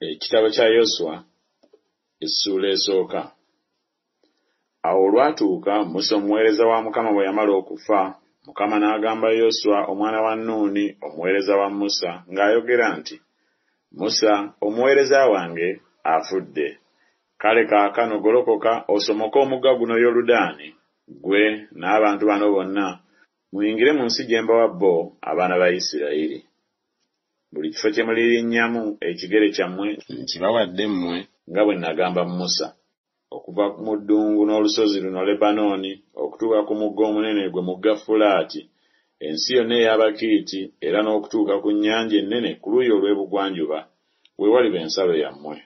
ekitabo kya yoswa essuula esooka. Awo olwatuuka musa omuweereza wa mukama bwe yamala okufa mukama n'agamba yoswa omwana wa nuuni omuweereza wa musa ng'ayogera nti musa omuweereza wange afudde. Kale kaakano golokoka osomoke omugga guno yoludaani gwe n'abantu bano bonna muyingire mu nsi gye mbawa bo abaana ba isirayiri buli kifo kye mulirinnyamu ekigere kyammwe nkibawadde mmwe nga bwe nagamba musa. Okuva mu ddungu n'olusozi luno lebanooni okutuuka ku mugga omunene gwe mugga fulaati ensi yonna ey'abakiiti era n'okutuuka ku nnyanja ennene ku luuyi olw'ebugwanjuba we waliba ensalo yammwe.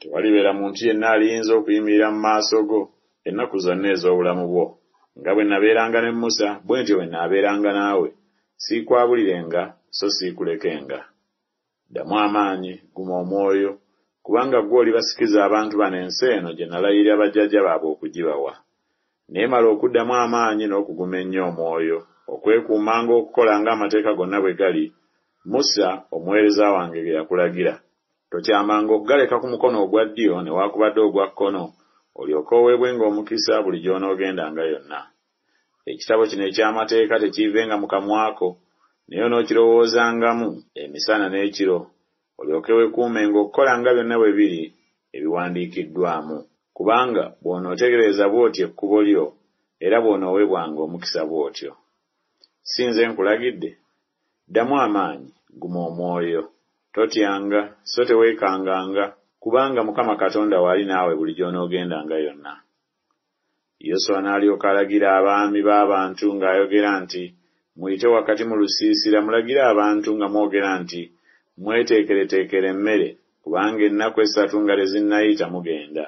Tewalibeera muntu yenna aliyinza okuyimirira mu maaso go ennaku zonna ez'obulamu bwo. Nga bwe nabeeranga ne musa bwe ntyo bwe naabeeranga naawe. Siikwabulirenga so siikulekenga ddamu amaanyi guma omwoyo kubanga ggwe olibasikiza abantu bano ensi eno gye nalayirira bajjajja baabwe okugibawa. Naye mala okuddamu amaanyi n'okuguma ennyo omwoyo okwekuumanga okukolanga amateeka gonna bwe gali musa omuweereza wange ge yakulagira. Tokyamanga okugaleka ku mukono ogwa ddyo newaakubadde ogwa kkono olyoke oweebwenga omukisa buli gy'onoogendanga yonna. Ekitabo kino eky'amateeka tekiivenga mu kamwako naye onookirowoozangamu emisana n'ekiro olyoke weekuumenga okukolanga byonna bwe biri ebiwandiikiddwamu. Kubanga bw'onootegereza bw'otyo ekkubo lyo era bw'onooweebwanga omukisa bw'otyo. Si nze nkulagidde ddamu amaanyi guma omwoyo. Totyanga so teweekanganga kubanga mukama katonda waali naawe buli gy'onoogendanga yonna. Yoswa n'alyoka alagira abaami b'abantu ng'ayogera nti muyite wakati mu lusiisira mulagire abantu nga mwogera nti mweteekereteekere emmere kubanga ennaku esatu nga tezinnayita mugenda.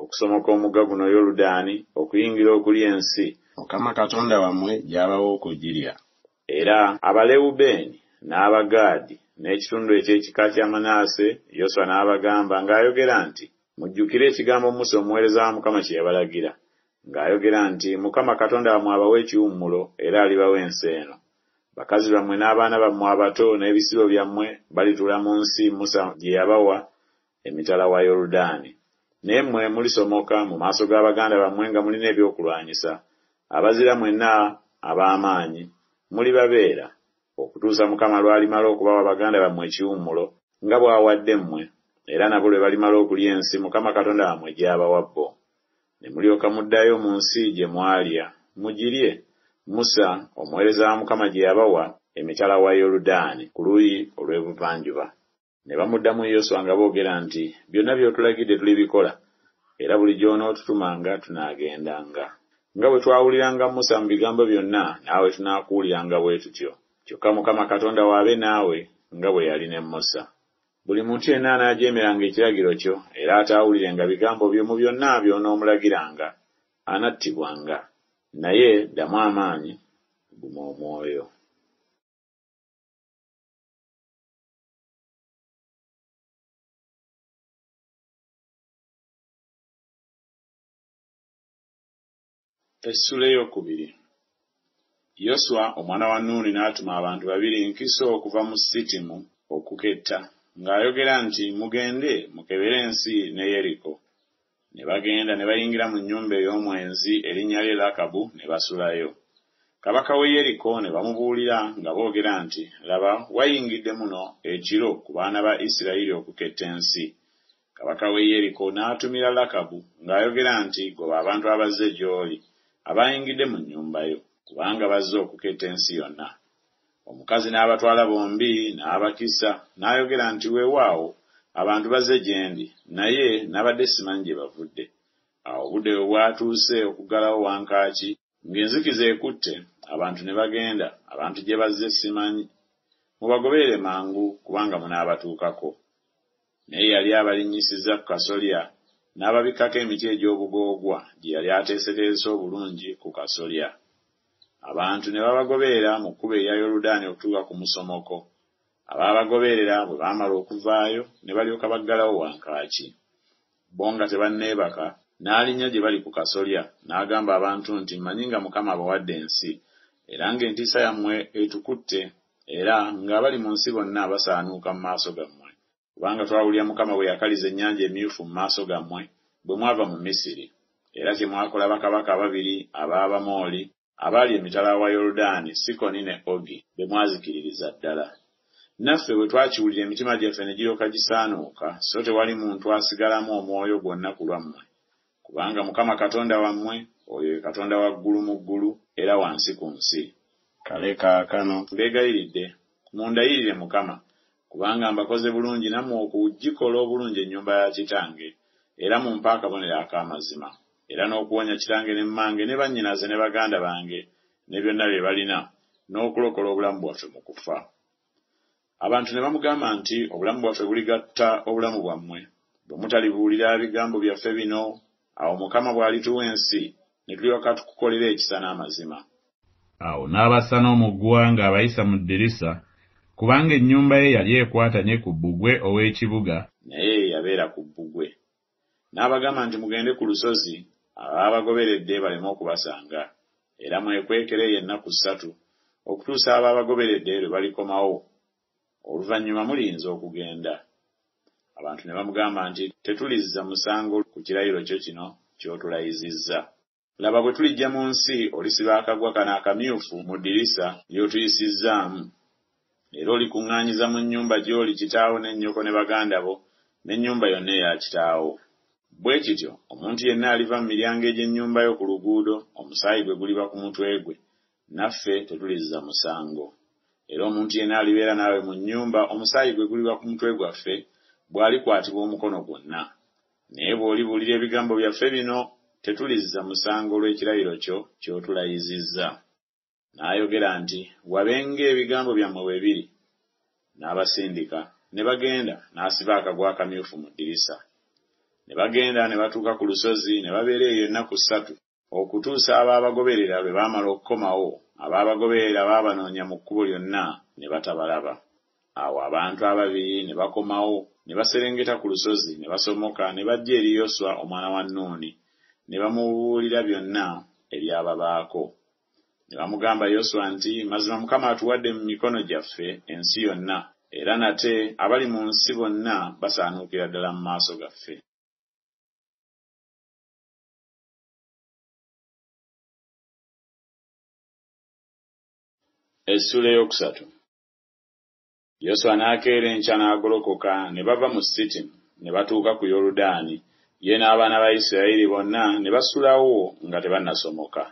Okusomoka omugga guno yoludaani okuyingira okulya ensi. Mukama katonda wammwe gy'abawa okugirya. Era abalewubeeni n'abagaadi n'ekitundu eky'ekika kya manaase yoswa n'abagamba ng'ayogera nti mujjukire ekigambo musa omuweereza wa mukama kye yabalagira ng'ayogera nti mukama katonda wammwe abawa ekiwummulo era alibawa ensi eno bakazi bammwe n'abaana bammwe abato n'ebisibo byammwe balituula mu nsi musa gye yabawa emitala wa yoludaani. Naye mmwe mulisomoka mu maaso g'abaganda bammwe nga mulina ebyokulwanyisa. Abazira mwenna ab'amaanyi mulibabeera okutuusa mukama lw'alimala okubawa baganda bammwe ekiwummulo nga bw'awadde mmwe era nabo lwe balimala okulya ensi mukama katonda wammwe gy'abawa bo ne mulyoka muddayo mu nsi gye mwalya. Mugirye. Musa omuweereza wa mukama gye yabawa emitala wa yoludaani ku luuyi olw'ebuvanjuba. Ne bamuddamu yoswa nga boogera nti byonna by'otulagidde tulibikola era buli gy'onootutumanga tunaagendanga nga bwe twawuliranga musa mu bigambo byonna naawe tunaakuwuliranga bwe tutyo. Kyokka mukama katonda waabe naawe nga bwe yali ne musa buli muntu yenna anaajeemeranga ekiragiro kyo era ataawulirenga bigambo byo mu byonna by'onoomulagiranga anattibwanga. Naye ddamu amaanyi guma omwoyo. Essula eyokubiri. Yoswa omwana wa nuuni n'atuma abantu babiri nkiso okuva mu sitimu okuketta ng'ayogera nti mugende mukebere ensi ne yeriko. Ne bagenda ne bayingira mu nnyumba ey'omwenzi erinnya lye lakabu ne basulayo. Kabaka w'e yeriko ne bamubuulira nga boogera nti laba wayingidde muno ekiro ku baana ba isirayiri okuketta ensi. Kabaka w'e yeriko n'atumira lakabu ng'ayogera nti goba abantu abazze gy'oli abayingidde mu nnyumba yo kubanga bazze okuketta ensi yonna omukazi n'abatwala bombi n'abakisa n'ayogera nti weewaawo abantu bazze gye ndi naye nabadde simanyi gye bavudde. Awo obudde bwe bwatuuse okuggalawo wankaaki ng'enzikiza ekutte abantu ne bagenda abantu gye bazze simanyi. Mubagoberere mangu kubanga munaabatuukako. Naye yali abalinnyisizza ku kasolya n'ababikkako emiti egy'obugoogwa gye yali ateeseteese obulungi ku kasolya abantu ne babagoberera mu kkubo eya yoludaani okutuuka ku musomoko. Abaabagoberera bwe baamala okuvaayo ne balyoka baggalawo wankaaki. Bo nga tebanneebaka n'alinnya gye bali ku kasolya n'agamba abantu nti mmanyi nga mukama abawadde ensi era ng'entiisa yammwe etukutte era ng'abali mu nsi bonna basaanuuka mu maaso gammwe. Kubanga twawulira mukama bwe yakaliza ennyanja emyufu mu maaso gammwe bwe mwava mu misiri. Era kyemwakola bakabaka ababiri ab'abamooli abaali emitala wa yoludaani sikoni ne ogi be mwazikiririza ddala. Naffe bwe twakiwulira emitima gyaffe ne giryoka gisaanuuka so tewali muntu asigalamu omwoyo gwonna ku lwammwe. Kubanga mukama katonda wammwe oyo ye katonda wa ggulu mu ggulu era wansi ku nsi. Kale kaakano. Mbeegayiridde mundayirire mukama kubanga mbakoze bulungi nammwe okugikola obulungi ennyumba ya kitange era mumpa akabonero ak'amazima era n'okuwonya kitange ne mmange ne bannyinaze ne baganda bange ne byonna bye balina n'okulokola obulamu bwaffe mu kufa. Abantu ne bamugamba nti obulamu bwaffe buligatta obulamu bwammwe bwe mutalibuulira bigambo byaffe bino awo mukama bw'alituwa ensi ne tulyoka tukukolera ekisa n'amazima. Awo n'abassa n'omuguwa ng'abayisa mu ddirisa kubanga ennyumba ye yali ekwatanye ku bbugwe ow'ekibuga. Naye yabeera ku bbugwe. N'abagamba nti mugende ku lusozi abaabagoberedde baleme okubasanga. Era mwekwekere yennaku ssatu okutuusa abaabagoberedde lwe balikomawo. Oluvannyuma muliyinza okugenda. Abantu ne bamugamba nti tetulizza musango ku kirayiro kyo kino ky'otulayizizza. Laba bwe tulijja mu nsi olisiba akagwa kano akamyufu mu ddirisa ly'otuyisizzaamu era olikuŋŋaanyiza mu nnyumba gy'oli kitaawo n'ennyoko ne baganda bo n'ennyumba yonna eya kitaawo bwe kityo omuntu yenna aliva mu miryango egy'ennyumba yo ku luguudo omusaayi gwe guliba ku mutwe gwe. Naffe tetulizza musango. Era omuntu yenna alibeera naawe mu nnyumba omusaayi gwe guliba ku mutwe gwaffe bw'alikwatibwa omukono gwonna. Naye bw'olibuulira ebigambo byaffe bino tetulizza musango lw'ekirayiro kyo ky'otulayizizza. N'ayogera nti wabenga ebigambo byammwe bwe biri. N'abasindika ne bagenda n'asiba akagwa akamyufu mu ddirisa ne bagenda ne batuuka ku lusozi ne babeera eyo ennaku ssatu. Okutuusa abaabagoberera bwe baamala okukomawo abaabagoberera baabanoonya mu kkubo lyonna ne batabalaba. Awo abantu ababiri ne bakomawo ne baserengeta ku lusozi ne basomoka ne bajja eri yoswa omwana wa nuuni. Ne bamubuulira byonna ebyababaako ne bamugamba yoswa nti mazima mukama atuwadde mu mikono gyaffe ensi yonna era nate abali mu nsi bonna basaanuukira ddala mu maaso gaffe essula eyokusatu. Yoswa n'akeera enkya n'agolokoka ne bava mu sitimu ne batuuka ku yoludaani ye n'abaana ba isirayiri bonna ne basulawo nga tebannasomoka.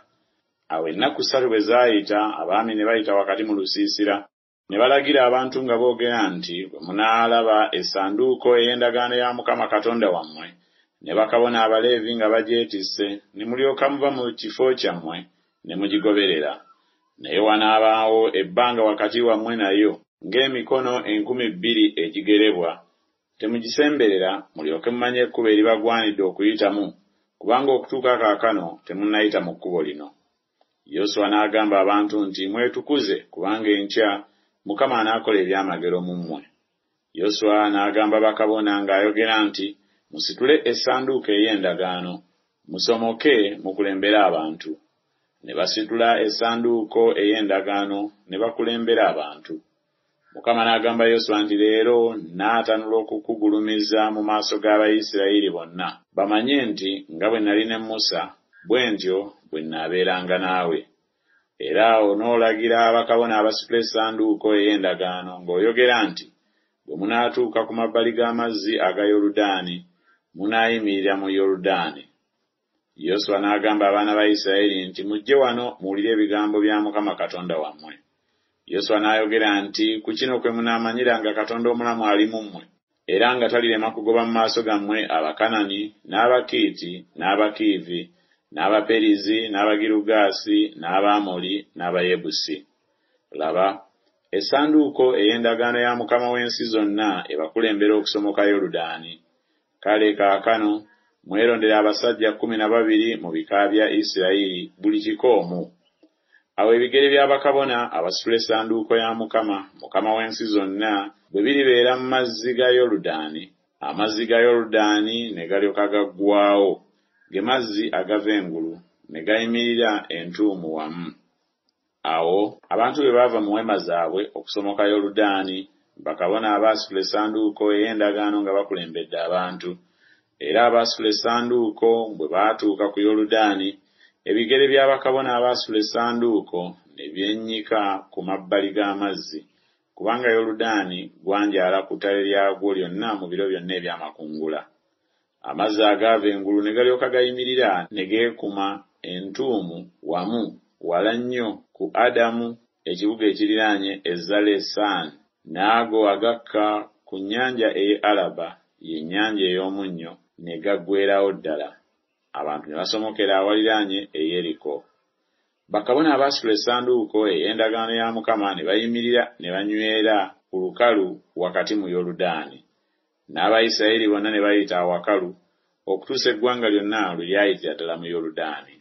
Awo ennaku ssatu bwe zaayita abaami ne bayita wakati mu lusiisira ne balagira abantu nga boogera nti bwe munaalaba essanduuko ey'endagaano ya mukama katonda wammwe. Ne bakabona abaleevi nga bagyetisse ne mulyoka muva mu kifo kyammwe ne mugigoberera naye wanaabaawo ebbanga wakati wammwe nayo ng'emikono enkumi bbiri egigerebwa temugisemberera mulyoke mumanye ekkubo eribagwanidde okuyitamu kubanga okutuuka kaakano temunnayita mu kkubo lino. Yoswa n'agamba abantu nti mwetukuze kubanga enkya mukama anaakola ebyamagero mu mmwe. Yoswa n'agamba bakabona ng'ayogera nti musitule essanduuko ey'endagaano musomoke mukulembere abantu ne basitula essanduuko ey'endagaano ne bakulembera abantu. Mukama n'agamba yoswa nti leero n'atanula okukugulumiza mu maaso g'abayisirayiri bonna. Bamanye nti nga bwe nali ne musa bwe ntyo bwe nnaabeeranga naawe. Era onoolagira abakabona abasitula essanduuko ey'endagaano ng'oyogera nti bwe munaatuuka ku mabbali g'amazzi aga yoludaani munaayimirira mu yoludaani yoswa n'agamba abaana ba isirayiri nti mujje wano muwulire ebigambo bya mukama katonda wammwe. Yoswa n'ayogera nti ku kino kwe munaamanyira nga katonda omulamu ali mu mmwe era nga talirema kugoba mu maaso gammwe abakanani n'abakiiti n'abakiivi n'abaperizi n'abagirugaasi n'abamoli n'abayebusi. Laba essanduuko ey'endagaano ya mukama w'ensi zonna ebakulembera okusomoka yoludaani. Kale kaakano mwerondera abasajja kkumi na babiri mu bika bya isirayiri buli kikoomu awo ebigere by'abakabona abasitula essanduuko ya mukama mukama w'ensi zonna bwe biribeera mu mazzi ga yoludaani. Amazzi ga yoludaani ne galyoka gaggwaawo. Ge mazzi agava engulu ne gayimirira entuumu wamu. Awo abantu bwe baava mu weema zaabwe okusomoka yoludaani bakabona abaasitula essanduuko ey'endagaano nga bakulembedde abantu era abaasitula essanduuko bwe baatuuka ku yoludaani ebigere by'abakabona abaasitula essanduuko ne byennyika ku mabbali g'amazzi. Kubanga yoludaani gwanjaala ku ttale lyagwo lyonna mu biro byonna ebyamakungula. Amazzi agaava engulu ne galyoka gayimirira ne geekuma entuumu wamu wala nnyo ku adamu ekibuga ekiriraanye ezalesaani n'ago agakka ku nnyanja ey'e alaba ye nnyanja ey'omunnyo ne gaggweerawo ddala. Abantu ne basomokera awaliraanye e yeriko. Bakabona abaasitula essanduuko ey'endagaano ya mukama ne bayimirira ne banywera ku lukalu wakati mu yoludaani. N'abayisirayiri bonna ne bayita awakalu okutuusa eggwanga lyonna lwe lyayitira ddala mu yoludaani.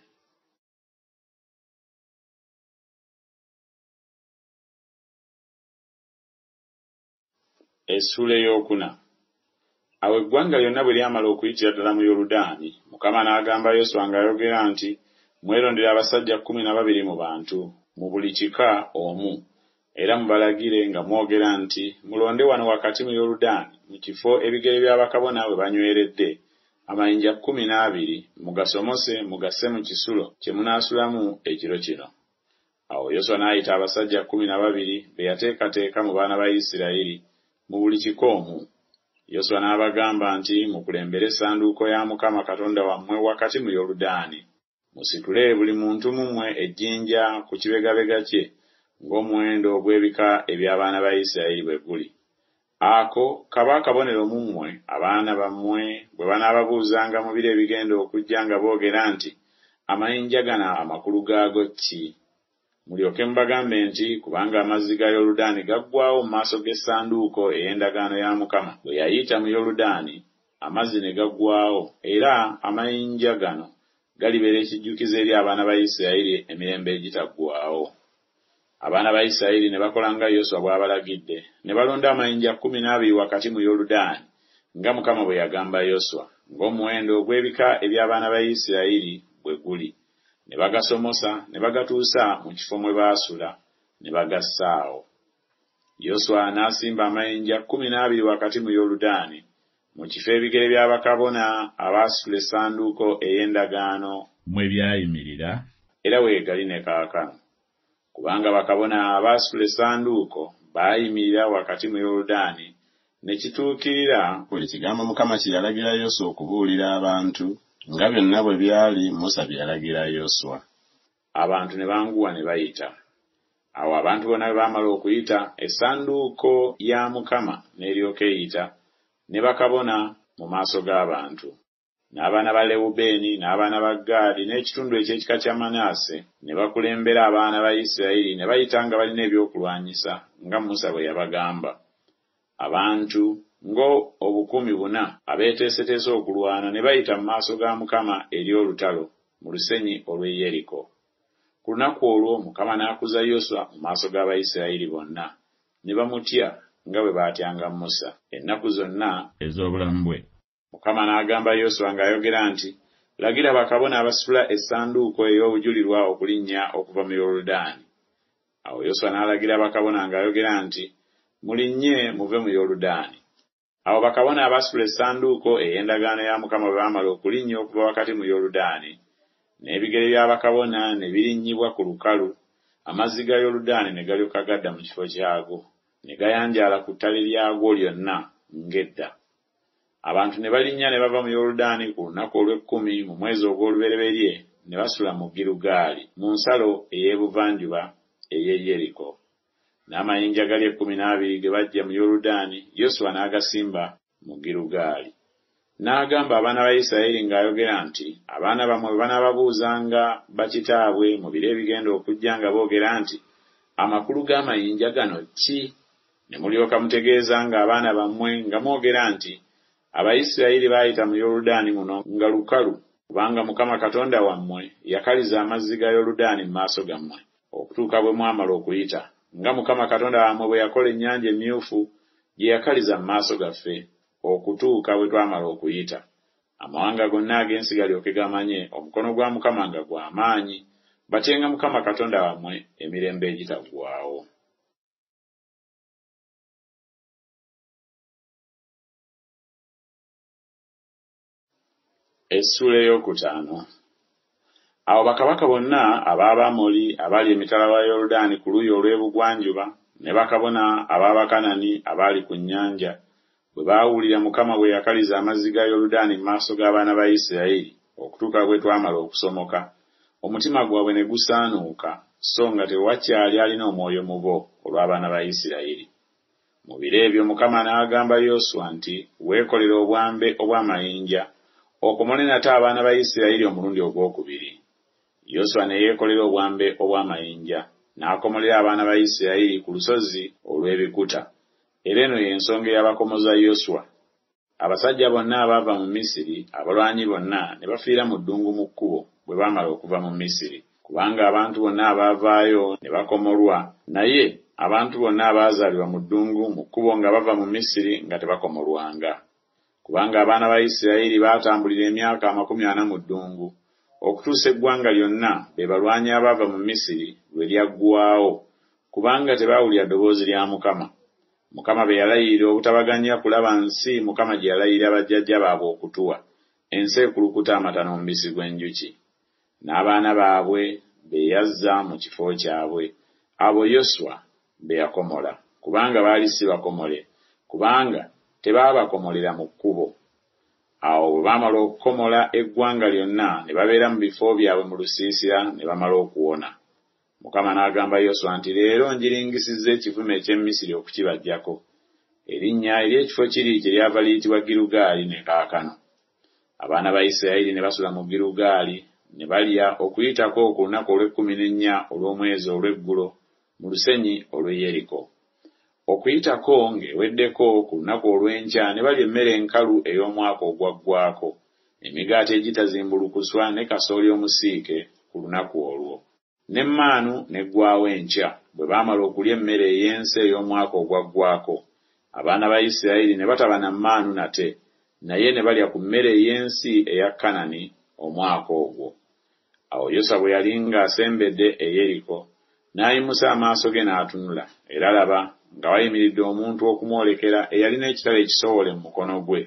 Essula ey'okuna awo eggwanga lyonna bwe lyamala okuyitira ddala mu yoludaani mukama n'agamba yoswa ng'ayogera nti mwerondera abasajja kkumi na babiri mu bantu mu buli kika omu. Era mubalagire nga mwogera nti mulonde wano wakati mu yoludaani mu kifo ebigere by'abakabona bwe banyweredde. Amayinja kkumi n'abiri mugasomose mugasse mu kisulo kye munaasulamu ekiro kino. Awo yoswa n'ayita abasajja kkumi na babiri be yateekateeka mu baana ba isirayiri mu buli kikoomu yoswa n'abagamba nti mukulembere essanduuko ya mukama katonda wammwe wakati mu yoludaani. Musitule buli muntu mu mmwe ejjinja ku kibegabega kye ng'omuwendo ogw'ebika eby'abaana ba isirayiri bwe guli. Ako kaba akabonero mu mmwe abaana bammwe bwe banaababuuzanga mu biro ebigenda okujja nga boogera nti amayinja gano amakulu gaago ki mulyoke mubagambe nti kubanga amazzi ga yoludaani gaggwawo mu maaso g'essanduuko ey'endagaano ya mukama bwe yayita mu yoludaani amazzi ne gaggwawo era amayinja gano galibeera ekijjukizo eri abaana ba isirayiri emirembe egitaggwawo abaana ba isirayiri ne bakola nga yoswa bw'abalagidde ne balonda amayinja kkumi n'abiri wakati mu yoludaani nga mukama bwe yagamba yoswa ng'omuwendo ogw'ebika eby'abaana ba isirayiri bwe guli ne bagasomosa ne bagatuusa mu kifo mwe baasula ne bagassaawo yoswa n'asimba amayinja kkumi n'abiri wakati mu yoludaani mu kifo ebigere by'abakabona abaasitula essanduuko ey'endagaano. Mwe byayimirira. Era weegali ne kaakano. Kubanga bakabona abaasitula essanduuko baayimirira wakati mu yoludaani ne kituukirira buli kigambo mukama kye yalagira yoswa okubuulira abantu nga byonna bwe byali musa bye yalagira yoswa. Abantu ne banguwa ne bayita. Awo abantu bonna bwe baamala okuyita essanduuko ya mukama n'eryoka eyita ne bakabona mu maaso g'abantu. N'abaana ba lewubeeni n'abaana ba gaadi n'ekitundu eky'ekika kya manaase ne bakulembera abaana ba isirayiri ne bayita nga balina ebyokulwanyisa nga musa bwe yabagamba. Abantu ngo obukumi buna abeeteeseteese okulwana ne bayita mu maaso ga mukama eri olutalo mu lusenyi olw'e yeriko. Ku lunaku olwo mukama n'akuza yoswa mu maaso g'abayisirayiri bonna ne bamutya nga bwe baatyanga musa. Ennaku zonna ez'obulamu bwe. Mukama n'agamba yoswa ng'ayogera nti lagira bakabona abasitula essanduuko ey'obujulirwa okulinnya okuva mu yoludaani. Awo yoswa n'alagira bakabona ng'ayogera nti mulinnye muve mu yoludaani awo bakabona abasitula essanduuko ey'endagaano ya mukama bwe baamala okulinnya okuva wakati mu yoludaani n'ebigere by'abakabona ne birinnyibwa ku lukalu amazzi ga yoludaani ne galyoka gadda mu kifo kyago ne gayanjaala ku ttale lyagwo lyonna ng'edda. Abantu ne balinnya ne bava mu yoludaani ku lunaku olw'ekkumi mu mwezi ogw'olubereberye ne basula mu girugaali mu nsalo ey'ebuvanjuba ey'e yeriko n'amayinja gali ekkumi n'abiri ge bajja mu yoludaani yoswa n'agasimba mu girugaali. N'agamba abaana ba isirayiri ng'ayogera nti abaana bammwe banaababuuzanga bakitaabwe mu biro ebigenda okujja nga boogera nti amakulu g'amayinja gano ki? Ne mulyoka mutegeeza ng'abaana bammwe nga mwogera nti abayisirayiri baayita mu yoludaani muno nga lukalu kubanga mukama katonda wammwe yakaliza amazzi ga yoludaani mu maaso gammwe okutuuka bwe mwamala okuyita nga mukama katonda wammwe bwe yakola ennyanja emyufu gye yakaliza mu maaso gaffe okutuuka bwe twamala okuyita. Amawanga gonna ag'ensi galyoke gamanye omukono gwa mukama nga gw'amaanyi batyenga mukama katonda wammwe emirembe egitaggwaawo. Essula eyokutaano. Awo bakabaka bonna ab'abamoli abaali emitala wa yoludaani ku luuyi olw'ebugwanjuba ne bakabona ab'abakanani abaali ku nnyanja bwe baawulira mukama bwe yakaliza amazzi ga yoludaani mu maaso g'abaana ba isirayiri okutuuka bwe twamala okusomoka. Omutima gwabwe ne gusaanuuka so nga tewakyali alina omwoyo mu bo olw'abaana ba isirayiri. Mu biro ebyo mukama n'agamba yoswa nti weekolere obwambe obw'amayinja okomole nate abaana ba isirayiri omulundi ogwokubiri yoswa ne yeekolera obwambe obw'amayinja n'akomolera abaana ba isirayiri ku lusozi olw'ebikuta. Era eno y'ensonga eyabakomoza yoswa. Abasajja bonna abaava mu misiri abalwanyi bonna ne bafiira mu ddungu mu kkubo bwe baamala okuva mu misiri. Kubanga abantu bonna abaavaayo ne bakomolwa. Naye abantu bonna abaazaalibwa mu ddungu mu kkubo nga bava mu misiri nga tebakomolwanga. Kubanga abaana ba isirayiri baatambulira emyaka amakumi ana mu ddungu okutuusa eggwanga lyonna be balwanyi abaava mu misiri lwe lyaggwawo kubanga tebaawulira ddoboozi lya mukama. Mukama be yalayirira obutabaganya kulaba nsi mukama gye yalayirira bajjajja baabwe okutuwa. Ensi ekulukuta amata n'omubisi gw'enjuki n'abaana baabwe be yazza mu kifo kyabwe. Abo yoswa be yakomola kubanga baali si bakomole kubanga tebaabakomolera mu kkubo awo bwe baamala okukomola eggwanga lyonna ne babeera mu bifo byabwe mu lusiisira ne bamala okuwona. Mukama n'agamba yoswa nti leero njiringisizza ekivume eky'emisiri okukibajjako erinnya ery'ekifo kiri kye lyava liyitibwa girugaali ne kaakano. Abaana ba isirayiri ne basula mu girugaali ne balya okuyitako ku lunaku olw'ekkumi n'ennya olw'omwezi olw'eggulo mu lusenyi olw'e yeriko okuyitako ng'eweddeko ku lunaku olw'enkya ne balya emmere enkalu ey'omwaka ogwaggwako emigaati egitazimbulukuswa ne kasooli omusiike ku lunaku olwo. N'emmaanu n'eggwawo enkya bwe baamala okulya emmere ey'ensi ey'omwaka ogwaggwako abaana ba isirayiri ne bataba na mmaanu nate naye ne balya ku mmere ey'ensi eya kanani omwaka ogwo. Awo yosa bwe yali ng'asembedde e yeriko n'ayimusa amaaso ge n'atunula era laba nga wayimiridde omuntu okumwolekera eyalina ekitala ekisowole mu mukono gwe.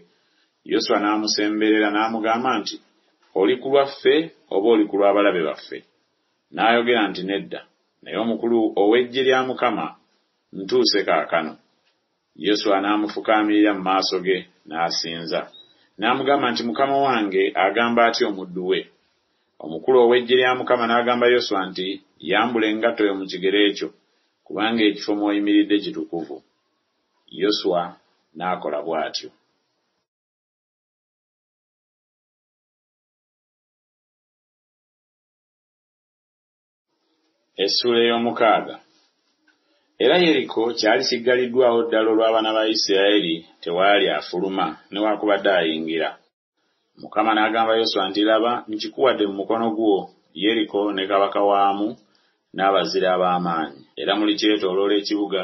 Yoswa n'amusemberera n'amugamba nti oli ku lwaffe oba oli ku lw'abalabe baffe? N'ayogera nti nedda naye omukulu ow'eggye lya mukama ntuuse kaakano. Yoswa n'amufukaamirira mu maaso ge n'asinza. N'amugamba nti mukama wange agamba atya omuddu we? Omukulu ow'eggye lya mukama n'agamba yoswa nti yambula engatto yo mu kigere ekyo kubanga ekifo mw'oyimiridde kitukuvu yoswa n'akola bw'atyo. Essula ey'omukaaga. Era yeriko kyali kiggaliddwawo ddala olw'abaana ba isirayiri tewaali afuluma newakubadde ayingira. Mukama n'agamba yoswa nti laba nkikuwadde mu mukono gwo yeriko ne kabaka waamu n'abazira ab'amaanyi. Era mulikyetooloola ekibuga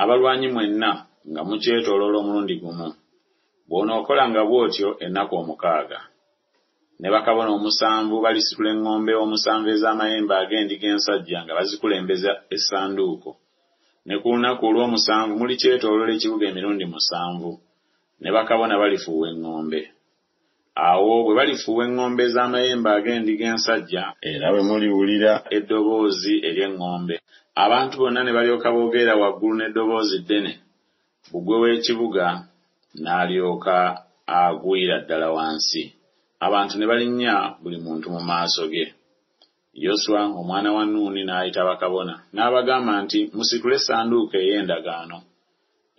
abalwanyi mwenna nga mukyetooloola omulundi gumu. Bw'onookolanga bw'otyo ennaku omukaaga. Ne bakabona omusanvu balisitula eŋŋombe omusanvu ez'amayembe ag'endiga ensajja nga bazikulembeza essanduuko. Ne ku lunaku olw'omusanvu mulikyetooloola ekibuga emirundi musanvu. Ne bakabona balifuuwa eŋŋombe awo bwe balifuuwa eŋŋombe ez'amayembe ag'endiga ensajja era bwe muliwulira eddoboozi ery'eŋŋombe abantu bonna ne balyoka boogerera waggulu n'eddoboozi ddene. Bbugwe w'ekibuga n'alyoka agwira ddala wansi. Abantu ne balinnya buli muntu mu maaso ge. Yoswa omwana wa nuuni n'ayita bakabona. N'abagamba nti musitule essanduuko ey'endagaano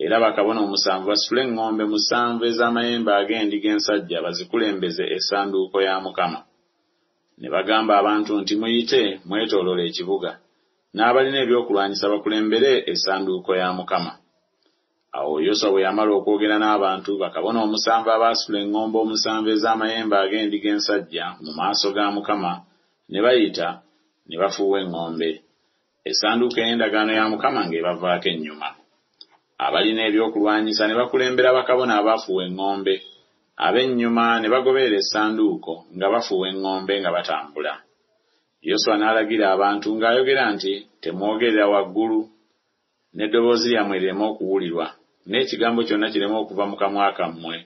era bakabona omusanvu basitule eŋŋombe musanvu ez'amayembe ag'endiga ensajja bazikulembeze essanduuko ya mukama. Ne bagamba abantu nti muyite mwetooloola ekibuga. N'abalina ebyokulwanyisa bakulembere essanduuko ya mukama. Awo yoswa bwe yamala okwogera n'abantu bakabona omusanvu abaasitula eŋŋombe omusanvu ez'amayembe ag'endiga ensajja mu maaso ga mukama ne bayita ne bafuuwa eŋŋombe essanduuko ey'endagaano ya mukama ng'ebavaako ennyuma abalina ebyokulwanyisa ne bakulembera bakabona abaafuuwa eŋŋombe ab'ennyuma ne bagoberera essanduuko nga bafuuwa eŋŋombe nga batambula. Yoswa n'alagira abantu ng'ayogera nti temwogerera waggulu. N'eddoboozi lyammwe lireme okuwulirwa n'ekigambo kyonna kireme okuva mu kamwa kammwe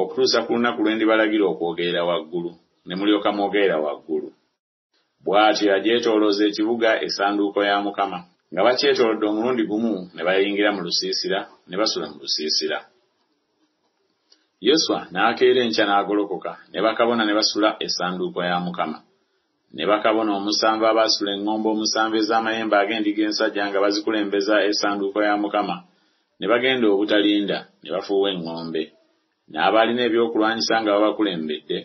okutuusa ku lunaku lwe ndibalagira okwogerera waggulu ne mulyoka mwogerera waggulu. Bw'atyo yagyetoolooza ekibuga essanduuko ya mukama nga bakyetoolodde omulundi gumu ne bayingira mu lusiisira ne basula mu lusiisira. Yoswa n'akeera enkya n'agolokoka ne bakabona ne basula essanduuko ya mukama. Ne bakabona omusanvu abaasula eŋŋombe omusanvu ez'amayembe ag'endiga ensajja nga bazikulembeza essanduuko ya mukama. Ne bagenda obutalinda ne bafuuwa eŋŋombe. N'abaalina ebyokulwanyisa nga babakulembedde.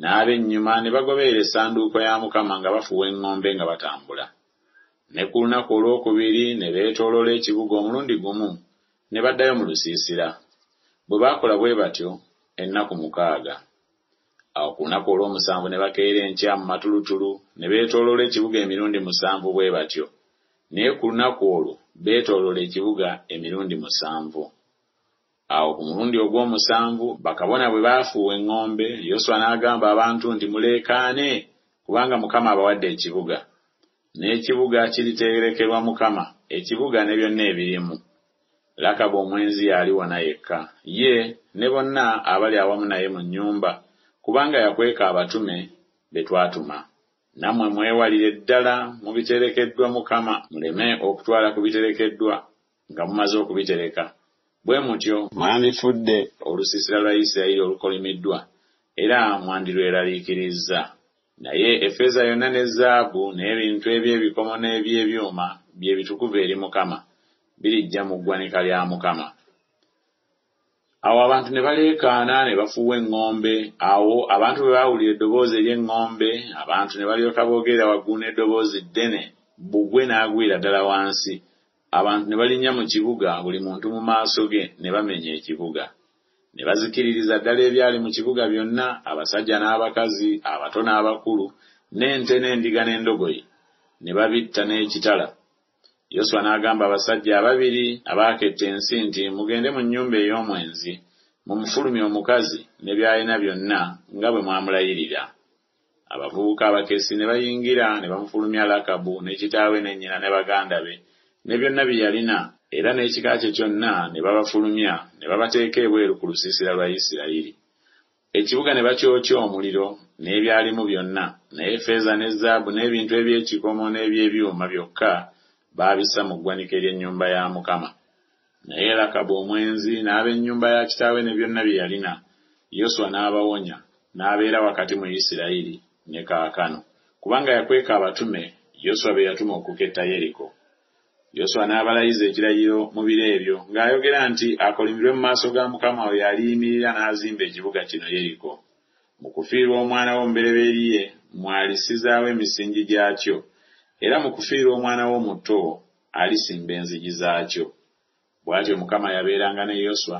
N'ab'ennyuma ne bagoberera essanduuko ya mukama nga bafuuwa eŋŋombe nga batambula ne ku lunaku olwokubiri ne beetooloola ekibuga omulundi gumu ne baddayo mu lusiisira. Bwe baakola bwe batyo ennaku mukaaga. Awo ku lunaku olw'omusanvu ne bakeera enkya mu matulutulu ne beetooloola ekibuga emirundi musanvu bwe batyo. Naye ku lunaku olwo beetooloola ekibuga emirundi musanvu. Awo ku mulundi ogw'omusanvu bakabona bwe baafuuwa eŋŋombe yoswa n'agamba abantu nti muleekaane kubanga mukama abawadde ekibuga n'ekibuga kiriteerekerwa mukama. Ekibuga ne byonna ebirimu. Lakabu omwenzi yaali wona yekka. Ye ne bonna abali awamu naye mu nnyumba kubanga yakweka abatume be twatuma. Nammwe mwewalire ddala mu biterekeddwa mukama muleme okutwala ku biterekeddwa nga mumaze okubitereka. Bwe mutyo mwandifudde olusiisira lwa isirayiri olukolimiddwa era mwandirweraliikirizza naye effeeza yonna ne zaabu n'ebintu eby'ebikomo n'eby'ebyuma bye bitukuvu eri mukama birijja mu ggwanika lya mukama. Awo abantu ne baleekaana ne bafuuwa eŋŋombe awo abantu bwe baawulira eddoboozi ery'eŋŋombe abantu ne balyoka boogerera waggulu n'eddoboozi ddene bbugwe n'agwira ddala wansi. Abantu ne balinnya mu kibuga buli muntu mu maaso ge ne bamenya ekibuga ne bazikiririza ddala ebyali mu kibuga byonna abasajja n'abakazi abato n'abakulu n'ente n'endiga n'endogoyi. Ne babitta n'ekitala. Yoswa n'agamba abasajja ababiri abaaketta ensi nti mugende mu nnyumba ey'omwenzi mumufulumye omukazi ne by'alina byonna nga bwe mwamulayirira. Abavubuka abakesi ne bayingira ne bamufulumya lakabu ne kitaawe ne nnyina ne baganda be ne byonna bye yalina era n'ekika kye kyonna ne babafulumya ne babateeka ebweru ku lusiisira lwa isirayiri. Ekibuga ne bakyokya omuliro n'ebyalimu byonna naye ffeeza ne zaabu n'ebintu eby'ekikomo n'eby'ebyuma byokka baabissa mu ggwanika ery'ennyumba ya mukama. Naye lakabu omwenzi n'ab'ennyumba ya kitaawe ne byonna bye yalina yoswa n'abawonya n'abeera wakati mu isirayiri ne kaakano. Kubanga yakweka abatume yoswa be yatuma okuketta yeriko yoswa n'abalayiza ekirayiro mu biro ebyo ng'ayogera nti akolimirwe mu maaso ga mukama oyo aliyimirira n'azimba ekibuga kino yeriko. Mu kufiirwa omwana wo omubereberye mwalisizaawo emisingi gyakyo era mu kufiirwa omwana wo omuto alisimba enzigi zaakyo. Bw'atyo mukama yabeeranga ne yoswa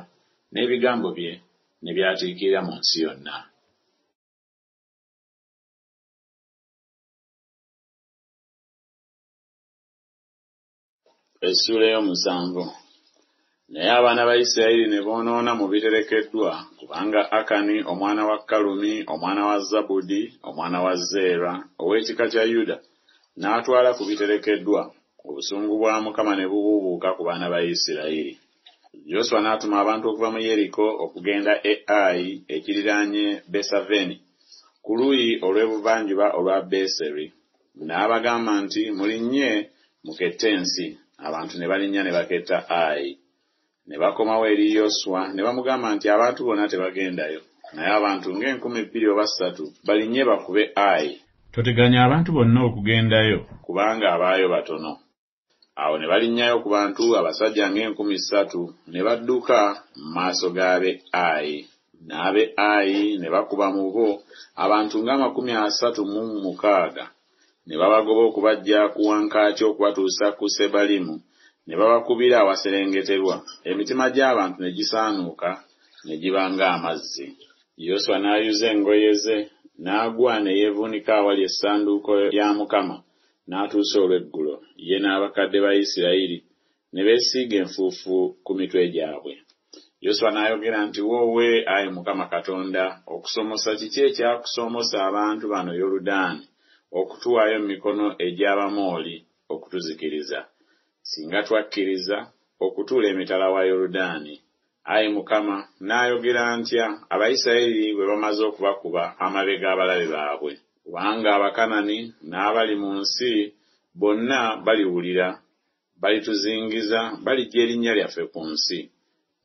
n'ebigambo bye ne byatiikirira mu nsi yonna essuula ey'omusanvu naye abaana ba isirayiri ne boonoona mu biterekeddwa kubanga akani omwana wa kalumi omwana wa zabudi omwana wa zeera ow'ekika kya yuda n'atwala ku biterekeddwa. Obusungu bwa mukama ne bubuubuuka ku baana ba isirayiri. Yoswa n'atuma abantu okuva mu yeriko okugenda e ayi ekiriraanye besaveni ku luuyi olw'ebuvanjuba olwa beseri. N'abagamba nti mulinnye mukette ensi abantu ne balinnya ne baketta ayi ne bakomawo eri yoswa ne bamugamba nti abantu bonna tebagendayo. Naye abantu ng'enkumi bbiri oba ssatu balinnye bakube ayi toteganya abantu bonna okugendayo? Kubanga abaayo batono. Awo ne balinnyayo ku bantu abasajja ng'enkumi ssatu ne badduka mu maaso g'abe ayi n'abe ayi ne bakuba mu bo abantu ng'amakumi asatu mu mukaaga ne babagoba okubajja ku wankaaki okubatuusa ku sebalimu. Ne babakubira awaserengeterwa. Emitima gy'abantu ne gisaanuuka ne giba ng'amazzi. Yoswa n'ayuza engoye ze n'agwa ne yeevuunika awali essanduuko ya mukama n'atuusa olw'eggulo. Ye n'abakadde ba isirayiri ne beesiiga enfuufu ku mitwe gyabwe. Yoswa n'ayogera nti woowe ayi mukama katonda okusomosa kiki ekyakusomosa abantu bano yoludaani okutuwaayo mu mikono egy'abamooli okutuzikiriza. Singa twakkiriza okutuula emitala wa yoludaani. Ayi mukama naayogera ntya? Abayisirayiri bwe bamaze okubakuba amabega abalabe baabwe. Kubanga abakanani n'abali mu nsi bonna baliwulira balituzingiza balijja erinnya lyaffe ku nsi.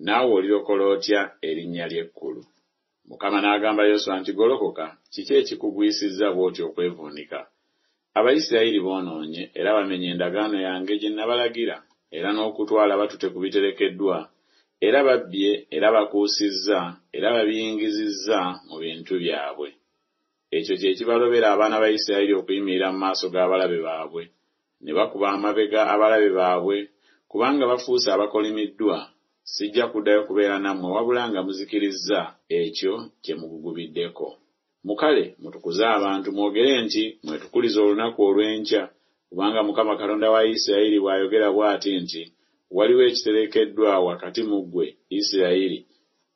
Naawe olirokola otya erinnya ly'ekkulu mukama n'agamba yoswa nti golokoka kiki ekikugwisizza bw'oti okwevuunika? Abayisirayiri boonoonye era bamenye endagaano yange gye nabalagira era n'okutwala batute ku biterekeddwa. Era babbye era bakuusizza era babiyingizizza mu bintu byabwe. Ekyo kye kibalobera abaana ba isirayiri okuyimirira mu maaso g'abalabe baabwe. Ne bakuba amabega abalabe baabwe kubanga bafuuse abakolimiddwa sijja kuddayo kubeera nammwe wabula nga muzikirizza ekyo kye mugugubiddeko. Mukale mutukuze abantu mwogere nti mwetukulize olunaku olw'enkya kubanga mukama katonda wa isirayiri bw'ayogera bw'ati nti waliwo ekiterekeddwa wakati mu ggwe isirayiri.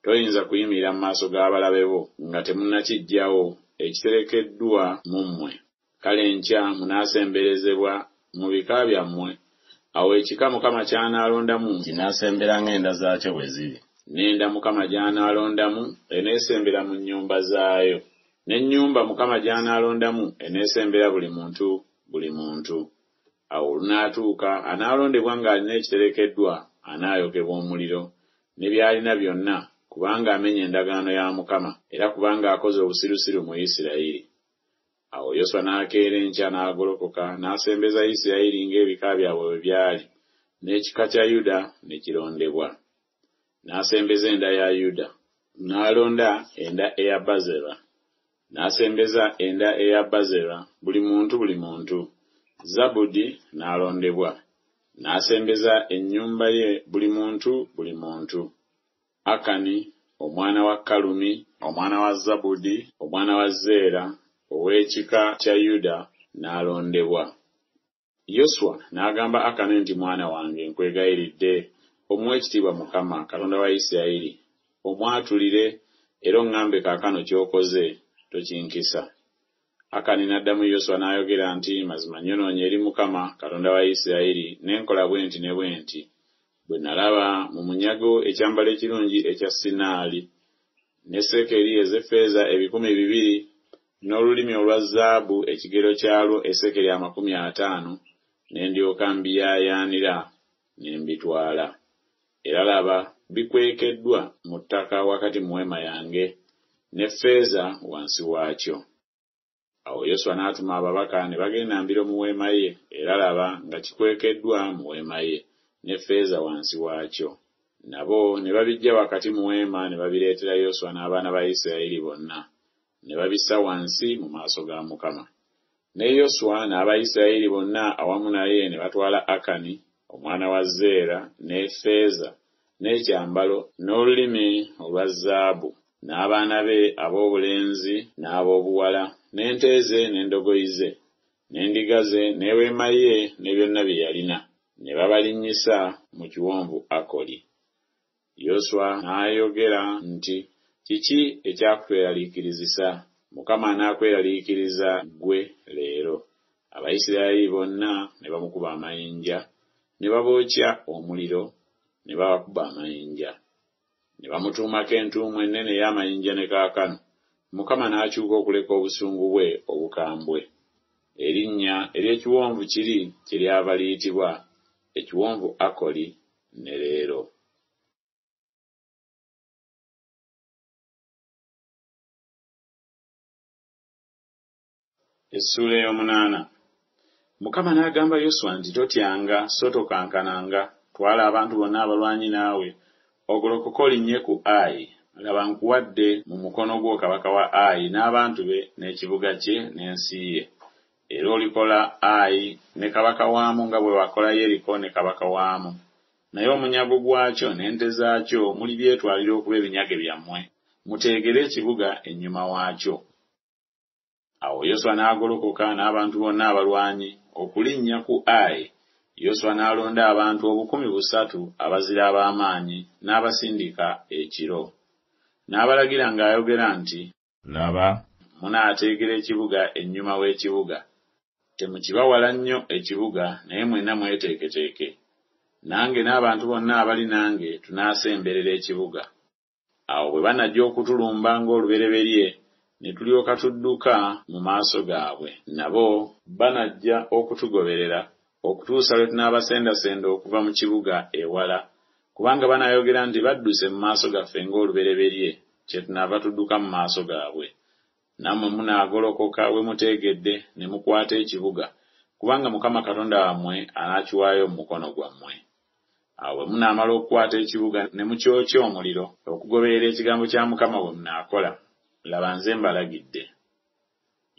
Toyinza kuyimirira mu maaso g'abalabe bo nga temunnakiggyawo ekiterekeddwa mu mmwe. Kale enkya munaasemberezebwa mu bika byammwe awo ekika mukama ky'anaalondamu kinaasembera ng'enda zaakyo bwe ziri. n'enda mukama gy'anaalondamu eneesembera mu nnyumba zaayo. N'ennyumba mukama gy'anaalondamu eneesembera buli muntu buli muntu. Awo olunaatuuka anaalondebwa ng'alina ekiterekeddwa anaayokebwa omuliro. Ne by'alina byonna kubanga amenya endagaano ya mukama era kubanga akoze obusirusiru mu isirayiri awo yoswa n'akeera enkya n'agolokoka n'asembeza isirayiri ng'ebika byabwe bwe byali n'ekika kya yuda ne kirondebwa. N'asembeza enda ya yuda n'alonda enda eya bazera. N'asembeza enda eya bazera buli muntu buli muntu. Zabudi n'alondebwa. N'asembeza ennyumba ye buli muntu buli muntu. Akani omwana wa kalumi omwana wa zabudi omwana wa zeera ow'ekika kya yuda n'alondebwa. Yoswa n'agamba akani nti mwana wange nkwegayiridde omuwa ekitiibwa mukama katonda wa isirayiri omwatulire era oŋŋambe kaakano ky'okoze tokinkisa. Akani n'addamu yoswa n'ayogera nti mazima nyonoonye eri mukama katonda wa isirayiri n'enkola bwe nti ne bwe nti. Bwe nalaba mu munyago ekyambalo ekirungi ekya sinaali ne sekeri ez'effeeza ebikumi bibiri n'olulimi olwa zaabu ekigero kyalwo esekeri amakumi ataano ne ndyoka mbiyaayaanira ne mbitwala. Era laba bikwekeddwa mu ttaka wakati mu weema yange ne ffeeza wansi waakyo. Awo yoswa n'atuma ababaka ne bagenda mbiro mu weema ye era laba nga kikwekeddwa mu weema ye ne ffeeza wansi waakyo. Nabo ne babiggya wakati mu weema ne babireetera yoswa n'abaana ba isirayiri bonna ne babissa wansi mu maaso ga mukama. Ne yoswa n'abayisirayiri bonna awamu naye ne batwala akani omwana wa zeera n'effeeza n'ekyambalo n'olulimi olwa zaabu n'abaana be ab'obulenzi n'ab'obuwala n'ente ze n'endogoyi ze n'endiga ze n'eweema ye ne byonna bye yalina ne babalinnyisa mu kiwonvu akoli. Yoswa n'ayogera nti kiki ekyakutweraliikirizisa mukama anaakweraliikiriza ggwe leero. Abayisirayiri bonna ne bamukuba amayinja ne babookya omuliro ne babakuba amayinja. Ne bamutuumako entuumu ennene ey'amayinja ne kaakano. Mukama n'akyuka okuleka obusungu bwe obukambwe. Erinnya ery'ekiwonvu kiri kyeryava liyitibwa ekiwonvu akoli ne leero essuula ey'omunaana. Mukama n'agamba yoswa nti totyanga so tokankananga twala abantu bonna abalwanyi naawe ogolokoka olinnye ku ayi laba nkuwadde mu mukono gwo kabaka wa ayi n'abantu be n'ekibuga kye n'ensi ye. Era olikola ayi ne kabaka waamu nga bwe wakola yeriko ne kabaka waamu. Naye omunyago gwakyo n'ente zaakyo muli byetwalira okuba ebinyage byammwe. Muteegere ekibuga ennyuma waakyo awo yoswa n'agolokoka n'abantu bonna abalwanyi okulinnya ku ayi yoswa n'alonda abantu obukumi busatu abazira ab'amaanyi n'abasindika ekiro. N'abalagira ng'ayogera nti laba munaateegera ekibuga ennyuma w'ekibuga. Temukibawala nnyo ekibuga naye mwenna mweteeketeeke. Nange n'abantu bonna abali nange tunaasemberera ekibuga. Awo bwe banajja okutulumba ng'olubereberye ne tulyoka tudduka mu maaso gaabwe nabo banajja okutugoberera okutuusa lwe tunaabasendasenda okuva mu kibuga ewala kubanga banaayogera nti badduse mu maaso gaffe ng'olubereberye kye tunaava tudduka mu maaso gaabwe. Nammwe munaagolokoka we muteegedde ne mukwata ekibuga kubanga mukama katonda wammwe anaakiwaayo mu mukono gwammwe. Awo bwe munaamala okukwata ekibuga ne mukyokya omuliro okugoberera ekigambo kya mukama bwe munaakola laba nze mbalagidde.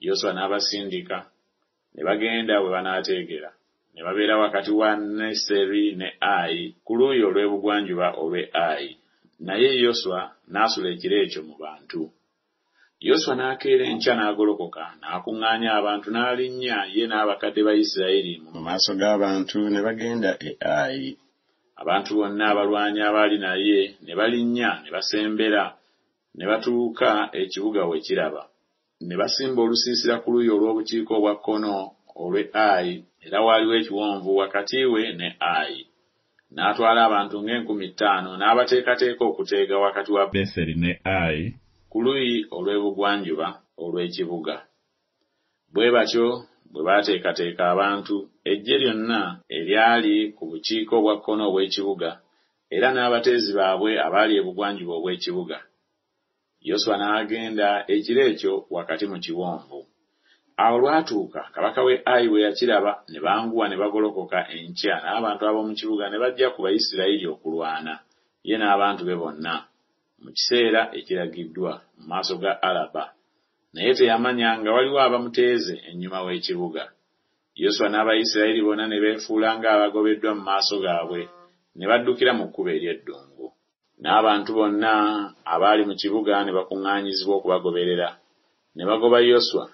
Yoswa n'abasindika ne bagenda bwe banaateegera ne babeera wakati wa neseri ne ayi ku luuyi olw'ebugwanjuba olw'e ayi naye yoswa n'asula ekiro ekyo mu bantu. Yoswa n'akeera enkya n'agolokoka n'akuŋŋaanya abantu n'alinnya ye n'abakadde ba isirayiri mu maaso g'abantu ne bagenda e ayi abantu bonna abalwanyi abaali naye ne balinnya ne basembera ne batuuka ekibuga we kiraba. Ne basimba olusiisira ku luuyi olw'obukiiko obwa kkono olw'e ayi era waaliwo ekiwonvu wakati we ne ayi. N'atwala abantu ng'enkumi ttaano n'abateekateeka okuteega wakati wa beseri ne ayi ku luuyi olw'ebugwanjuba olw'ekibuga. Bwe batyo bwe baateekateeka abantu eggye lyonna eryali ku bukiiko obwa kkono obw'ekibuga era n'abateezi baabwe abaali ebugwanjuba obw'ekibuga yoswa n'agenda ekiro ekyo wakati mu kiwonvu. Awo lwatuuka kabaka we ayi bwe yakiraba ne banguwa ne bagolokoka enkya n'abantu ab'omu kibuga ne bajja ku bayisirayiri okulwana. Ye n'abantu be bonna. Mu kiseera ekiragiddwa mu maaso ga alaba naye teyamanya nga waliwo abamuteeze ennyuma w'ekibuga. Yoswa n'abayisirayiri bonna ne beefuula ng'abagobeddwa mu maaso gaabwe ne baddukira mu kkubo ery'eddungu n'abantu bonna abaali mu kibuga ne bakuŋŋaanyizibwa okubagoberera. Ne bagoba yoswa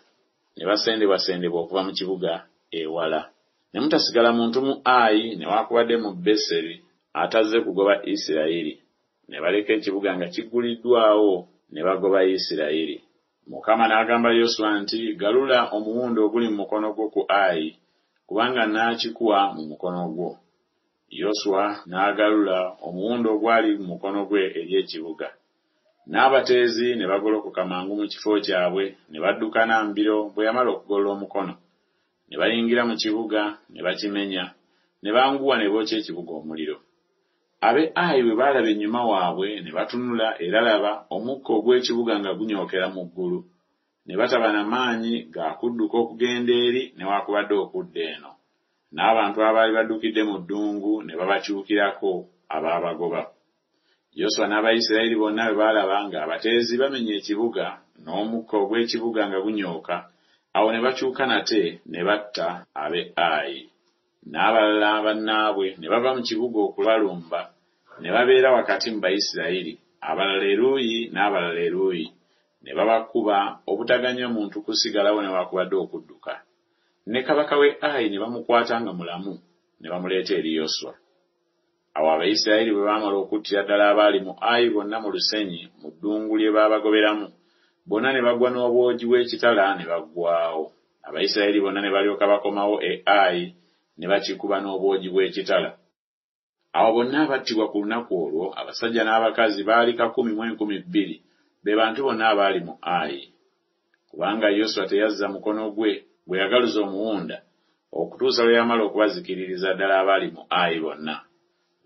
ne basendebwasendebwa okuva mu kibuga ewala. Ne mutasigala muntu mu ayi newaakubadde mu beseri atazze kugoba isirayiri. Ne baleka ekibuga nga kigguliddwawo ne bagoba isirayiri. Mukama n'agamba yoswa nti galula omuwundo oguli mu mukono gwo ku ayi kubanga naakikuwa mu mukono gwo yoswa n'agalula omuwundo ogwali mu mukono gwe eri ekibuga. N'abateezi ne bagolokoka mangu mu kifo kyabwe ne baddukana mbiro bwe yamala okugolola omukono. Ne bayingira mu kibuga ne bakimenya ne banguwa ne bookya ekibuga omuliro. Abe ayi bwe baalaba ennyuma waabwe ne batunula era laba omukka ogw'ekibuga nga gunyookera mu ggulu. Ne bataba na maanyi ga kudduka okugenda eri newaakubadde okudda eno n'abantu abaali baddukidde mu ddungu ne babakyukirako abaabagoba yoswa n'abayisirayiri bonna bwe baalaba nga abateezi bamenya ekibuga n'omukka ogw'ekibuga nga gunyooka awo ne bakyuka nate ne batta ab'e ayi. N'abalala bannaabwe ne bava mu kibuga okubalumba ne babeera wakati mu bayisirayiri abalala eruuyi n'abalala eruuyi ne babakuba obutaganya muntu kusigalawo newaakubadde okudduka ne kabaka we ayi ne bamukwata nga mulamu ne bamuleeta eri yoswa. Awo abayisirayiri bwe baamala okuttira ddala abaali mu ayi bonna mu lusenyi mu ddungu lye baabagoberamu bonna ne bagwa n'obwogi bw'ekitala ne baggwaawo. Abayisirayiri bonna ne balyoka bakomawo e ayi ne bakikuba n'obwogi bw'ekitala. Awo bonna abattibwa ku lunaku olwo abasajja n'abakazi baali kakumi mu enkumi bbiri be bantu bonna abaali mu ayi kubanga yoswa teyazza mukono gwe bwe yagaluza omuwunda okutuusa lwe yamala okubazikiririza ddala abaali mu ayi bonna.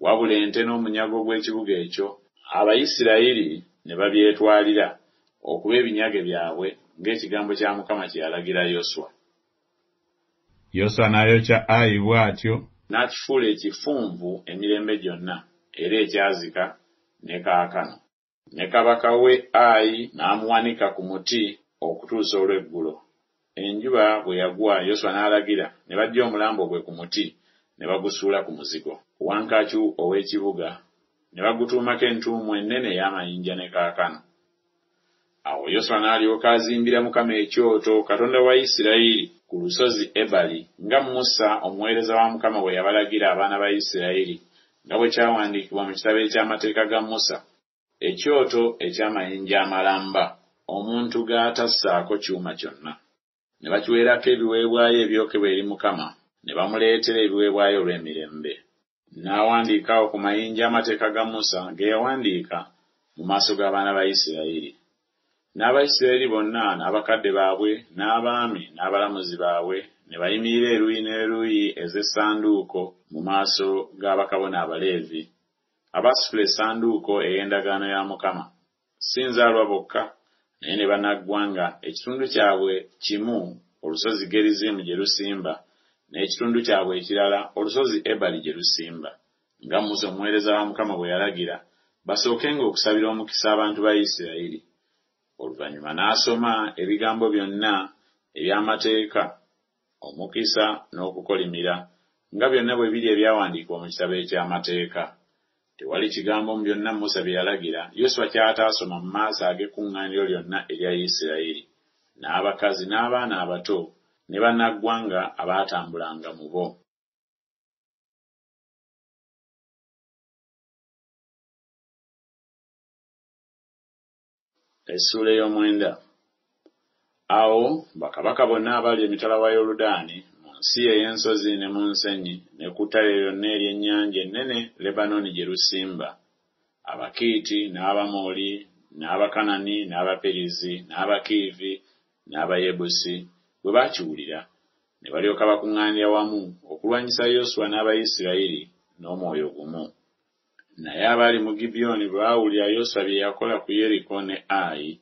Wabula ente n'omunyago gw'ekibuga ekyo abayisirayiri ne babyetwalira okuba ebinyage byabwe ng'ekigambo kya mukama kye yalagira yoswa. Yoswa n'ayokya ayi bw'atyo. N'akifuula ekifunvu emirembe gyonna era ekyazika ne kaakano. Ne kabaka we ayi n'amuwanika ku muti okutuusa olw'eggulo enjuba bwe yagwa yoswa n'alagira ne baggya omulambo gwe ku muti ne bagusuula ku muzigo. Wankaaki ow'ekibuga ne bagutuumako entuumu ennene ey'amayinja ne kaakano. Awo yoswa n'alyoka azimbira mukama ekyoto katonda wa isirayiri ku lusozi ebali nga musa omuweereza wa mukama bwe yabalagira abaana ba isirayiri nga bwe kyawandiikibwa mu kitabo eky'amateeka ga musa. Ekyoto eky'amayinja amalamba omuntu g'atassaako kyuma kyonna ne bakiweerako ebiweebwayo ebyokebwa eri mukama. Ne bamuleetera ebiweebwayo olw'emirembe. N'awandiikawo ku mayinja amateeka ga musa ge yawandiika mu maaso g'abaana ba isirayiri. N'abayisirayiri bonna n'abakadde baabwe n'abaami n'abalamuzi baabwe ne bayimirira eruuyi n'eruuyi ez'essanduuko mu maaso g'abakabona abaleevi. Abaasitula essanduuko ey'endagaano ya mukama. Si nzaalwa bokka naye ne bannaggwanga ekitundu kyabwe kimu olusozi gerizimu gye lusimba n'ekitundu kyabwe ekirala olusozi ebali gye lusimba. Nga musa omuweereza wa mukama bwe yalagira basookenga okusabira omukisa abantu ba isirayiri. Oluvannyuma n'asoma ebigambo byonna eby'amateeka omukisa n'okukolimira nga byonna bwe biri ebyawandiikibwa mu kitabo eky'amateeka tewali kigambo mu byonna musa bye yalagira yoswa ky'ataasoma mu maaso ag'ekkuŋŋaaniro lyonna erya isirayiri. N'abakazi n'abaana abato ne bannaggwanga abaatambulanga mu bo. Essuula ey'omwenda. Awo bakabaka bonna abaali emitala wa yoludaani nsi ey'ensozi ne mu nsenyi ne ku ttale lyonna ery'ennyanja ennene lebanooni gye lusimba. Abakiiti n'abamooli n'abakanani n'abaperizi n'abakiivi n'abayebusi bwe baakiwulira ne balyoka bakuŋŋaanira wamu okulwanyisa yoswa n'abayisirayiri n'omwoyo gumu. Naye abaali mu gibyoni bwe baawulira yoswa bye yakola ku yeriko ne ayi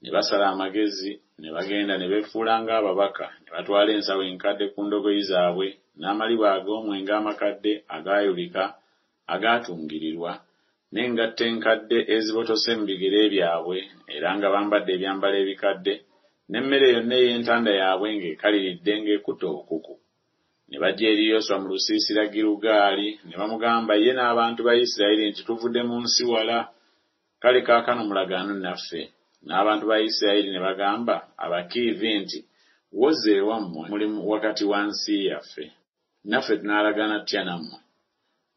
ne basala amagezi ne bagenda ne beefuula ng'ababaka ne batwala ensawo enkadde ku ndogoyi zaabwe n'amaliba ag'omwenge amakadde agaayulika agaatungirirwa n'engatta enkadde ezibotose mu bigere byabwe era nga bambadde ebyambalo ebikadde n'emmere yonna ey'entanda yaabwe ng'ekaliridde ng'ekutte obukuku ne bajja eri yoswa mu lusiisira girugaali ne bamugamba ye n'abantu ba isirayiri nti tuvudde mu nsi wala kale kaakano mulagaano naffe n'abantu ba isirayiri ne bagamba abakiivi nti woza ewammwe muli wakati wa nsi yaffe. Naffe tunaalagaana tutya nammwe?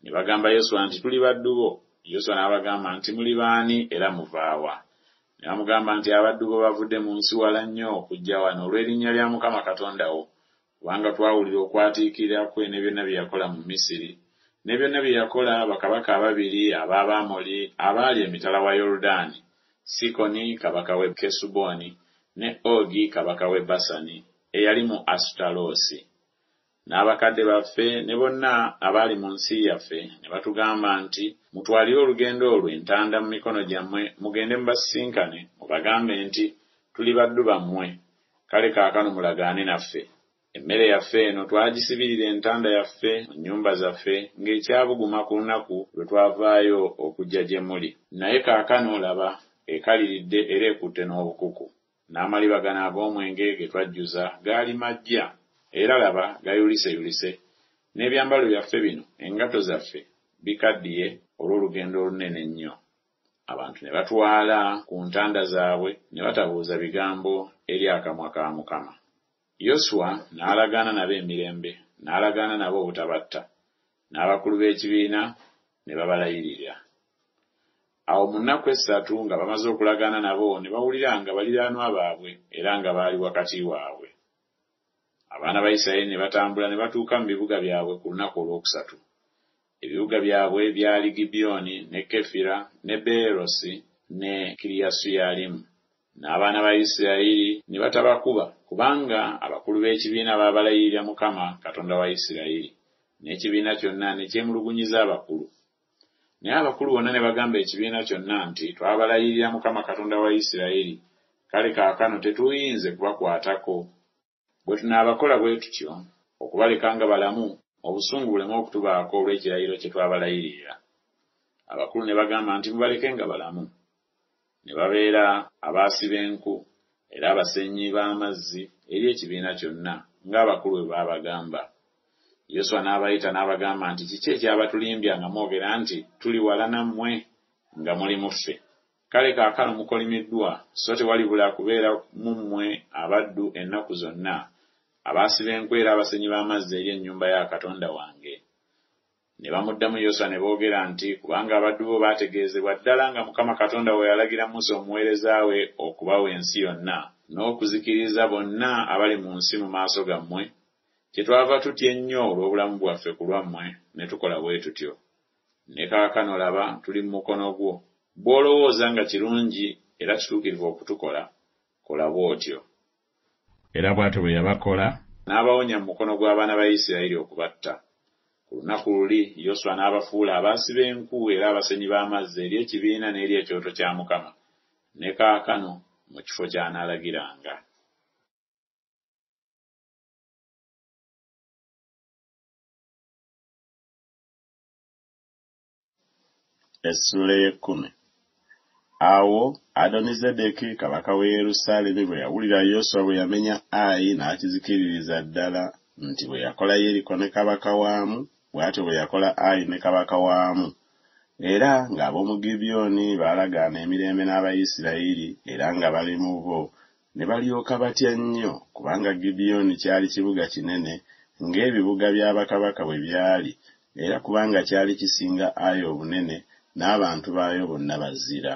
Ne bagamba yoswa nti tuli baddu bo. Yoswa n'abagamba nti muli baani era muvaawa ne bamugamba nti abaddu bo bavudde mu nsi wala nnyo okujja wano olw'erinnya lya mukama katonda wo. Kubanga twawulira okwatiikirira kwe ne byonna bye yakola mu misiri. Ne byonna bye yakola bakabaka ababiri ab'abamoli abaali emitala wa yoludaani sikoni kabaka w'e kesuboni ne ogi kabaka w'e basani eyali mu asutaloosi n'abakadde baffe ne bonna abaali mu nsi yaffe ne batugamba nti mutwalire olugendo olwo entanda mu mikono gyammwe mugende mubasisinkane mubagambe nti tuli baddu bammwe. Kale kaakano mulagaane naffe. Emmere yaffe eno twagisibirira entanda yaffe mu nnyumba zaffe ng'ekyabuguma ku lunaku lwe twavaayo okujja gye muli. Naye kaakano laba ekaliridde era ekutte n'obukuku. N'amaliba gano ag'omwenge ge twajjuza gaali majja. Era laba gayuliseyulise. N'ebyambalo byaffe bino engato zaffe bikaddiye olw'olugendo olunene ennyo abantu ne batwala ku ntanda zaabwe ne batabuuza bigambo eri akamwa ka mukama. Yoswa n'alagaana nabo emirembe n'alagaana nabo obutabatta. N'abakulu b'ekibiina ne babalayirira awo mu nnaku essatu nga bamaze okulagaana nabo ne bawulira nga baliraanwa baabwe era nga baali wakati waabwe. Abaana ba isirayiri ne batambula ne batuuka mu bibuga byabwe ku lunaku olwokusatu. Ebibuga byabwe byali gibyoni ne kefira ne beerosi ne kiriyasuyalimu. N'abaana ba isirayiri ne batabakuba kubanga abakulu b'ekibiina baabalayirira mukama katonda wa isirayiri. N'ekibiina kyonna ne kyemulugunyiza abakulu naye abakulu bonna ne bagamba ekibiina kyonna nti twabalayirira mukama katonda wa isirayiri. Kale kaakano tetuyinze kubakwatako. Bwe tunaabakola bwe tutyo okubaleka nga balamu obusungu buleme okutubaako olw'ekirayiro kye twabalayirira abakulu ne bagamba nti mubaleke nga balamu. Ne babeera abaasiba enku era abasenyi b'amazzi eri ekibiina kyonna ng'abakulu bwe baabagamba yoswa n'abayita n'abagamba nti kiki ekyabatulimbya nga mwogera nti tuli wala nammwe nga muli mu ffe. Kale kaakano mukolimiddwa so tewalibula kubeera mu mmwe abaddu ennaku zonna abaasiba enku era abasenyi b'amazzi eri ennyumba ya katonda wange. Ne bamuddamu yoswa ne boogera nti kubanga abaddu bo baategeezebwa ddala nga mukama katonda we yalagira musa omuweereza we okubawa ensi yonna n'okuzikiriza bonna abali mu nsi mu maaso gammwe kyetwava tutya ennyo olw'obulamu bwaffe ku lwammwe ne tukola bwe tutyo? Ne kaakano laba tuli mu mukono gwo. Bw'olowooza nga kirungi era kituukirivu okutukola kola bw'otyo. Era bw'atyo bwe yabakola n'abawonya mu mukono gw'abaana ba isirayiri okubatta. Ku lunaku luli yoswa n'abafuula abaasi b'enku era abasenyi b'amazzi eri ekibiina n'eri ekyoto kya mukama. Ne kaakano mu kifo ky'anaalagiranga essula y'ekkumi awo adonizedeki kabaka w'e yerusaalemi bwe yawulira yoswa bwe yamenya ayi n'akizikiririza ddala nti bwe yakola yeriko ne kabaka waamu bw'atyo bwe yakola ayi ne kabaka waamu. Era ng'ab'omu gibyoni baalagaana emirembe n'abayisirayiri era nga bali mu bo. Ne balyoka batya nnyo kubanga gibyoni kyali kibuga kinene ng'ebibuga bya bakabaka bwe byali era kubanga kyali kisinga ayi obunene n'abantu baayo bonna bazira.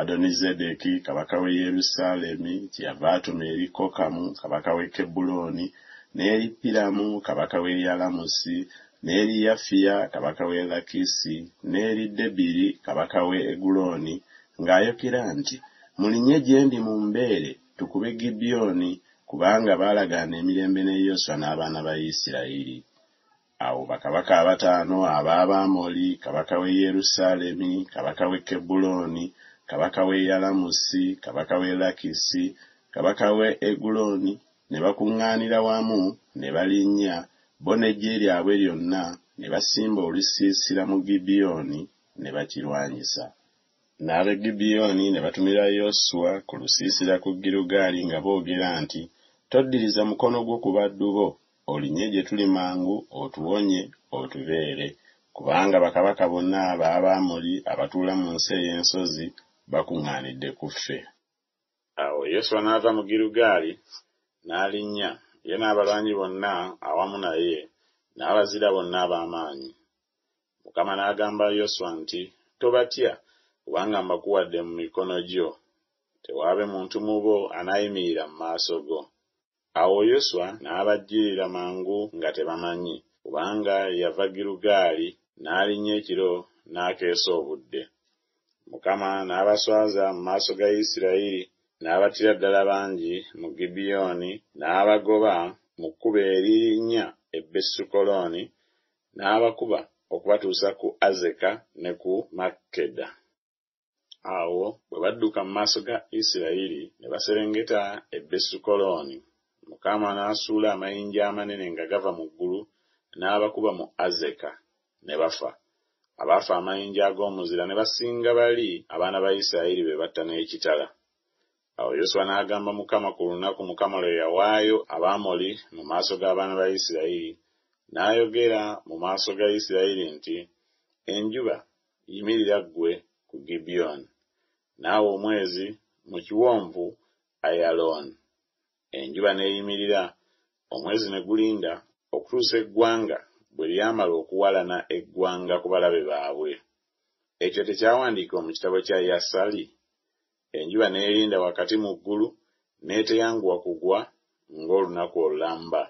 Adonizedeki kabaka w'e yerusaalemi kyeyava atuma eri kokamu kabaka w'e kebbulooni n'eri piramu kabaka w'e yalamusi n'eri yafiya kabaka w'e lakisi n'eri debiri kabaka w'e egulooni ng'ayokera nti mulinye gye ndi mu mbeere tukube gibyoni kubanga baalagaana emirembe ne yoswa n'abaana ba isirayiri awo bakabaka abataano ab'abamoli kabaka w'e yerusaalemi kabaka w'e kebbulooni kabaka w'e yalamusi kabaka w'e lakisi kabaka w'e egulooni ne bakuŋŋaanira wamu ne balinnya bo n'eggye lyabwe lyonna ne basimba olusiisira mu gibyoni ne bakirwanyisa. N'ab'e gibyoni ne batumira yoswa ku lusiisira ku girugaali nga boogera nti toddiriza mukono gwo ku baddu bo olinye gye tuli mangu otuwonye otubeere. Kubanga bakabaka bonna ab'abamoli abatuula mu nsi ey'ensozi bakuŋŋaanidde ku ffe. Awo yoswa n'ava mu girugaali n'alinnya. Ye n'abalwanyi bonna awamu naye n'abazira bonna ab'amaanyi. Mukama n'agamba yoswa nti tobatya kubanga mbakuwadde mu mikono gyo. Tewaabe muntu mu bo anaayimirira mu maaso go awo yoswa n'abajjirira mangu nga tebamanyi kubanga yava girugaali n'alinnya ekiro n'akeesa obudde. Mukama n'abaswaza mu maaso ga isirayiri n'abatira ddala bangi mu gibyoni n'abagoba mu kkubo eririnnya e besukolooni n'abakuba okubatuusa ku azeka ne ku makkeda. Awo bwe badduka mu maaso ga isirayiri ne baserengeta e besukolooni mukama n'asuula amayinja amanene nga gava mu ggulu n'abakuba mu azeka ne bafa. Abaafa amayinja ag'omuzira ne basinga bali abaana ba isirayiri be batta n'ekitala. Awo yoswa n'agamba mukama ku lunaku mukama lwe yawaayo abamoli mu maaso g'abaana ba isirayiri n'ayogera mu maaso ga isirayiri nti enjuba yimirira ggwe ku gibyoni. Naawe omwezi mu kiwonvu ayalooni enjuba n'eyimirira omwezi ne gulinda okutuusa eggwanga bwe lyamala okuwalana eggwanga ku balabe baabwe. Ekyo tekyawandiikibwa mu kitabo kya yasali. Enjuba n'erinda wakati mu ggulu n'eteyanguwa kugwa ng'olunaku olulamba.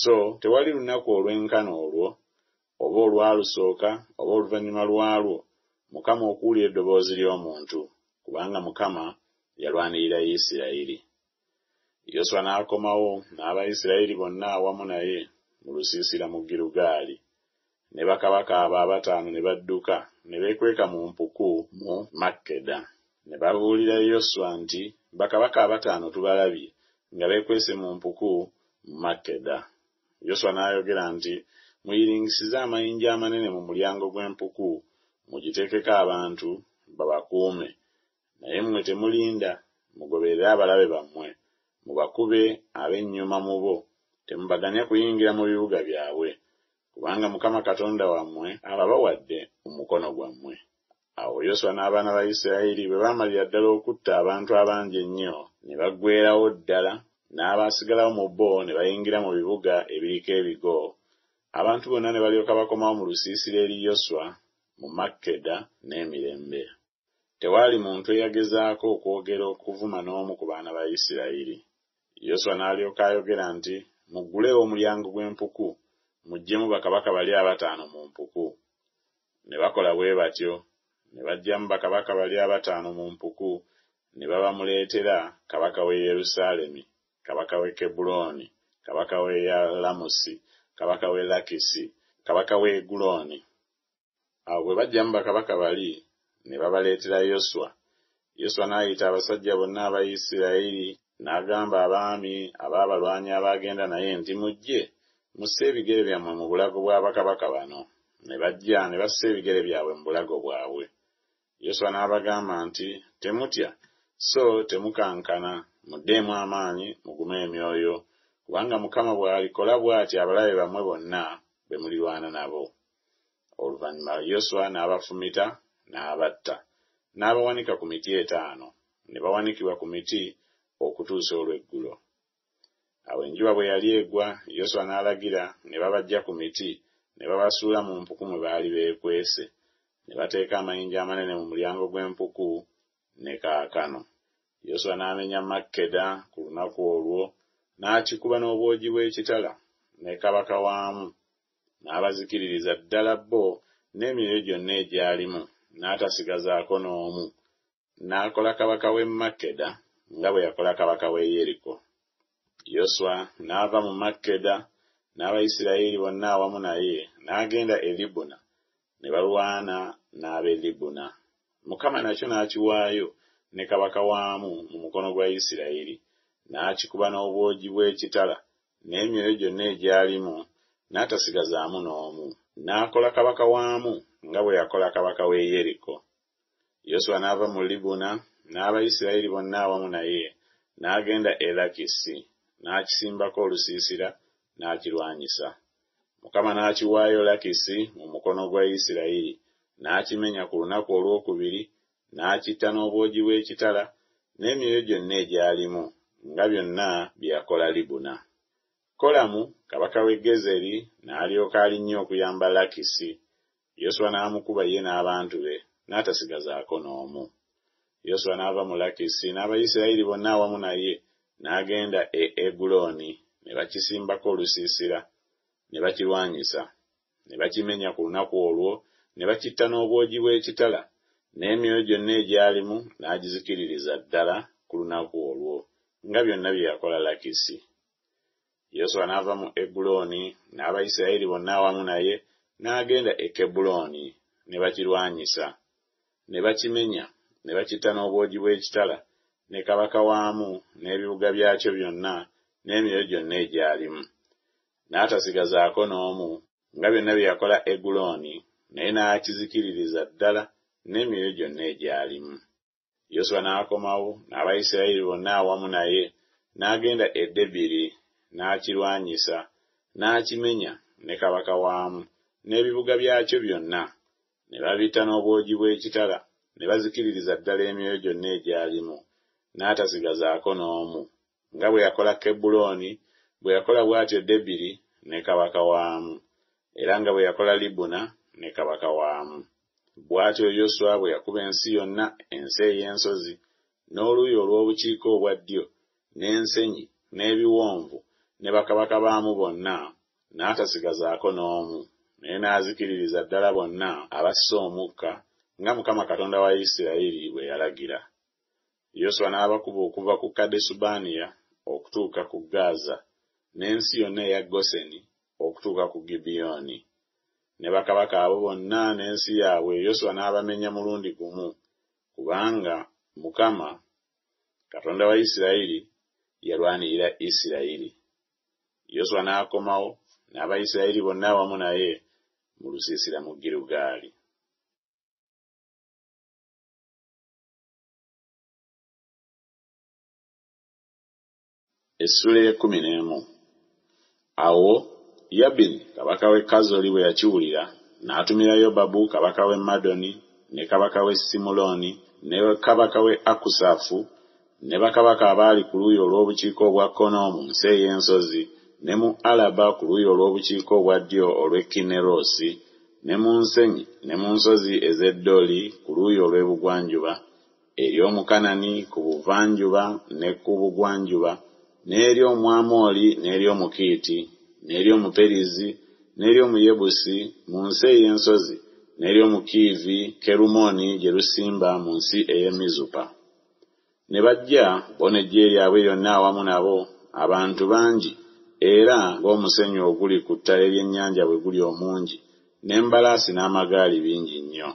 So tewali lunaku olw'enkana olwo oba olwalusooka oba oluvannyuma lwalwo mukama okuwulira eddoboozi ly'omuntu kubanga mukama yalwanirira isirayiri yoswa n'akomawo n'abayisirayiri bonna awamu naye mu lusiisira mu girugaali. Ne bakabaka abo abataano ne badduka ne beekweka mu mpuku mu makkeda. Ne babuulira yoswa nti bakabaka abataano tubalabye nga beekwese mu mpuku mu makkeda. Yoswa n'ayogera nti muyiringisize amayinja amanene mu mulyango gw'empuku mugiteekeko abantu babakuume. Naye mmwe temulinda mugoberere abalabe bammwe mubakube ab'ennyuma mu bo. Temubaganya kuyingira mu bibuga byabwe kubanga mukama katonda wammwe ababawadde mu mukono gwammwe. Awo yoswa n'abaana ba isirayiri bwe baamalira ddala okutta abantu abangi ennyo ne baggweerawo ddala n'abaasigalawo mu bo ne bayingira mu bibuga ebiriko ebigo. Abantu bonna ne balyoka bakomawo mu lusiisira eri yoswa mu makkeda n'emirembe. Tewaali muntu eyagezaako okwogera okuvuma n'omu ku baana ba isirayiri yoswa n'alyoka ayogera nti muggulewo omulyango gw'empuku muggyemu bakabaka bali abataano mu mpuku. Ne bakola bwe batyo ne baggyamu bakabaka bali abataano mu mpuku ne babamuleetera kabaka w'e yerusaalemi kabaka w'e kebulooni kabaka w'e lamusi kabaka w'e lakisi kabaka w'e gulooni awo bwe baggyamu bakabaka bali ne babaleetera yoswa. Yoswa n'ayita abasajja bonna aba isirayiri n'agamba abaami abaabalwanyi abaagenda naye nti mujje musse ebigere byammwe mu bulago bwa bakabaka bano. Ne bajja ne bassa ebigere byabwe mu bulago bwabwe. Yoswa n'abagamba nti temutya so temukankana muddeemu amaanyi mugume emyoyo kubanga mukama bw'alikola bw'ati abalabe bammwe bonna be mulirwana nabo. Oluvannyuma yoswa n'abafumita n'abatta. N'abawanika ku miti etaano. Ne bawanikibwa ku miti okutuusa olw'eggulo. Awo enjuba bwe yali egwa yoswa n'alagira ne babajja ku miti ne babasuula mu mpuku mwe baali beekwese. Ne bateeka amayinja amanene mu mulyango gw'empuku ne kaakano. Yoswa n'amenya makkeda ku lunaku olwo n'akikuba n'obwogi bw'ekitala ne kabaka waamu. N'abazikiririza ddala bo n'emyoyo gyonna egyalimu n'atasigazaako n'omu. N'akola kabaka w'e makkeda nga bwe yakola kabaka w'e yeriko. Yoswa n'ava mu makkeda n'abayisirayiri bonna awamu naye n'agenda e libuna ne balwana n'ab'e libuna. Mukama nakyo n'akiwaayo ne kabaka waamu mu mukono gwa isirayiri n'akikuba n'obwogi bw'ekitala n'emyoyo gyonna egyalimu n'atasigazaamu n'omu. N'akola kabaka waamu nga bwe yakola kabaka w'e yeriko. Yoswa n'ava mu libuna n'abayisirayiri bonna awamu naye n'agenda e lakisi n'akisimbako olusiisira n'akirwanyisa. Mukama n'akiwaayo lakisi mu mukono gwa isirayiri n'akimenya ku lunaku olwokubiri n'akitta n'obwogi bw'ekitala n'emyoyo gyonna egyalimu nga byonna bye yakola libuna. Kolamu kabaka w'e gezeri n'alyoka alinnyo okuyamba lakisi. Yoswa n'amukuba ye n'abantu be n'atasigazaako n'omu yoswa n'ava mu lakisi n'abayisirayiri bonna awamu naye n'agenda e egulooni ne bakisimbako olusiisira ne bakirwanyisa ne bakimenya ku lunaku olwo ne bakitta n'obwogi bw'ekitala n'emyoyo gyonna egyalimu n'agizikiririza ddala ku lunaku olwo nga byonna bye yakola lakisi yoswa n'ava mu egulooni n'abayisirayiri bonna awamu naye n'agenda e kebulooni ne bakirwanyisa ne bakimenya ne bakitta n'obwogi bw'ekitala ne kabaka waamu n'ebibuga byakyo byonna n'emyoyo gyonna egyalimu. N'atasigazaako n'omu nga byonna bye yakola egulooni naye n'akizikiririza ddala n'emyoyo gyonna egyalimu. Yoswa n'akomawo n'abayisirayiri bonna awamu naye n'agenda e debiri n'akirwanyisa n'akimenya ne kabaka waamu n'ebibuga byakyo byonna ne babitta n'obwogi bw'ekitala ne bazikiririza ddala emyoyo gyonna egyalimu n'atasigazaako n'omu nga bwe yakola kebulooni bwe yakola bw'atyo debiri ne kabaka waamu era nga bwe yakola libuna ne kabaka waamu. Bw'atyo yoswa bwe yakuba ensi yonna ensi ey'ensozi n'oluuyi olw'obukiika obwa ddyo n'ensenyi n'ebiwonvu ne bakabaka baamu bonna n'atasigazaako n'omu. Naye n'azikiririza ddala bonna abassa omukka nga mukama katonda wa isirayiri bwe yalagira. Yoswa n'abakuba okuva ku kadesubaaniya okutuuka ku gaaza n'ensi yonna eya goseni okutuuka ku gibiyoni ne bakabaka abo bonna n'ensi yaabwe yoswa n'abamenya mulundi gumu kubanga mukama katonda wa isirayiri yalwanirira isirayiri. Yoswa n'akomawo n'abayisirayiri bonna awamu naye mu lusiisira mu girugaali essula ey'ekkumi n'emu awo yabini kabaka w'e kazoli bwe yakiwulira n'atumira yobabu kabaka w'e madoni ne kabaka w'e simulooni ne kabaka w'e akusafu ne bakabaka abaali ku luuyi olw'obukiika obwa kkono mu nsi ey'ensozi ne mu alaba ku luuyi olw'obukiika obwa ddyo olw'e kineroosi ne mu nsenyi ne mu nsozi ez'eddooli ku luuyi olw'ebugwanjuba eri omukanani ku buvanjuba ne ku bugwanjuba n'eri omwamoli n'eri omukiiti n'eri omuperizi n'eri omuyebusi mu nsi ey'ensozi n'eri omukiivi kerumoni gye lusimba mu nsi ey'emizupa ne bajja bo n'eggye lyabwe lyonna awamu nabo abantu bangi era ng'omusenyu oguli ku ttale ly'ennyanja bwe guli omungi n'embalaasi n'amagaali bingi nnyo.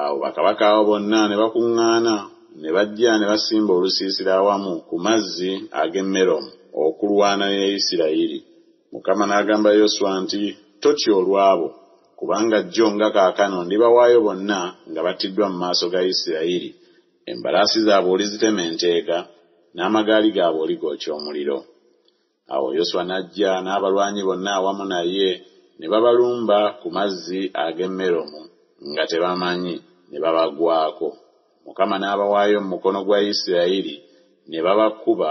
Awo bakabaka abo bonna ne bakuŋŋaana ne bajja ne basimba olusiisira awamu ku mazzi ag'e meromu okulwana ne isirayiri. Mukama n'agamba yoswa nti totya olwabo kubanga jjo nga kaakano ndibawaayo bonna nga battiddwa mu maaso ga isirayiri. Embalaasi zaabwe olizitema enteeka n'amagaali gaabwe oligookya omuliro. Awo yoswa n'ajja n'abalwanyi bonna awamu naye ne babalumba ku mazzi ag'e meromu nga tebamanyi ne babagwako mukama n'abawaayo mu mukono gwa isirayiri ne babakuba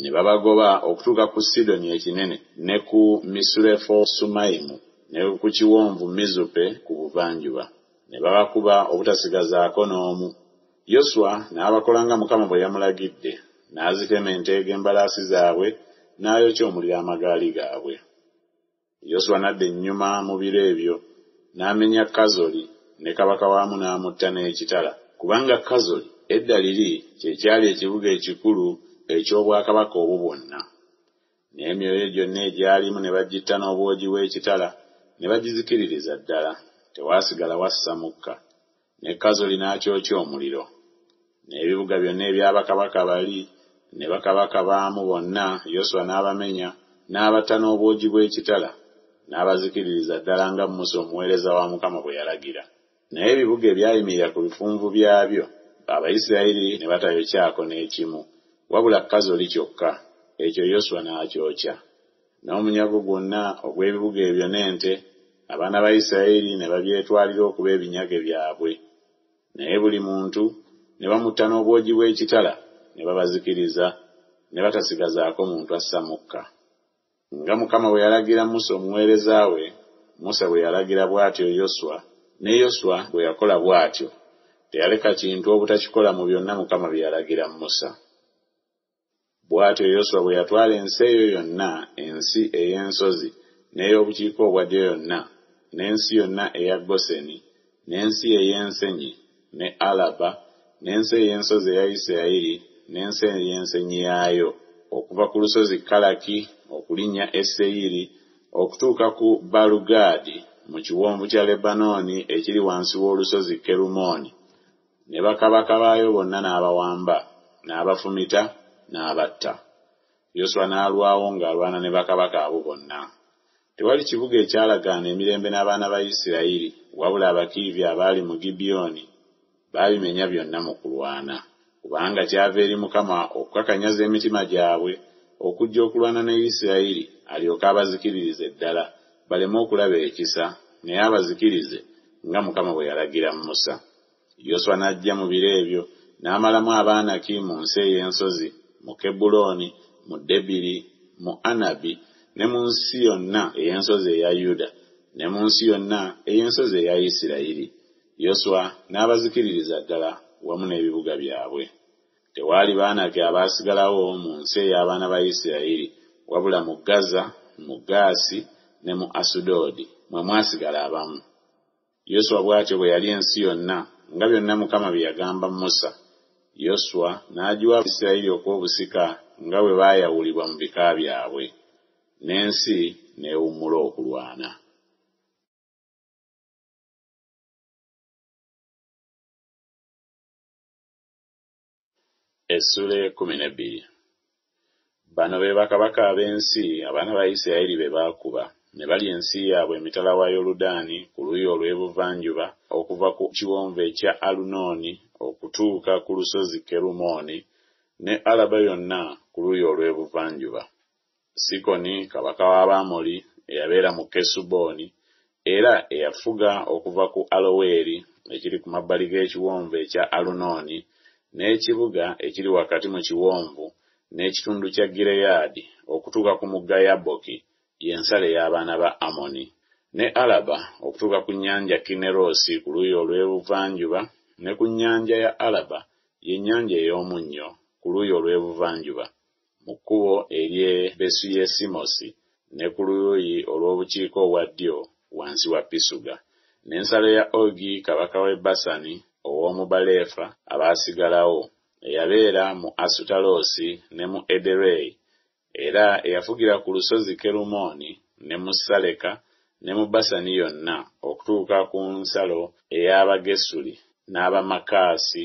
ne babagoba okutuuka ku sidoni ekinene ne ku misurefo sumayimu ne ku kiwonvu mizupe ku buvanjuba. Ne babakuba obutasigazaako n'omu. Yoswa n'abakola nga mukama bwe yamulagidde n'azitema enteega embalaasi zaabwe n'ayokya omuliro amagaali gaabwe. Yoswa n'adda ennyuma mu biro ebyo n'amenya kazoli ne kabaka waamu n'amutta n'ekitala kubanga kazoli edda liri kye kyali ekibuga ekikulu eky'obwakabaka obwo bwonna. N'emyoyo gyonna egyalimu ne bagitta n'obwogi bw'ekitala ne bagizikiririza ddala tewaasigala wassa mukka. Ne kazoli n'akyokya omuliro. N'ebibuga byonna ebyabakabaka bali ne bakabaka baamu bonna yoswa n'abamenya n'abatta n'obwogi bw'ekitala n'abazikiririza ddala nga musa omuweereza wa mukama bwe yalagira naye ebibuga ebyayimirira ku bifunvu byabyo. Abayisirayiri ne batayokyako n'ekimu wabula kazoli kyokka ekyo yoswa n'akyokya. N'omunyago gwonna ogw'ebibuga ebyo n'ente abaana ba isirayiri ne babyetwalira okuba ebinyage byabwe. Naye buli muntu ne bamutta n'obwogi bw'ekitala ne babazikiriza ne batasigazaako muntu assa mukka. Nga mukama bwe yalagira musa omuweereza we musa bwe yalagira bw'atyo yoswa ne yoswa bwe yakola bw'atyo teyaleka kintu obutakikola mu byonna mukama bye yalagira musa. Bw'atyo yoswa bwe yatwala ensi eyo yonna ensi ey'ensozi n'ey'obukiika obwa ddyo yonna n'ensi yonna eya goseni n'ensi ey'ensenyi ne alaba n'ensi ey'ensozi eya isirayiri n'ensi ey'ensenyi yaayo okuva ku lusozi kalaki okulinnya eseyiri okutuuka ku balugaadi mu kiwonvu kya lebanooni ekiri wansi w'olusozi kerumooni ne bakabaka baayo bonna n'abawamba n'abafumita n'abatta. Yoswa n'alwawo ng'alwana ne bakabaka abo bonna. Tewali kibuga ekyalagaana emirembe n'abaana ba isirayiri wabula abakiivi abaali mu gibyoni baabimenya byonna mu kulwana. Kubanga kyava eri mukama okukakanyaza emitima gyabwe okujja okulwana ne isirayiri alyoke abazikiririze ddala baleme okulaba ekisa naye abazikirize nga mukama bwe yalagira musa. Yoswa n'ajja mu biro ebyo n'amalamu abaanaki mu nsi ey'ensozi mu kebulooni mu debiri mu anabi ne mu nsi yonna ey'ensozi eya yuda ne mu nsi yonna ey'ensozi eya isirayiri. Yoswa n'abazikiririza ddala wamu n'ebibuga byabwe. Tewaali baanake abaasigalawo mu nsi ey'abaana ba isirayiri wabula mu gaza mu gaasi ne mu asudoodi mwe mwasigala abamu. Yoswa bw'atyo bwe yali ensi yonna nga byonna mukama bye yagamba musa yoswa n'agiwa isirayiri okw'obusika nga bwe baayawulibwa mu bika byabwe n'ensi n'ewummula okulwana. Essula ekumi n'ebbiri. Bano be bakabaka ab'ensi abaana ba isirayiri be baakuba ne balya ensi yaabwe emitala wa yoludaani ku luuyi olw'ebuvanjuba okuva ku kiwonvu ekya alunooni okutuuka ku lusozi kerumooni ne alaba yonna ku luuyi olw'ebuvanjuba. Sikoni kabaka w'abamoli eyabeera mu kesubooni era eyafuga okuva ku aloweeri ekiri ku mabbali g'ekiwonvu ekya alunooni n'ekibuga ekiri wakati mu kiwonvu n'ekitundu kya gireyaadi okutuuka ku mugga yaboki y'ensalo ey'abaana ba amoni ne alaba okutuuka ku nnyanja kineroosi ku luuyi olw'ebuvanjuba ne ku nnyanja ya alaba y'ennyanja ey'omunnyo ku luuyi olw'ebuvanjuba mu kkubo ery'e besuyesimosi ne ku luuyi olw'obukiika obwa ddyo wansi wa pisuga. N'ensalo ya ogi kabaka w'e basani ow'omu baleefa abaasigalawo eyabeera mu asutaloosi ne mu ederei era eyafugira ku lusozi kerumooni ne mu saleka ne mu basani yonna okutuuka ku nsalo ey'abagesuli n'abamakaasi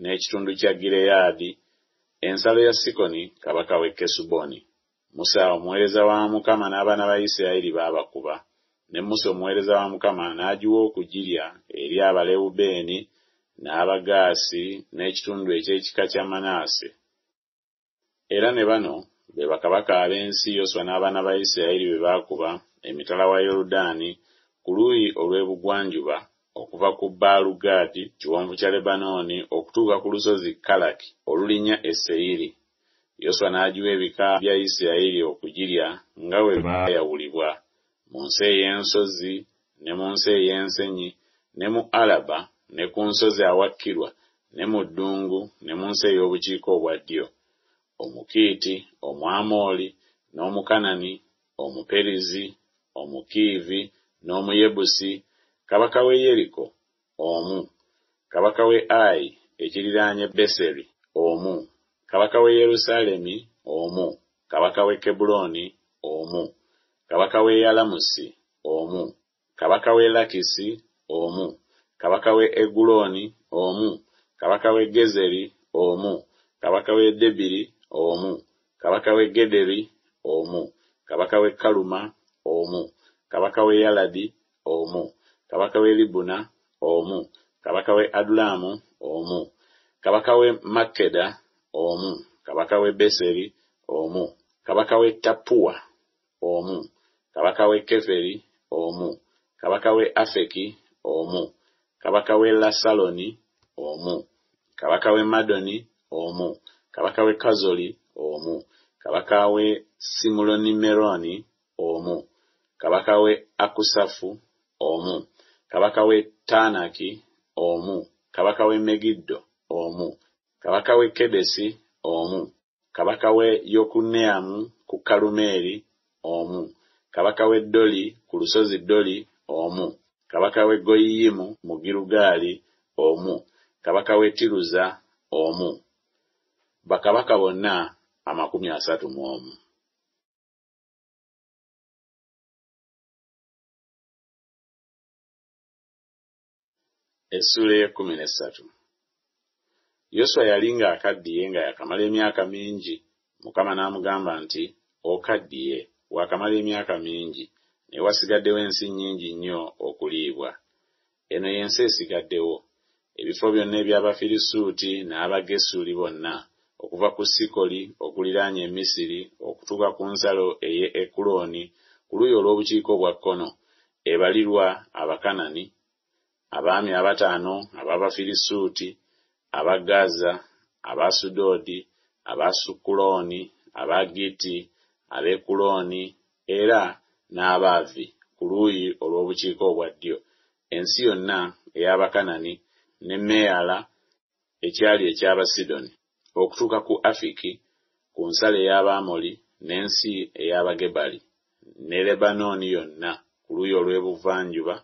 n'ekitundu kya gireyaadi ensalo ya sikoni kabaka w'e kesuboni. Musa omuweereza wa mukama n'abaana ba isirayiri baabakuba. Ne musa omuweereza wa mukama n'agiwa okugirya eri abalewubeeni n'abagaasi n'ekitundu eky'ekika kya manaase. Era ne bano be bakabaka ab'ensi yoswa n'abaana ba isirayiri be baakuba emitala wa yoludaani ku luuyi olw'ebugwanjuba okuva ku baalugaadi kiwonvu kya lebanooni okutuuka ku lusozi kalaki olulinnya e seyiri yoswa n'agiwa ebika bya isirayiri okugirya nga bwe baayawulibwa mu nsi ey'ensozi ne mu nsi ey'ensenyi ne mu alaba ne ku nsozi awakkirwa ne mu ddungu ne mu nsi ey'obukiika obwa ddyo omukiiti omwamooli n'omukanani omuperizi omukiivi n'omuyebusi kabaka w'e yeriko omu kabaka w'e ayi ekiriraanye beseri omu kabaka w'e yerusaalemi omu kabaka w'e kebulooni omu kabaka w'e yalamusi omu kabaka w'e lakisi omu kabaka w'e egulooni omu kabaka w'e gezeri omu kabaka w'e debiri omu kabaka w'e gederi omu kabaka w'e kaluma omu kabaka w'e yaladi omu kabaka w'e libuna omu kabaka w'e adulamu omu kabaka w'e makkeda omu kabaka w'e beseri omu kabaka w'e tapuwa omu kabaka w'e keferi omu kabaka w'e afeki omu kabaka w'e lasaloni omu kabaka w'e madoni omu kabaka w'e kazoli omu kabaka w'e simulonimeroni omu kabaka w'e akusafu omu kabaka w'e taanaki omu kabaka w'e megiddo omu kabaka w'e kedesi omu kabaka w'e yokuneamu ku kalumeeri omu kabaka w'e doli ku lusozi doli omu kabaka w'e goyiyimu mu girugaali omu kabaka w'e tiruza omu bakabaka bonna amakumi asatu mu omu. Essula ey'ekkumi n'essatu. Yoswa yali ng'akaddiye nga yakamala emyaka mingi. Mukama n'amugamba nti okaddiye waakamala emyaka mingi naye wasigaddewo ensi nnyingi nnyo okuliibwa. Eno y'ensi esigaddewo. Ebifo byonna eby'abafirisuuti n'abagesuli bonna okuva ku sikoli okuliraanya emisiri okutuuka ku nsalo ey'e ekuloni ku luuyi olw'obukiika obwa kkono ebalirwa abakanani abaami abataano ab'abafirisuuti aba gaza abasudoodi abasukulooni abagiti ab'ekuloni era n'abaavi ku luuyi olw'obukiika obwa ddyo. Ensi yonna ey'abakanani ne meyala ekyali eky'abasidoni okutuuka ku afiki ku nsalo ey'abamoli n'ensi ey'abagebali ne lebanooni yonna ku luuyi olw'ebuvanjuba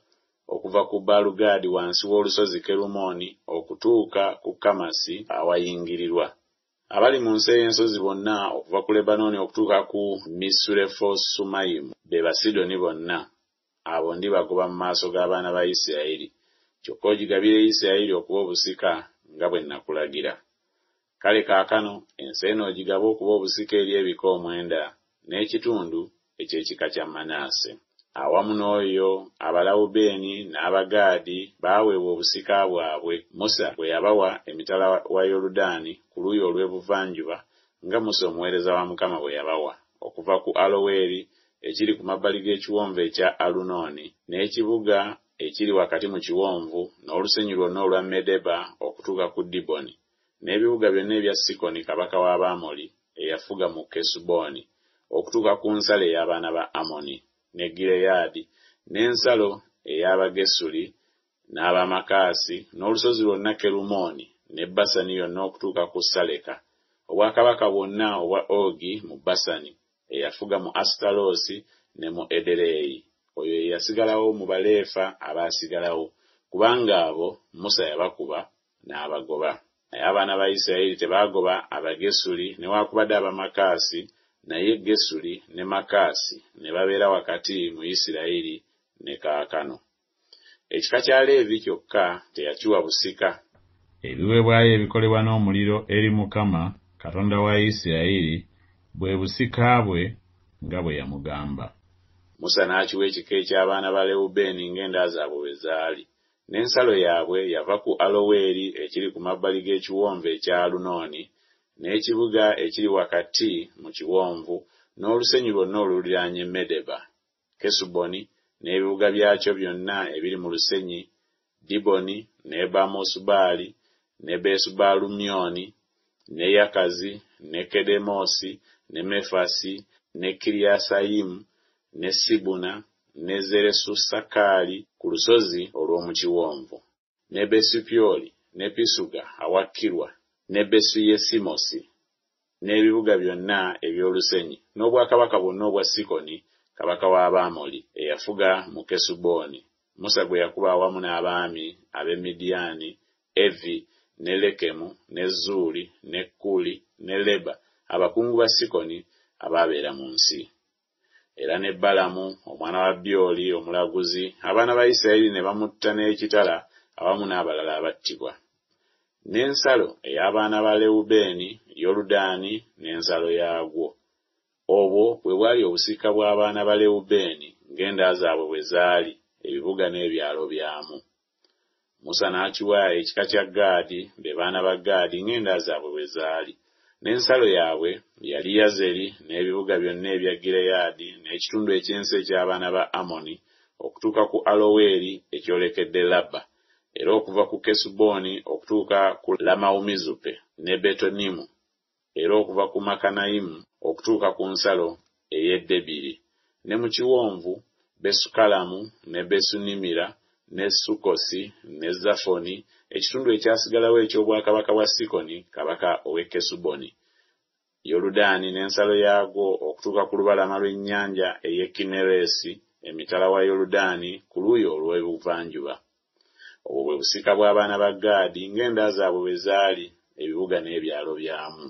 okuva ku baalugaadi wansi w'olusozi kerumooni okutuuka ku kamasi awayingirirwa. Abali mu nsi ey'ensozi bonna okuva ku lebanooni okutuuka ku misurefosumayimu be basidoni bonna abo ndibagoba mu maaso g'abaana ba isirayiri. Kyokka ogigabire isirayiri okuba obusika nga bwe nakulagira kale kaakano ensi eno ogigabe okuba obusika eri ebika omwenda n'ekitundu eky'ekika kya manaase. Awamu n'oyo abalawubeeni n'abagaadi baaweebwa obusika bwabwe. Musa bwe yabawa emitala wa yoludaani ku luuyi olw'ebuvanjuba nga musa omuweereza wa mukama bwe yabawa okuva ku aloweeri ekiri ku mabbali g'ekiwonvu ekya alunooni n'ekibuga ekiri wakati mu kiwonvu n'olusenyi lwonna olwa medeba okutuuka ku diboni n'ebibuga byonna ebya sikoni kabaka w'abamoli eyafuga mu kesubooni okutuuka ku nsalo ey'abaana ba amoni ne gireyaadi n'ensalo ey'abagesuli n'abamakaasi n'olusozi lwonna kerumooni ne basani yonna okutuuka ku saleka. Obwakabaka bwonna obwa ogi mu basani eyafuga mu asitaloosi ne mu edereeyi oyo yeyasigalawo mu baleefa abaasigalawo kubanga abo musa yabakuba n'abagoba naye abaana ba isirayiri tebaagoba abagesuli newaakubadde abamakaasi naye gesuli ne makaasi ne babeera wakati mu isirayiri ne kaakano. Ekika kya leevi kyokka teyakiwa busika. Ebiweebwayo ebikolebwa n'omuliro eri mukama katonda wa isirayiri bwe busika bwe nga bwe yamugamba. Musa n'akiwa ekika eky'abaana ba lewubeeni ng'enda zaabwe bwe zaali n'ensalo yaabwe yava ku aloweeri ekiri ku mabbali g'ekiwonvu ekya alunooni n'ekibuga ekiri wakati mu kiwonvu n'olusenyu lwonna oluliraanye medeba kesuboni n'ebibuga byakyo byonna ebiri mu lusenyi diboni ne bamosubaali ne beesubaalumyoni ne yakazi ne kedemoosi ne mefasi ne kiriyasayimu ne sibuna ne zeresusakaali ku lusozi olw'omu kiwonvu ne besupyoli ne pisuga awakkirwa ne besuyesimosi n'ebibuga byonna eby'olusenyi n'obwakabaka bwonna obwa sikoni kabaka w'abamoli eyafuga mu kesubooni musa gwe yakuba awamu n'abaami ab'e midiyaani evi ne lekemu ne zuuli ne kuli ne leba abakungu ba sikoni abaabeera mu nsi era ne balamu omwana wa byoli omulaguzi. Abaana ba isirayiri ne bamutta n'ekitala awamu n'abalala abattibwa. N'ensalo ey'abaana ba lewubeeni yoludaani n'ensalo yaagwo. Obwo bwe bwali obusika bw'abaana ba lewubeeni ng'enda zaabwe bwe zaali ebibuga n'ebyalo byamu. Musa n'akiwa ekika kya gaadi be baana ba gaadi ng'enda zaabwe bwe zaali n'ensalo yaabwe yali yazeri n'ebibuga byonna ebya gireyaadi n'ekitundu eky'ensi eky'abaana ba amoni okutuuka ku aloweeri ekyolekedde labba era okuva ku kesubooni okutuuka ku lamawumizupe ne betonimu era okuva ku makanayimu okutuuka ku nsalo ey'eddebiri ne mu kiwonvu besukalamu ne besunimira ne sukosi ne zafoni ekitundu ekyasigalawo eky'obwakabaka bwa sikoni kabaka ow'e kesuboni. Yoludaani n'ensalo yaagwo okutuuka ku lubalama lw'ennyanja ey'e kineresi emitala wa yoludaani ku luuyi olw'ebuvanjuba obwo bwe busika bw'abaana ba gaadi ng'enda zaabwe bwe zaali ebibuga n'ebyalo byamu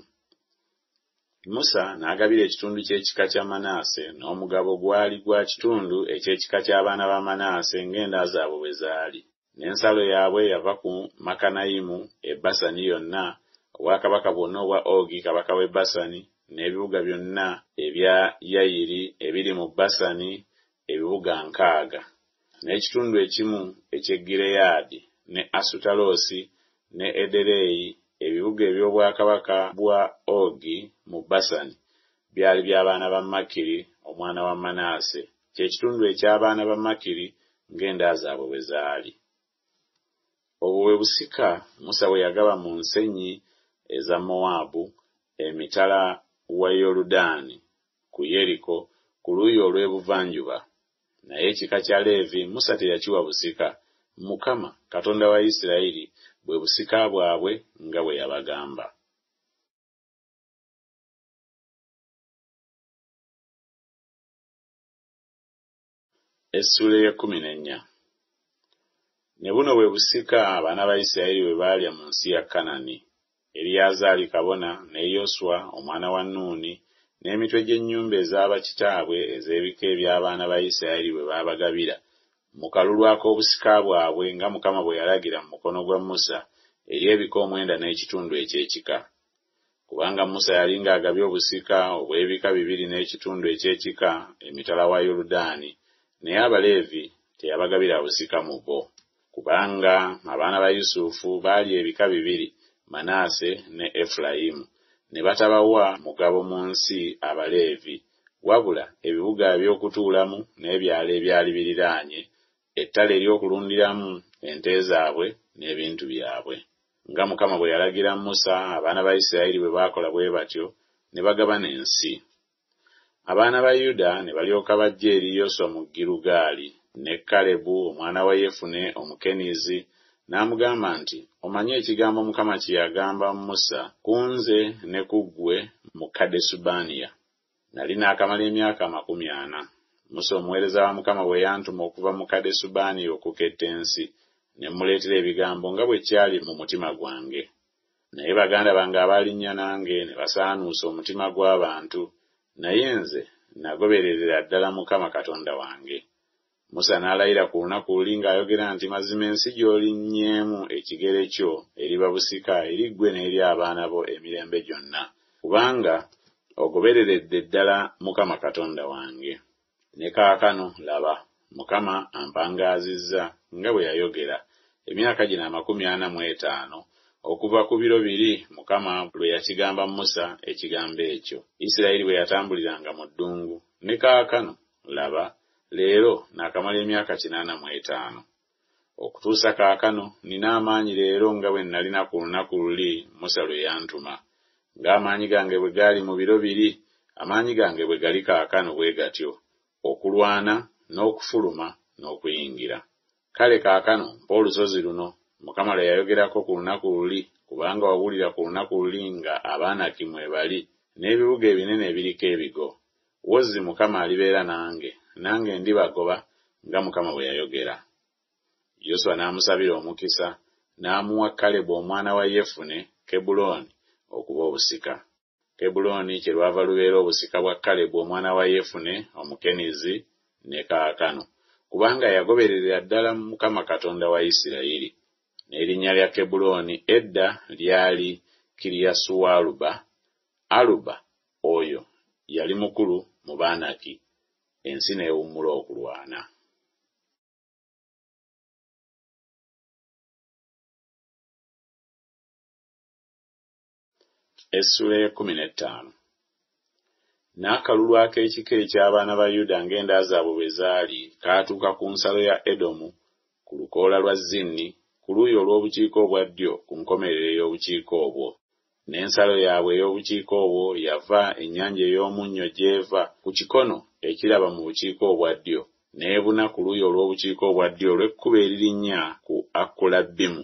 musa n'agabira ekitundu ky'ekika kya manaase n'omugabo gwali gwa kitundu eky'ekika ky'abaana ba manaase ng'enda zaabwe bwe zaali. N'ensalo yaabwe yava ku makanayimu e basani yonna obwakabaka bwonna obwa ogi kabaka w'e basani n'ebibuga byonna ebya yayiri ebiri mu basani ebibuga nkaaga. N'ekitundu ekimu eky'egireyaadi ne asutaloosi ne edereeyi ebibuga eby'obwakabaka bwa ogi mu basani byali by'abaana ba makiri omwana wa manaase. Kyekitundu eky'abaana ba makiri ng'enda zaabwe bwe zaali. Obwo bwe busika musa bwe yagaba mu nsenyi eza mowaabu emitala wa yoludaani ku yeriko ku luuyi olw'ebuvanjuba. Naye ekika kya leevi musa teyakiwa busika. Mukama katonda wa isirayiri bwe busika bwabwe nga bwe yabagamba. Essuula ey'ekkumi n'ennya ne buno bwe busika abaana ba isirayiri bwe baalya mu nsi ya kanani. Eriyazaali kabona ne yoswa omwana wa nuuni n'emitwe gy'ennyumba ez'abakitaabwe ez'ebika eby'abaana ba isirayiri bwe baabagabira mu kalulu ak'obusika bwabwe nga mukama bwe yalagira mu mukono gwa musa eri ebika omwenda n'ekitundu eky'ekika kubanga musa yali ng'agabye obusika obw'ebika bibiri n'ekitundu eky'ekika emitala wa yoludaani naye abaleevi teyabagabira busika mu bo. Kubanga abaana ba yusufu baali ebika bibiri manaase ne efulayimu. Ne batabawa mugabo mu nsi abaleevi wabula ebibuga eby'okutuulamu n'ebyalo ebyali biriraanye ettale ery'okulundiramu ente zaabwe n'ebintu byabwe. Nga mukama bwe yalagira musa abaana ba isirayiri bwe baakola bwe batyo ne bagabana ensi abaana ba yuda ne balyoka bajja eri yoswa mu girugaali ne kalebu omwana wa yefune omukenizi n'amugamba nti omanyi ekigambo mukama kye yagamba musa ku nze ne ku ggwe mu kadesubaaniya nali naakamala emyaka amakumi ana musa omuweereza wa mukama bwe yantuma okuva mu kadesubaaniya okuketta ensi ne muleetera ebigambo nga bwe kyali mu mutima gwange. Naye baganda bange abaalinnya nange ne basaanuusa omutima gw'abantu naye nze nagobererera ddala mukama katonda wange. Musa n'alayira ku lunaku luli ng'ayogera nti mazima ensi gy'olinnyeemu ekigere kyo eriba busika eri ggwe n'eri abaana bo emirembe gyonna. Kubanga ogobereredde ddala mukama katonda wange ne kaakano laba mukama ampangaazizza nga bwe yayogera emyaka gino amakumi ana mu etaano okuva ku biro biri mukama lwe yakigamba musa ekigambo ekyo. Isirayiri bwe yatambuliranga mu ddungu. Ne kaakano laba leero naakamala emyaka kinaana mu etaano. Okutuusa kaakano nina amaanyi leero nga bwe nalina ku lunaku luli musa lwe yantuma. Ng'amaanyi gange bwe gaali mu biro biri amaanyi gange bwe gali kaakano bwe gatyo okulwana n'okufuluma n'okuyingira. Kale kaakano mpa olusozi luno mukama lwe yayogerako ku lunaku luli kubanga wabulira ku lunaku luli nga abaanaki mwe bali n'ebibuga ebinene ebiriko ebigo. Wozzi mukama alibeera nange nange ndibagoba nga mukama bwe yayogera. Yoswa n'amusabira omukisa n'amuwa kalebu omwana wa yefune kebulooni okuba obusika kebulooni kyerwava lubeera obusika bwa kalebu omwana wa yefune omukenizi ne kaakano. Kubanga yagobererera ddala mukama katonda wa isirayiri. N'erinnya lya kebulooni edda lyali kiriyasuwaluba aluba oyo yali mukulu mu baanaki ensi n'ewummula okulwana essula y'ekkumi n'ettaano. N'akalulu ak'ekika eky'abaana ba yuda ng'enda zaabwe bwe zaali kaatuuka ku nsalo ya edomu ku lukoola lwa zinni ku luuyi olw'obukiika obwa ddyo ku nkomerero ey'obukiika obwo n'ensalo yaabwe ey'obukiika obwo yava ennyanja ey'omunnyo gy'eva ku kikono ekiraba mu bukiika obwa ddyo n'ebuna ku luuyi olw'obukiika obwa ddyo olw'ekkubo eririnnya ku akulabbimu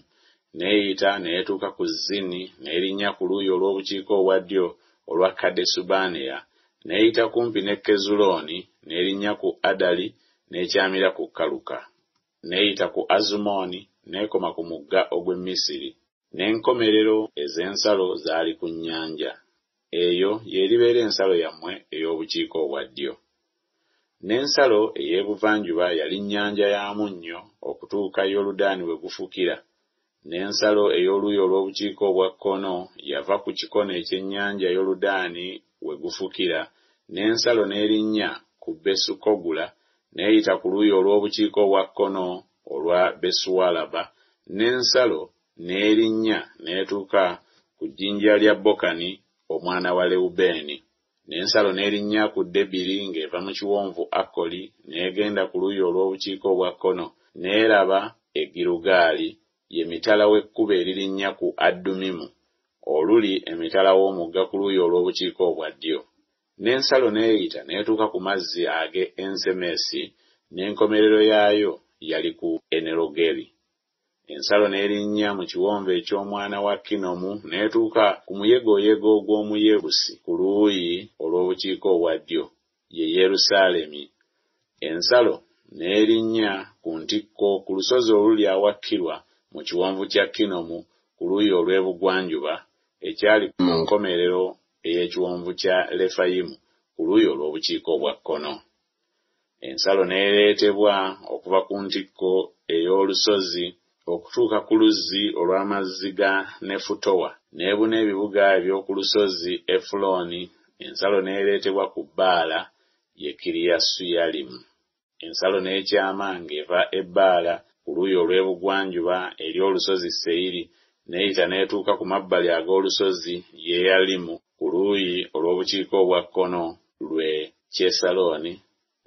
n'eyita n'etuuka ku zini n'erinnya ku luuyi olw'obukiika obwa ddyo olwa kadesubaneya n'eyita kumpi ne kezulooni n'erinnya ku adali n'ekyamira ku kaluka. N'eyita ku azumooni n'ekoma ku mugga ogw'e misiri. N'enkomerero ez'ensalo zaali ku nnyanja. Eyo y'eribeera ensalo yammwe ey'obukiika obwa ddyo. N'ensalo ey'ebuvanjuba yali nnyanja ya munnyo okutuuka yoludaani we gufukira n'ensalo ey'oluuyi olw'obukiika obwa kkono yava ku kikono ekyennyanja yoludaani we gufukira. N'ensalo n'erinnya ku besukogula n'eyita ku luuyi olw'obukiika obwa kkono olwa besuwalaba. N'ensalo n'erinnya n'etuuka ku jjinja lya bokani omwana wa lewubeeni. N'ensalo n'erinnya ku debiri ng'eva mu kiwonvu akoli n'egenda ku luuyi olw'obukiika obwa kkono. N'eraba egirugaali ye mitala w'ekkubo eririnnya ku addumimu oluli emitala w'omugga ku luuyi olw'obukiika obwa ddyo. N'ensalo n'eyita n'etuuka ku mazzi ag'e ensemesi n'enkomerero yaayo yali ku enerogeri ensalo n'erinnya mu kiwonvu eky'omwana wa kinomu n'etuuka ku muyegoyego gw'omuyebusi ku luuyi olw'obukiika obwa ddyo ye yerusaalemi. Ensalo n'erinnya ku ntikko ku lusozi oluli awakkirwa mu kiwonvu kya kinomu ku luuyi olw'ebugwanjuba ekyali mu nkomerero ey'ekiwonvu kya lefayimu ku luuyi olw'obukiika obwa kkono. Ensalo n'ereetebwa okuva ku ntikko ey'olusozi okutuuka ku luzzi olw'amazzi ga nefutowa n'ebuna ebibuga eby'oku lusozi efulooni ensalo n'ereetebwa ku bbaala ye kiriyasuyalimu. Ensalo n'ekyama ng'eva ebbaala ku luuyi olw'ebugwanjuba eri olusozi seyiri n'eyita n'etuuka ku mabbali ag'olusozi yeeyalimu ku luuyi olw'obukiika obwa kkono lwe kyesalooni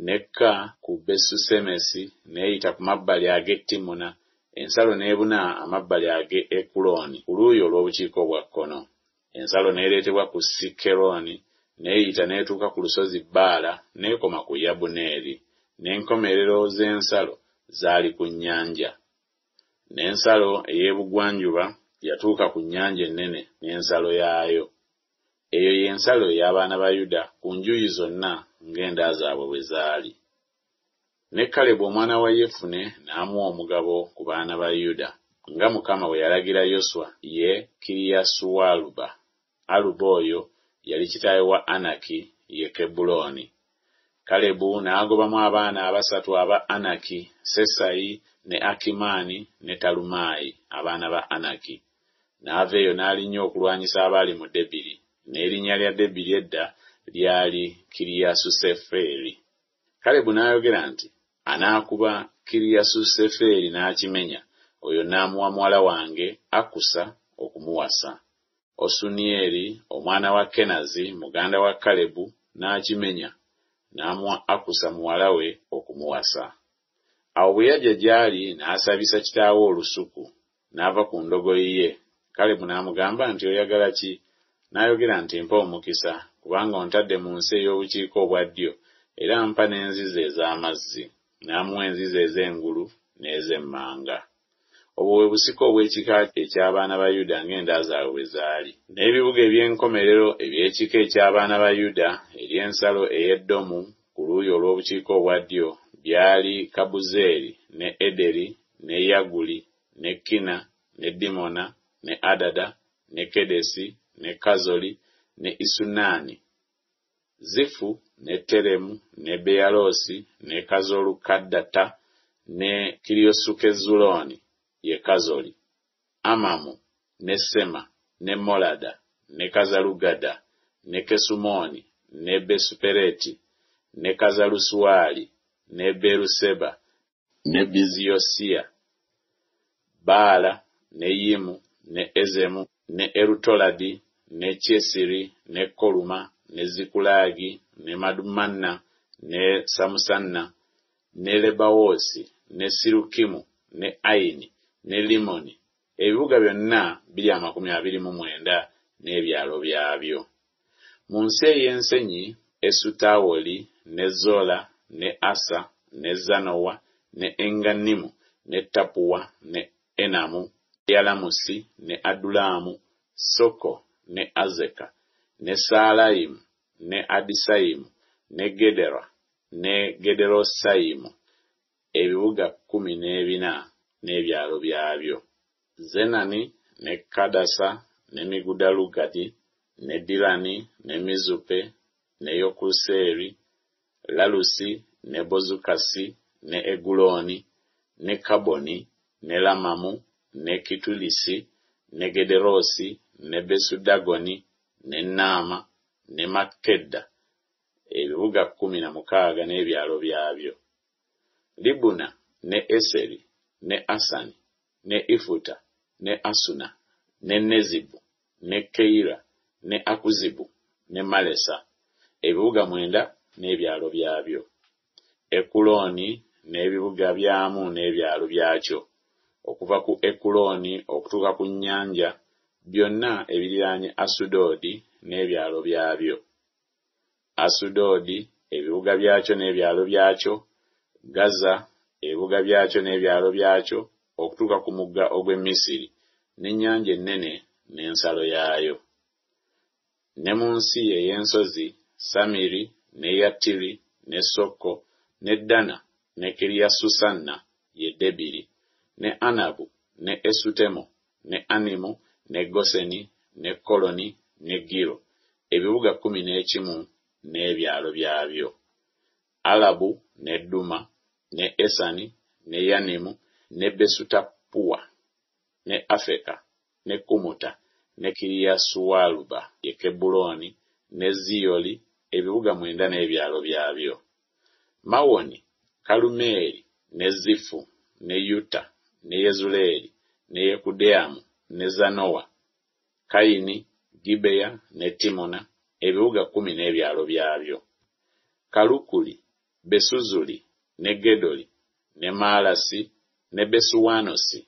n'ekka ku besusemesi n'eyita ku mabbali ag'e timuna ensalo n'ebuna amabbali ag'e ekulooni ku luuyi olw'obukiika obwa kkono. Ensalo n'ereetebwa ku sikerooni n'eyita n'etuuka ku lusozi bbaala n'ekoma ku yabuneeri. N'enkomerero z'ensalo zaali ku nnyanja. N'ensalo ey'ebugwanjuba yatuuka ku nnyanja ennene n'ensalo yaayo. Eyo y'ensalo ey'abaana ba yuda ku njuyi zonna ng'enda zaabwe bwe zaali. Ne kalebu omwana wa yefune n'amuwa omugabo ku baana ba yuda nga mukama bwe yalagira yoswa ye kiriyasuwaluba. Aluba oyo yali kitaawe wa anaki ye kebbulooni kalebu n'agobamu abaana abasatu aba anaki sesayi ne akimaani ne talumaayi abaana ba anaki. N'ava eyo n'alinnya okulwanyisa abaali mu debiri n'erinnya lya debiri edda lyali kiriyasusefeeri kalebu n'ayogera nti anaakuba kiriyasusefeeri n'akimenya oyo n'amuwa muwala wange akusa okumuwasa. Osunieri omwana wa kenazi muganda wa kalebu n'akimenya n'amuwa akusa muwala we okumuwasa. Awo bwe yajja gy'ali n'asabisa kitaawe olusuku n'ava ku ndogoyi ye. Kalebu n'amugamba nti oyagala ki? N'ayogera nti mpa omukisa kubanga ontadde mu nsi ey'obukiika obwa ddyo era mpa n'enzizi ez'amazzi. N'amuwa enzizi ez'engulu n'ez'emmanga obwo bwe busika obw'ekika eky'abaana ba yuda ng'enda zaabwe bwe zaali. N'ebibuga eby'enkomerero eby'ekika eky'abaana ba yuda ery'ensalo ey'eddomu ku luuyi olw'obukiika obwa ddyo byali kabuzeeri ne ederi ne yaguli ne kina ne dimona ne adada ne kedesi ne kazoli ne isunaani zifu ne teremu ne beyaloosi ne kazolukaddata ne kiriyosukezulooni ye kazoli amamu ne sema ne molada ne kazalugada ne kesumooni ne besupereti ne kazalusuwali ne beruseba ne biziyosiya baala ne yimu ne ezemu ne erutoladi ne kyesiri ne koluma ne zikulaagi ne madumanna ne samusanna ne lebawoosi ne sirukimu ne ayini ne limoni. Ebibuga byonna biri amakumi abiri mu mwenda n'ebyalo byabyo. Mu nsi ey'ensenyi esutawoli ne zola ne asa ne zanowa ne enganimu ne tapuwa ne enamu yalamusi ne adulamu soko ne azeka ne saalayimu ne adisayimu ne gedera ne gederosayimu ebibuga kkumi n'ebina n'ebyalo byabyo. Zenani ne kadasa ne migudalugadi ne dirani ne mizupe ne yokuseeri lalusi ne bozukasi ne eguloni ne kaboni ne lamamu ne kitulisi ne gederosi ne besudagoni ne naama ne makedda. Ebibuga kkumi na mukaaga n'ebyalo byabyo. Libuna ne eseri ne asani ne ifuta ne asuna ne nezibu ne keira ne akuzibu ne malesa. Ebibuga mwenda n'ebyalo byabyo. Ekuloni n'ebibuga byamu n'ebyalo byakyo. Okuva ku ekuloni okutuuka ku nnyanja byonna ebiriraanye asudoodi n'ebyalo byabyo. Asudoodi ebibuga byakyo n'ebyalo byakyo gaza ebibuga byakyo n'ebyalo byakyo okutuuka ku mugga ogw'emisiri n'ennyanja ennene n'ensalo yaayo. Ne mu nsi ey'ensozi samiri ne yatiri ne soko ne dana ne kiriyasusanna ye debiri ne anabu ne esutemo ne animu ne goseni ne koloni ne giro ebibuga kkumi n'ekimu n'ebyalo byabyo. Alabu ne duma ne esani ne yanimu ne besutapuwa ne afeka ne kumuta ne kiriyasuwaluba ye kebbulooni ne ziyoli ebibuga mwenda n'ebyalo byabyo. Mawoni kalumeeri ne zifu ne yuta ne yezuleeri ne yekudeyamu ne zanowa kayini gibeya ne timona ebibuga kkumi n'ebyalo byabyo. Kalukuli besuzuli ne gedoli ne maalasi ne besuwanosi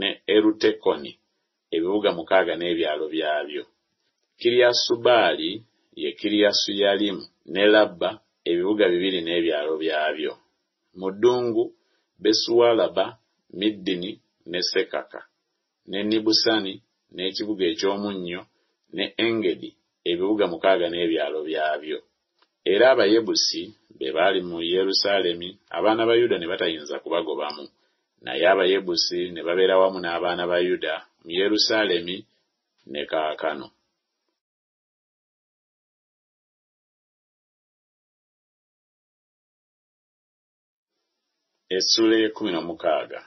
ne erutekoni ebibuga mukaaga n'ebyalo byabyo. Kiriyasubaali ye kiriyasuyalimu ne labba ebibuga bibiri n'ebyalo byabyo. Mu ddungu besuwalaba middini ne sekaka ne nibusani n'ekibuga eky'omunnyo ne engedi ebibuga mukaaga n'ebyalo byabyo era abayebusi be baali mu yerusaalemi abaana ba yuda ne batayinza kubagobamu. Naye abayebusi ne babeera wamu n'abaana ba yuda mu yerusaalemi ne kaakano. Essula ekumi n'omukaaga.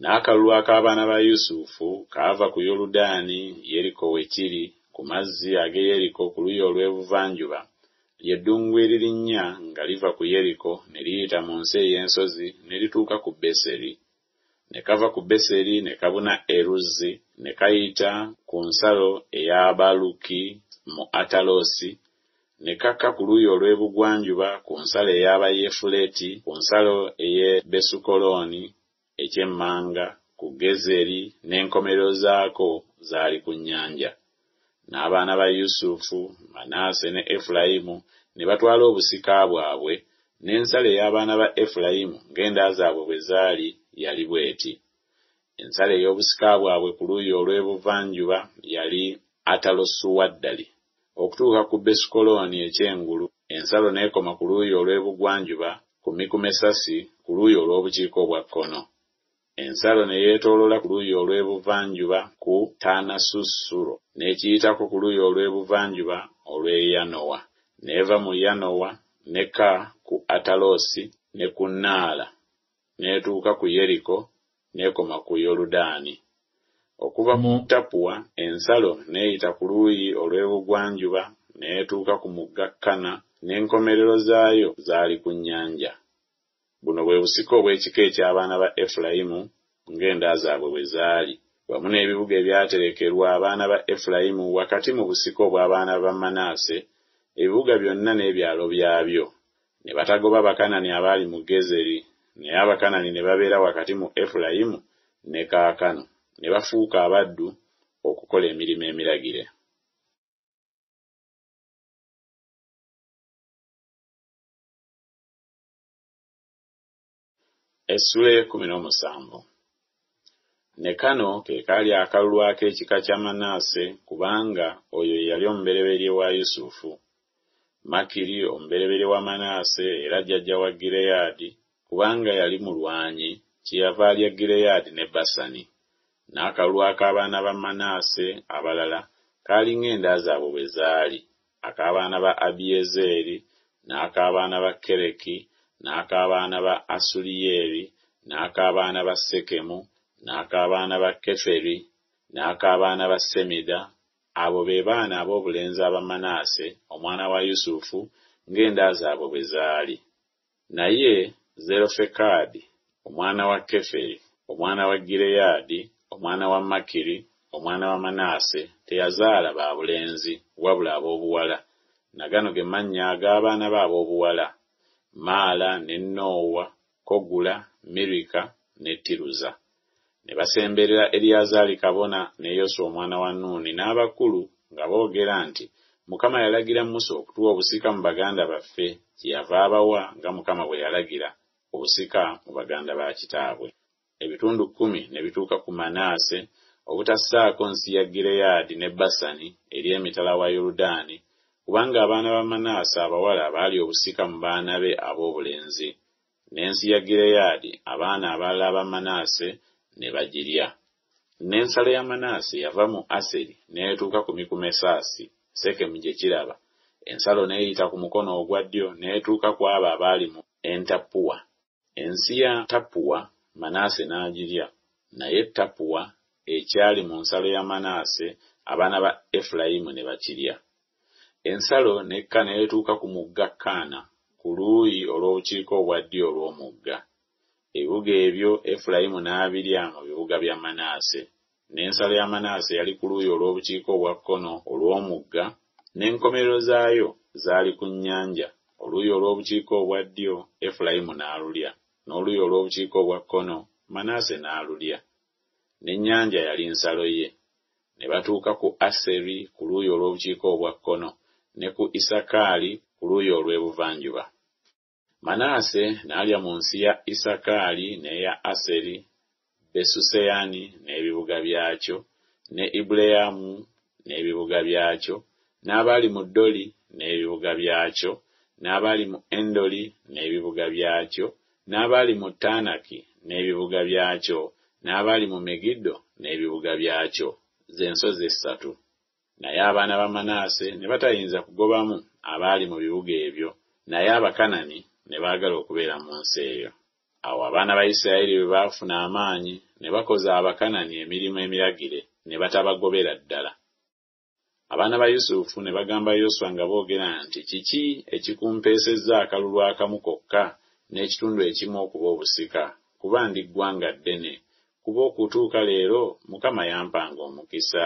N'akalulu ak'abaana ba yusufu kaava ku yoludaani yeriko we kiri ku mazzi ag'e yeriko ku luyi olw'ebuvanjuba ly'eddungu eririnnya nga liva ku yeriko ne liyita mu nsi ey'ensozi ne lituuka ku beseri. Ne kava ku beseri ne kabuna eruzzi ne kayita ku nsalo ey'abaluki mu ataloosi ne kakka ku luuyi olw'ebugwanjuba ku nsalo ey'abayefuleeti ku nsalo ey'e besukolooni ekyemmanga ku gezeri n'enkomerero zaako zaali ku nnyanja. N'abaana ba yusufu manaase ne efulayimu ne batwala obusika bwabwe n'ensalo ey'abaana ba efulayimu ng'enda zaabwe bwe zaali yali bw'eti. Ensalo ey'obusika bwabwe ku luuyi olw'ebuvanjuba yali atalosuwaddali okutuuka ku besukolooni ekyengulu ensalo n'ekoma ku luuyi olw'ebugwanjuba ku mikumesasi ku luuyi olw'obukiika obwa kkono. Ensalo ne yeetooloola ku luuyi olw'ebuvanjuba ku taanasussulo n'ekiyitako ku luuyi olw'ebuvanjuba olw'eyanowa n'eva mu yanowa neka ku ataloosi ne ku naala n'etuuka ku yeriko n'ekoma ku yoludaani okuva mu tapuwa ensalo n'eyita ku luuyi olw'ebugwanjuba n'etuuka ku mugga kana n'enkomerero zaayo zaali ku nnyanja. Buno bwe busika obw'ekika eky'abaana ba efulayimu ng'enda zaabwe bwe zaali. Wamu n'ebibuga ebyaterekerwa abaana ba efulayimu wakati mu busika obw'abaana ba manaase ebibuga byonna n'ebyalo byabyo ne batagoba abakanani abaali mu gezeri naye abakanani ne babeera wakati mu efulayimu ne kaakano ne bafuuka abaddu okukola emirimu emiragire. Essula ekumi n'omusanvu. Ne kano ke kaali akalulu ak'ekika kya manaase kubanga oyo ye yali omubereberye wa yusufu makiri omubereberye wa manaase era jjajja wa gireyaadi kubanga yali mulwanyi kyeyava alya gireyaadi ne basani. N'akalulu ak'abaana ba manaase abalala kaali ng'enda zaabwe bwe zaali. Ak'abaana ba abiyezeeri n'ak'abaana ba kereki n'ak'abaana ba asuliyeri n'ak'abaana ba sekemu n'ak'abaana ba keferi n'ak'abaana ba semida abo be baana ab'obulenzi aba manaase omwana wa yusufu ng'enda zaabwe bwe zaali. Naye zerofekaadi omwana wa keferi omwana wa gireyaadi omwana wa makiri omwana wa manaase teyazaala ba bulenzi wabula ab'obuwala nagano ge mannya ag'abaana be ab'obuwala maala ne noowa kogula mirika ne tiruza ne basemberera eriyazaali kabona ne yoswa omwana wa nuuni n'abakulu nga boogera nti mukama yalagira musa okutuwa obusika mu baganda baffe kyeyava abawa nga mukama bwe yalagira obusika mu baganda ba kitaabwe. Ebitundu kkumi ne bituuka ku manaase obutassaako nsi ya gireyaadi ne basani eri emitala wa yoludaani kubanga abaana ba manaase abawala baali obusika mu baana be ab'obulenzi n'ensi ya gireyaadi abaana abalala ba manaase ne bagirya n'ensalo ya manaase yava mu aseri n'etuuka ku mikumesaasi sekemu gye kiraba. Ensalo n'eyita ku mukono ogwa ddyo n'etuuka ku abo abaali mu entapuwa ensi ya tapuwa manaase n'agirya. Naye tapuwa ekyali mu nsalo ya manaase abaana ba efulayimu ne bakirya. Ensalo n'ekka n'etuuka ku mugga kaana ku luuyi olw'obukiika obwa ddyo olw'omugga ebibuga ebyo efulayimu n'abirya mu bibuga bya manaase. N'ensalo ya manaase yali ku luuyi olw'obukiika obwa kkono olw'omugga n'enkomerero zaayo zaali ku nnyanja. Oluuyi olw'obukiika obwa ddyo efulayimu n'alulya n'oluuyi olw'obukiika obwa kkono manaase n'alulya. N'ennyanja yali nsalo ye. Ne batuuka ku aseri ku luuyi olw'obukiika obwa kkono ne ku isakaali ku luuyi olw'ebuvanjuba manaase n'alya mu nsi ya isakaali n'eya aseri besuseyani n'ebibuga byakyo ne ibuleyamu n'ebibuga byakyo n'abaali mu ddoli n'ebibuga byakyo n'abaali mu endoli n'ebibuga byakyo n'abaali mu taanaki n'ebibuga byakyo n'abaali mu megiddo n'ebibuga byakyo z'ensozi essatu. Naye abaana ba manaase ne batayinza kugobamu abaali mu bibuga ebyo naye abakanani ne baagala okubeera mu nsi eyo. Awo abaana ba isirayiri bwe baafuna amaanyi ne bakoza abakanani emirimu emiragire ne batabagobera ddala. Abaana ba yusufu ne bagamba yoswa nga boogera nti kiki ekikumpeesezza akalulu akamu kokka n'ekitundu ekimu okuba obusika? Kuba ndi ggwanga ddene. Kuba okutuuka leero mukama yampanga omukisa.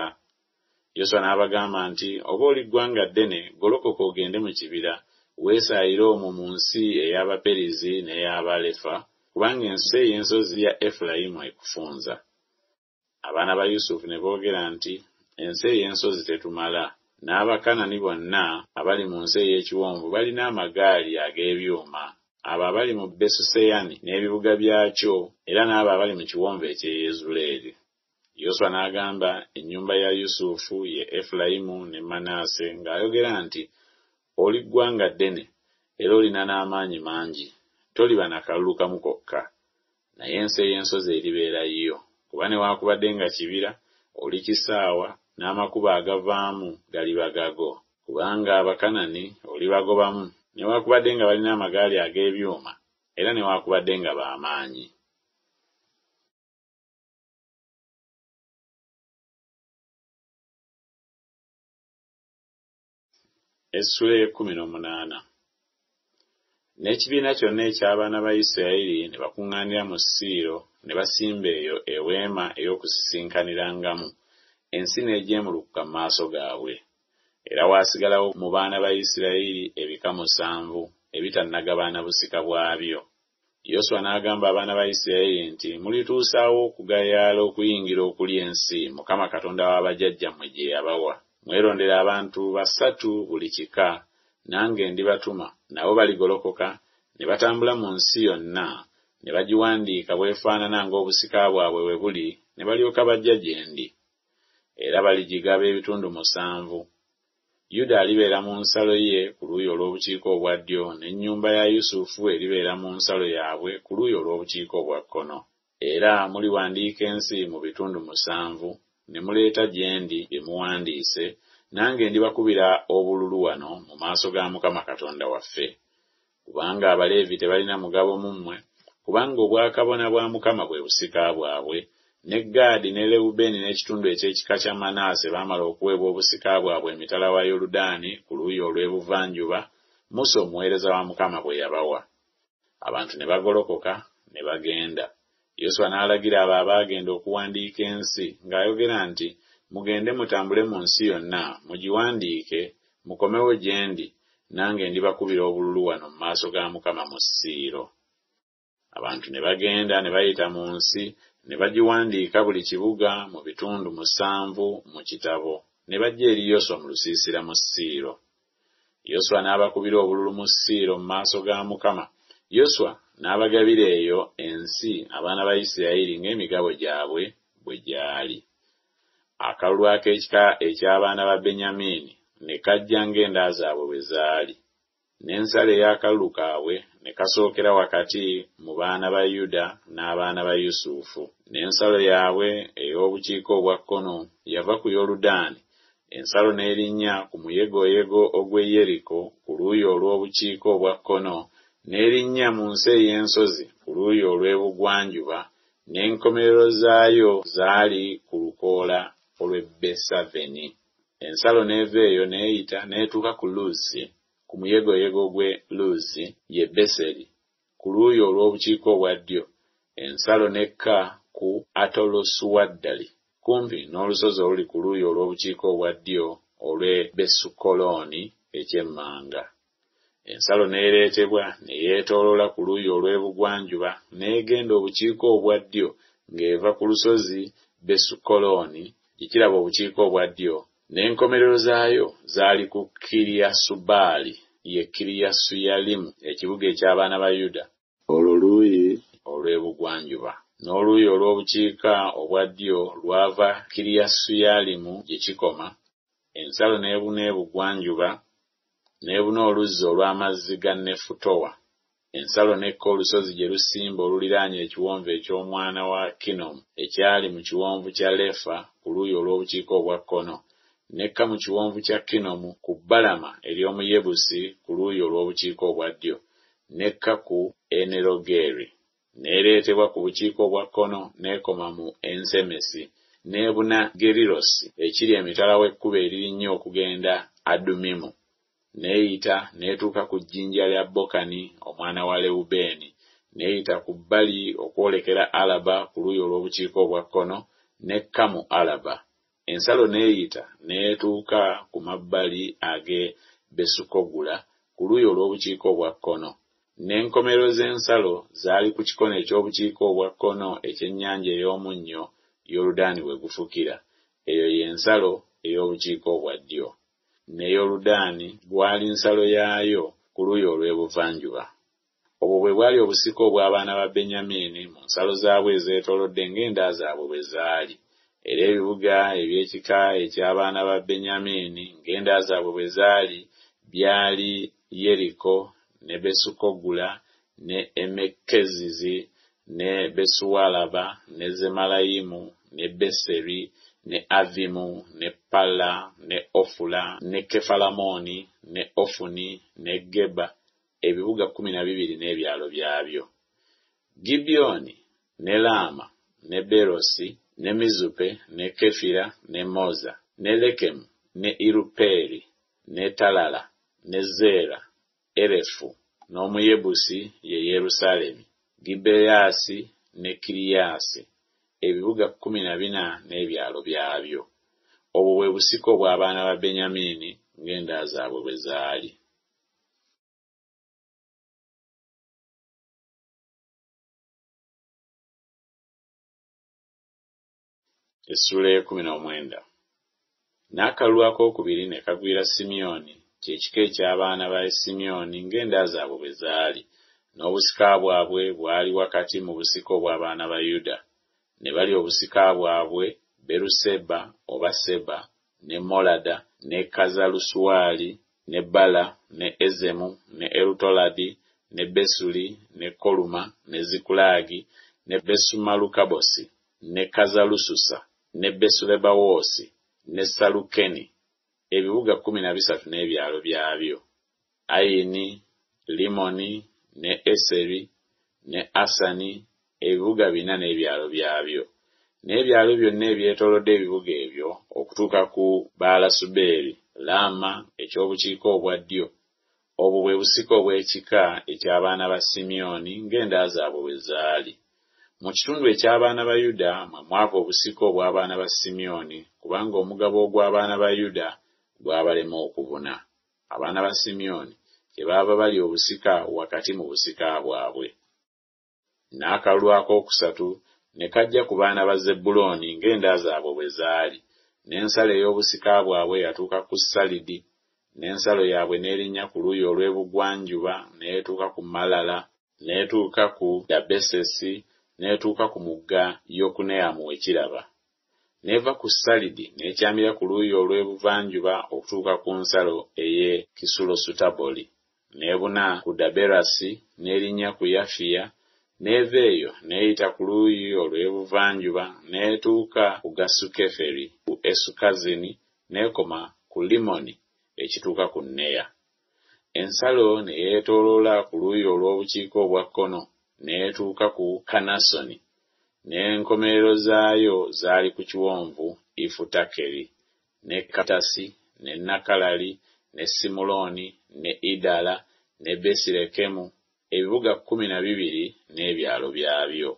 Yoswa n'abagamba nti oba oli ggwanga ddene golokoka ogende mu kibira weesaayire omwo mu nsi ey'abaperizi n'ey'abalefa kubanga ensi ey'ensozi ya efulayimu ekufunza. Abaana ba yusufu ne boogera nti ensi ey'ensozi tetumala. N'abakanani bonna abali mu nsi ey'ekiwonvu balina amagaali ag'ebyuma. Abo abali mu besuseyani n'ebibuga byakyo era n'abo abali mu kiwonvu ekyeyezuleeri yoswa n'agamba ennyumba ya yusufu ye efulayimu ne manaase ng'ayogera nti oli ggwanga ddene era olina n'amaanyi mangi. Toliba na kalulu kamu kokka. Naye ensi ey'ensozi eribeera yiyo. Kuba newaakubadde nga kibira oli kisaawa n'amakubo agavaamu galiba gago kubanga abakanani olibagobamu newaakubadde nga balina amagaali ag'ebyuma era newaakubadde nga b'amaanyi essula ey'ekkumi n'omunaana. N'ekibiina kyonna eky'abaana ba isirayiri ne bakuŋŋaanira mu siiro ne basimba eyo eweema ey'okusisinkaniramu ensi n'egyemulukuka mu maaso gaabwe. Era waasigalawo mu baana ba isirayiri ebika musanvu ebitannagabaana busika bwabyo. Yoswa n'agamba abaana ba isirayiri nti mulituusaawo okugayaala okuyingira okulya ensi mukama katonda w'abajjajjammwe gye yabawa mwerondera abantu basatu buli kika nange ndibatuma nabo baligolokoka ne batambula mu nsi yonna ne bagiwandiika bwefaanana ng'obusika bwabwe bwe buli ne balyoka bajja gye ndi. Era baligigaba ebitundu musanvu. Yuda alibeera mu nsalo ye ku luuyi olw'obukiika obwa ddyo n'ennyumba ya yusufu eribeera mu nsalo yaabwe ku luuyi olw'obukiika obwa kkono. Era muliwandiika ensi mu bitundu musanvu ne muleeta gye ndi bye muwandiise nange ndibakubira obululu wano mu maaso ga mukama katonda waffe. Kubanga abaleevi tebalina mugabo mu mmwe kubanga obwakabona bwa mukama bwe busika bwabwe. Ne gaadi ne lewubeeni n'ekitundu eky'ekika kya manaase baamala okuweebwa obusika bwabwe emitala wa yoludaani ku luuyi olw'ebuvanjuba musa omuweereza wa mukama bwe yabawa. Abantu ne bagolokoka ne bagenda yoswa n'alagira abo abaagenda okuwandiika ensi ng'ayogera nti mugende mutambule mu nsi yonna mugiwandiike mukomewo gye ndi nange ndibakubira obululu wano mu maaso ga mukama mu siiro. Abantu ne bagenda ne bayita mu nsi ne bagiwandiika buli kibuga mu bitundu musanvu mu kitabo ne bajja eri yoswa mu lusiisira mu siiro. Yoswa n'abakubira obululu mu siiro mu maaso ga mukama. Yoswa n'abagabira eyo ensi abaana ba isirayiri ng'emigabo gyabwe bwe gyali. Akalulu ak'ekika eky'abaana ba benyamini ne kajja ng'enda zaabwe bwe zaali. N'ensala ey'akalulu kaabwe ne kasookera wakati mu baana ba yuda n'abaana ba yusufu. N'ensalo yaabwe ey'obukiika obwa kkono yava ku yoludaani. Ensalo n'erinnya ku muyegoyego ogw'e yeriko ku luuyi olw'obukiika obwa kkono n'erinnya mu nsi ey'ensozi ku luuyi olw'ebugwanjuba n'enkomerero zaayo zaali ku lukoola olw'e besaveni ensalo n'eva eyo n'eyita n'etuuka ku luusi ku muyegoyego gw'e luusi ye beseri. Ku luuyi olw'obukiika obwa ddyo ensalo n'ekka ku atolosuwaddali kumpi n'olusozi oluli ku luuyi olw'obukiika obwa ddyo olw'e besukolooni eky'emmanga ensalo n'ereetebwa ne yeetooloola ku luuyi olw'ebugwanjuba n'egenda obukiika obwa ddyo ng'eva ku lusozi besukolooni gikiraba obukiika obwa ddyo. N'enkomerero zaayo zaali ku kiriyasubaali ye kiriyasuyalimu ekibuga eky'abaana ba yuda. Olwo luuyi olw'ebugwanjuba. N'oluuyi olw'obukiika obwa ddyo lwava kiriyasuyalimu gye kikoma. Ensalo n'ebuna ebugwanjuba n'ebuna oluzzi olw'amazzi ga nefutowa. Ensalo n'ekka olusozi gye lusimba oluliraanye ekiwonvu eky'omwana wa kinomu ekyali mu kiwonvu kya lefa ku luuyi olw'obukiika obwa kkono n'ekka mu kiwonvu kya kinomu ku bbalama ery'omuyebusi ku luuyi olw'obukiika obwa ddyo n'ekka ku enerogeri. N'ereetebwa ku bukiika obwa kkono n'ekoma mu ensemesi n'ebuna gerirosi ekiri emitala w'ekkubo eririnnya okugenda adumimu n'eyita n'etuuka ku jjinja lya bokani omwana wa lewubeeni. N'eyita ku bbali okwolekera alaba ku luuyi olw'obukiika obwa kkono n'ekka mu alaba. Ensalo n'eyita n'etuuka ku mabbali ag'e besukogula ku luuyi olw'obukiika obwa kkono. N'enkomero z'ensalo zaali ku kikono eky'obukiika obwa kkono ekyennyanja ey'omunnyo yoludaani we gufukira. Eyo y'ensalo ey'obukiika obwa ddyo ne yoludaani gwali nsalo yaayo ku luuyi olw'ebuvanjuba obwo bwe bwali obusika obw'abaana ba benyamini mu nsalo zaabwe ezeetoolodde ng'endaa zaabwe bwe zaali. Era ebibuga eby'ekika eky'abaana ba benyamini ng'endaa zaabwe bwe zaali byali yeriko ne besukogula ne emekezizi ne besuwalaba ne zemalayimu ne beseri ne avimu ne pala ne ofula ne kefalamoni ne ofuni ne geba ebibuga kkumi na bibiri n'ebyalo byabyo. Gibyoni ne laama ne berosi ne mizupe ne kefira ne moza ne lekemu ne irupeeri ne talala ne zeera erefu n'omuyebusi ye yerusaalemi gibeyaasi ne kiriyaasi ebibuga kkumi na bina n'ebyalo byabyo. Obwo bwe busika obw'abaana ba benyamini ng'endaa zaabwe bwe zaali. Essula y'ekumi n'omwenda. N'akalulu akookubiri ne kagwira simyoni kyekika eky'abaana ba simyoni ng'endaa zaabwe bwe zaali. N'obusika bwabwe bwali wakati mu busika obw'abaana ba yuda ne bali obusika bwabwe beruseba oba seba ne molada ne kazalusuwali ne bala ne ezemu ne erutoladi ne besuli ne koluma ne zikulagi ne besumalukabosi ne kazalususa ne besulebawoosi ne salukeni. Ebibuga kkumi na bisatu n'ebyalo byabyo. Ayini limoni ne eseri ne asani ebibuga bina n'ebyalo byabyo. N'ebyalo byonna ebyetoolodde ebibuga ebyo okutuuka ku baalasubeeri laama eky'obukiika obwa ddyo obwo bwe busika obw'ekika eky'abaana ba simyoni ng'endaa zaabwe bwe zaali. Mu kitundu eky'abaana ba yuda mwe mwava obusika obw'abaana ba simyoni kubanga omugabo ogw'abaana ba yuda gwabalema okubuna. Abaana ba simyoni kyebaava bali obusika wakati mu busika bwabwe n'akalulu akookusatu ne kajja ku baana ba zebbulooni ng'endaa zaabwe bwe zaali. N'ensalo ey'obusika bwabwe yatuuka ku salidi n'ensalo yaabwe n'erinnya ku luuyi olw'ebugwanjuba n'etuuka ku malala n'etuuka ku dabesesi n'etuuka ku mugga yokuneyamu wekiraba n'eva ku salidi n'ekyamira ku luuyi olw'ebuvanjuba okutuuka ku nsalo ey'e kisulosutaboli n'ebuna ku daberasi n'erinnya ku yafiya n'eva eyo n'eyita ku luuyi olw'ebuvanjuba n'etuuka ku gasukeferi ku esukazini n'ekoma ku limoni ekituuka ku neya ensalo ne yeetooloola ku luuyi olw'obukiika obwa kkono n'etuuka ku kanasoni n'enkomerero zaayo zaali ku kiwonvu ifutakeri ne katasi ne nakalali ne simulooni ne idala ne besirekemu ebibuga kkumi na bibiri n'ebyalo byabyo.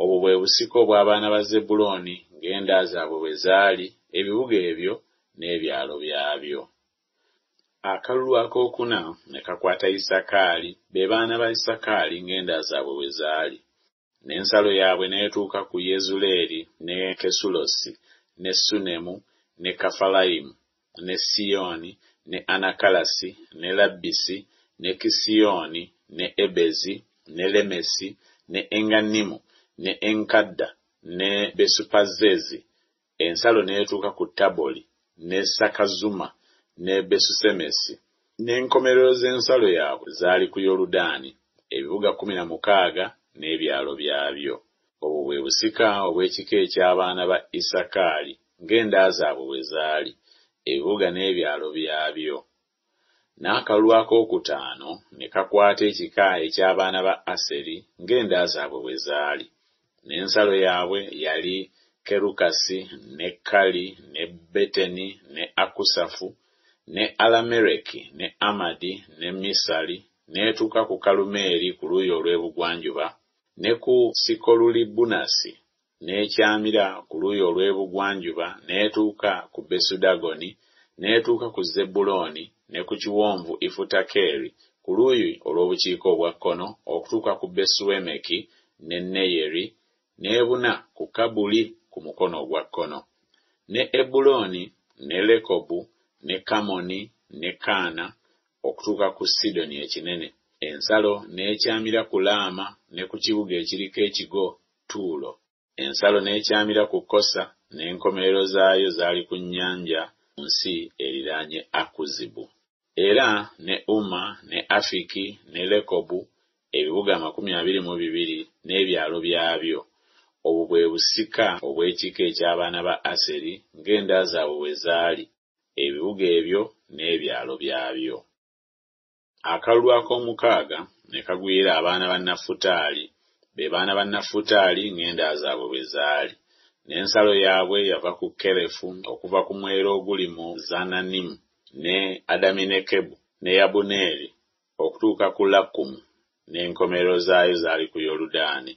Obwo bwe busika obw'abaana ba zebbulooni ng'endaa zaabwe bwe zaali ebibuga ebyo n'ebyalo byabyo. Akalulu akookuna ne kakwata isakaali be baana ba isakaali ng'endaa zaabwe bwe zaali. N'ensalo yaabwe n'etuuka ku yezuleeri ne kesulosi ne sunemu ne kafalayimu ne siyoni ne anakalasi ne labbisi ne kisiyoni ne ebezi ne lemesi ne enganimu ne enkadda ne besupazeezi ensalo n'etuuka ku taboli ne sakazuma ne besusemesi n'enkomerero z'ensalo yaabwe zaali ku yoludaani ebibuga kumi na mukaaga n'ebyalo byabyo. Obwo bwe busika obw'ekika eky'abaana ba isakaali ng'endaa zaabwe bwe zaali ebibuga n'ebyalo byabyo n'akalulu akookutaano ne kakwata ekika eky'abaana ba aseri ng'endaa zaabwe bwe zaali. N'ensalo yaabwe yali kerukasi ne kali ne beteni ne akusafu ne alamereki ne amadi ne misali n'etuuka ku kalumeeri ku luuyi olw'ebugwanjuba ne ku sikolulibunasi n'ekyamira ku luuyi olw'ebugwanjuba n'etuuka ku besudagoni n'etuuka ku zebbulooni ne ku kiwonvu ifutakeeri ku luuyi olw'obukiika obwa kkono okutuuka ku besuwemeki ne neyeri n'ebuna ku kabuli ku mukono ogwa kkono. Ne ebbulooni ne lekobu ne kamoni ne kaana okutuuka ku sidoni ekinene. Ensalo n'ekyamira ku laama ne ku kibuga ekiriko ekigo tuulo. Ensalo n'ekyamira ku kosa n'enkomerero zaayo zaali ku nnyanja nsi eriraanye akuzibu. Era ne umma ne afiki ne lekobu ebibuga amakumi abiri mu bibiri n'ebyalo byabyo. Obwo bwe busika obw'ekika eky'abaana ba aseri ng'endaa zaabwe bwe zaali ebibuga ebyo n'ebyalo byabyo. Akalulu ak'omukaaga ne kagwira abaana ba nafutaali be baana ba nafutaali ng'endaa zaabwe bwe zaali n'ensalo yaabwe yava ku kerefu okuva ku mwero oguli mu zananimu ne adaminekebu ne yabuneeri okutuuka ku lakkumu n'enkomerero zaayo zaali ku yoludaani.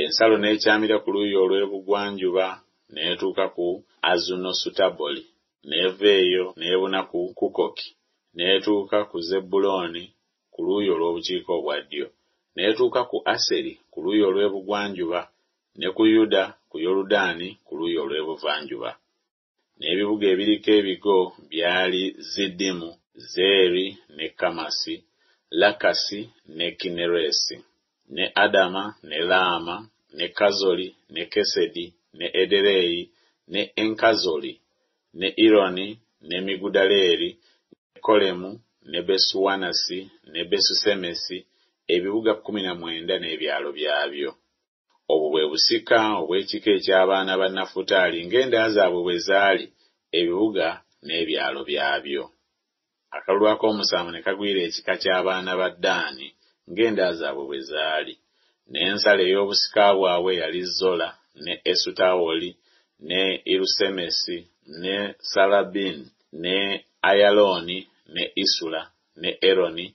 Ensalo n'ekyamira ku luuyi olw'ebugwanjuba n'etuuka ku azunosutaboli n'eva eyo n'ebuna ku kukoki n'etuuka ku zebbulooni ku luuyi olw'obukiika obwa ddyo n'etuuka ku aseri ku luuyi olw'ebugwanjuba ne ku yuda ku yoludaani ku luuyi olw'ebuvanjuba. N'ebibuga ebiriko ebigo byali ziddimu zeeri ne kamasi lakasi ne kineresi ne adama ne laama ne kazoli ne kesedi ne edereyi ne enkazoli ne ironi ne migudaleeri ne kolemu ne besuwanasi ne besusemesi ebibuga kkumi na mwenda n'ebyalo byabyo obwo bwe busika obw'ekika eky'abaana ba nafutaali ng'endaa zaabwe bwe zaali ebibuga n'ebyalo byabyo. Akalulu ak'omusanvu ne kagwira ekika ky'abaana ba ddaani ng'endaa zaabwe bwe zaali. N'ensala ey'obusika bwabwe yali zola ne esutawoli ne irusemesi ne salabini ne ayalooni ne isula ne eroni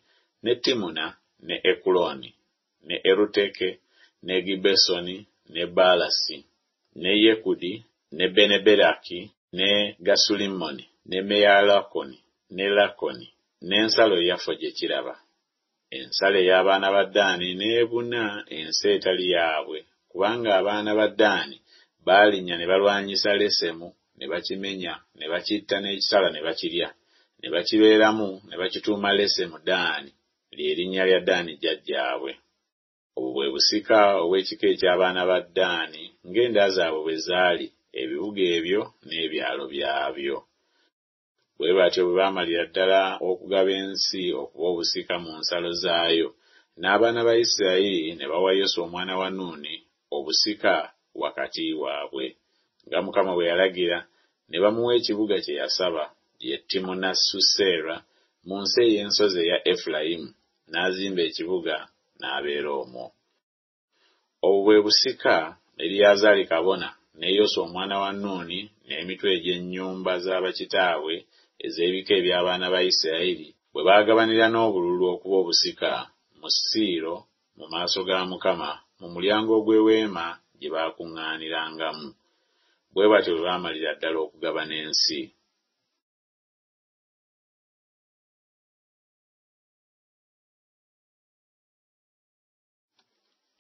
ne timuna ne ekuloni ne eruteke ne gibesoni ne baalasi ne yekudi ne beneberaki ne gasulimoni ne meyalakoni ne lakoni n'ensalo yafo gye kiraba. Ensalo ey'abaana ba ddaani n'ebuna ensi etali yaabwe. Kubanga abaana ba ddaani baalinnya ne balwanyisa lesemu ne bakimenya ne bakitta n'ekisala ne bakirya. Ne bakibeeramu ne bakituuma lesemu ddaani ly'erinnya lya ddaani jjajjaabwe obwo bwe busika obw'ekika eky'abaana ba ddaani ng'endaa zaabwe bwe zaali ebibuga ebyo n'ebyalo byabyo. Bwe batyo bwe baamalira ddala okugaba ensi okuba obusika mu nsalo zaayo. N'abaana ba isirayiri ne bawa yoswa omwana wa nuuni obusika wakati waabwe. Nga mukama bwe yalagira ne bamuwa ekibuga kye yasaba ye timunasusera mu nsi ey'ensozi eya efulayimu n'azimba ekibuga n'abeera omwo. Obwo bwe busika eriyazaali kabona ne yoswa omwana wa nuuni n'emitwe egy'ennyumba z'abakitaabwe ez'ebika eby'abaana ba isirayiri bwe baagabanira n'obululu okuba obusika mu siiro mu maaso ga mukama mu mulyango ogw'eweema gye baakuŋŋaanirangamu. Bwe batyo bwe baamalira ddala okugabana ensi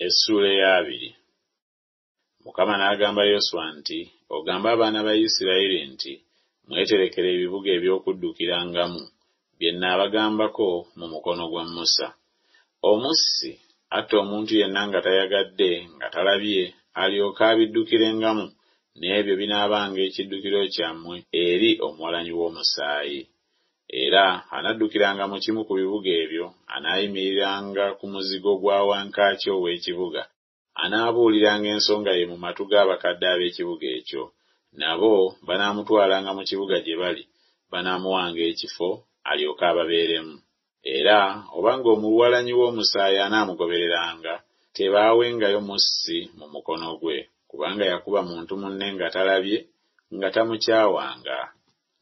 essuula ey'abiri. Mukama n'agamba yoswa nti ogambe abaana ba isirayiri nti mweterekere ebibuga eby'okuddukirangamu bye nnaabagambako mu mukono gwa musa. Omussi atta omuntu yenna nga tayagadde nga talabye alyoke abiddukirengamu n'ebyo binaabanga ekiddukiro kyammwe eri omuwalanyi w'omusaayi era anaddukiranga mu kimu ku bibuga ebyo anaayimiriranga ku muzigo gwa wankaaki ow'ekibuga anaabuuliranga ensonga ye mu matu g'abakadde ab'ekibuga ekyo. Nabo banaamutwalanga mu kibuga gye bali banaamuwanga ekifo alyoke ababeeremu. Era obanga omuwalanyi w'omusaayi anaamugobereranga tebaawengayo mussi mu mukono gwe kubanga yakuba muntu munne nga talabye nga tamukyawanga.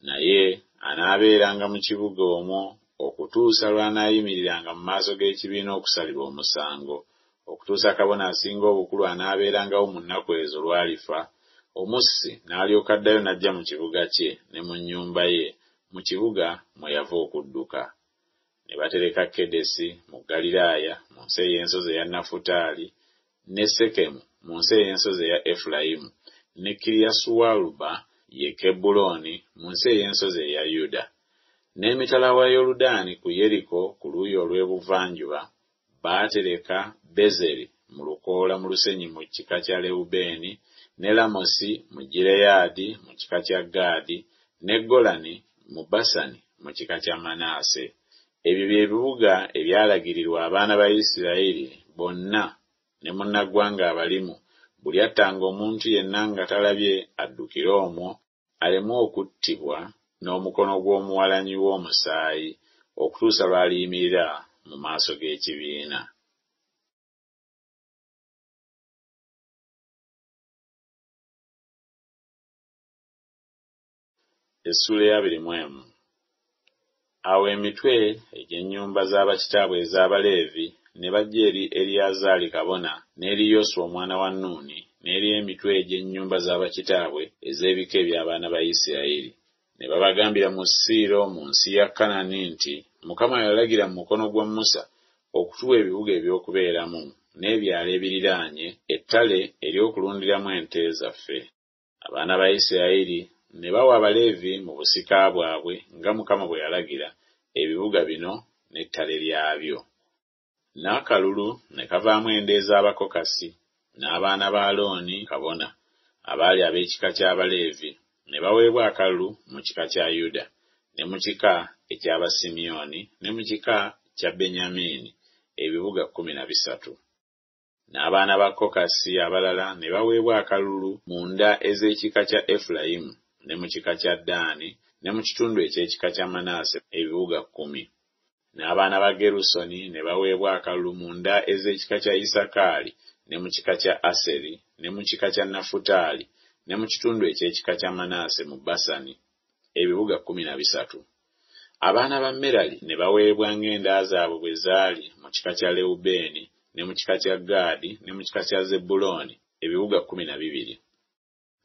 Naye anaabeeranga mu kibuga omwo okutuusa lw'anaayimiriranga mu maaso g'ekibiina okusalibwa omusango. Okutuusa kabona asinga obukulu anaabeerangawo mu nnaku ezo lwalifa omussi n'alyoka addayo n'ajja mu kibuga kye ne mu nnyumba ye. Mu kibuga mwe yava okudduka. Ne batereka kedesi mu ggaliraaya mu nsi ey'ensozi eya nafutaali ne sekemu mu nsi ey'ensozi eya efulayimu ne kiriyasuwaluba ye kebbulooni mu nsi ey'ensozi eya yuda n'emitala wa yoludaani ku yeriko ku luuyi olw'ebuvanjuba baatereka bezeri mu lukoola mu lusenyi mu kika kya lewubeeni ne lamosi mu gireyaadi mu kika kya gaadi ne golani mu basani mu kika kya manaase. Ebyo bye bibuga ebyalagirirwa abaana ba isirayiri bonna ne munnaggwanga abalimu buli attanga omuntu yenna nga talabye addukire omwo aleme okuttibwa n'omukono gw'omuwalanyi w'omusaayi okutuusa lw'aliyimirira mu maaso g'ekibiina. Essula eyabiri mu emu awo emitwe egy'ennyumba z'abakitaabwe ez'abaleevi ne bajja eri eriyazaali kabona n'eri yoswa omwana wa nuuni n'eri emitwe egy'ennyumba z'abakitaabwe ez'ebika eby'abaana ba isirayiri. Ne babagambira mu siiro mu nsi ya kanani nti mukama yalagira mu mukono gwa musa okutuwa ebibuga eby'okubeeramu n'ebyalo ebiriraanye ettale ery'okulundiramu ente zaffe. Abaana ba isirayiri ne bawa abaleevi mu busika bwabwe nga mukama bwe yalagira ebibuga bino n'ettale lyabyo. N'akalulu ne kavaamu ende ez'abakokasi n'abaana ba alooni kabona abaali ab'ekika ky'abaleevi ne baweebwa akalulu mu kika kya yuda ne mu kika eky'abasimyoni ne mu kika kya benyamiini ebibuga kkumi na bisatu. N'abaana ba kokasi abalala ne baweebwa akalulu mu nda ez'ekika kya efulayimu ne mu kika kya ddaani ne mu kitundu eky'ekika kya manaase ebibuga kkumi. N'abaana ba gerusoni ne baweebwa akalulu mu nda ez'ekika kya isakaali ne mu kika kya aseri ne mu kika kya nafutaali ne mu kitundu eky'ekika kya manaase mu basani ebibuga kkumi na bisatu. Abaana ba merali ne baweebwa ng'enda zaabwe bwe zaali mu kika kya lewubeeni ne mu kika kya gaadi ne mu kika kya zebbulooni ebibuga kkumi na bibiri.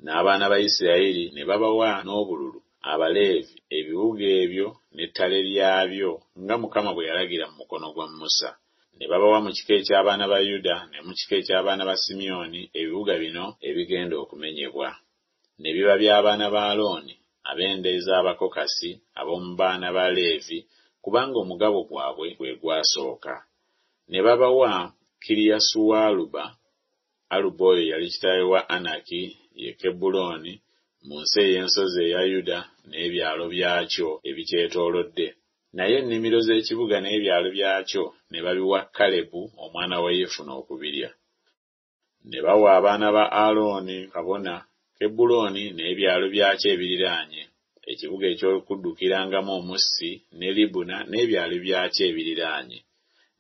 N'abaana ba isirayiri ne babawa n'obululu abaleevi ebibuga ebyo n'ettale lyabyo nga mukama bwe yalagira mu mukono gwa musa ne babawa mu kika eky'abaana ba yuda ne mu kika eky'abaana ba simyoni ebibuga bino ebigenda okumenyebwa. Ne biba by'abaana ba alooni ab'enda ez'abakokasi ab'omu baana ba leevi kubanga omugabo gwabwe gwe gwasooka. Ne babawa kiriyasuwaluba aluba oyo yali kitaawe wa anaki ye kebbulooni mu nsi ey'ensozi eya yuda n'ebyalo byakyo ebikyetoolodde naye ennimiro z'ekibuga n'ebyalo byakyo ne babiwa kalebu omwana wa yefuna okubirya ne bawa abaana ba alooni kabona kebbulooni n'ebyalo byakyo ebiriraanye. Ekibuga eky'okuddukirangamu omussi ne libuna n'ebyalo byakyo ebiriraanye.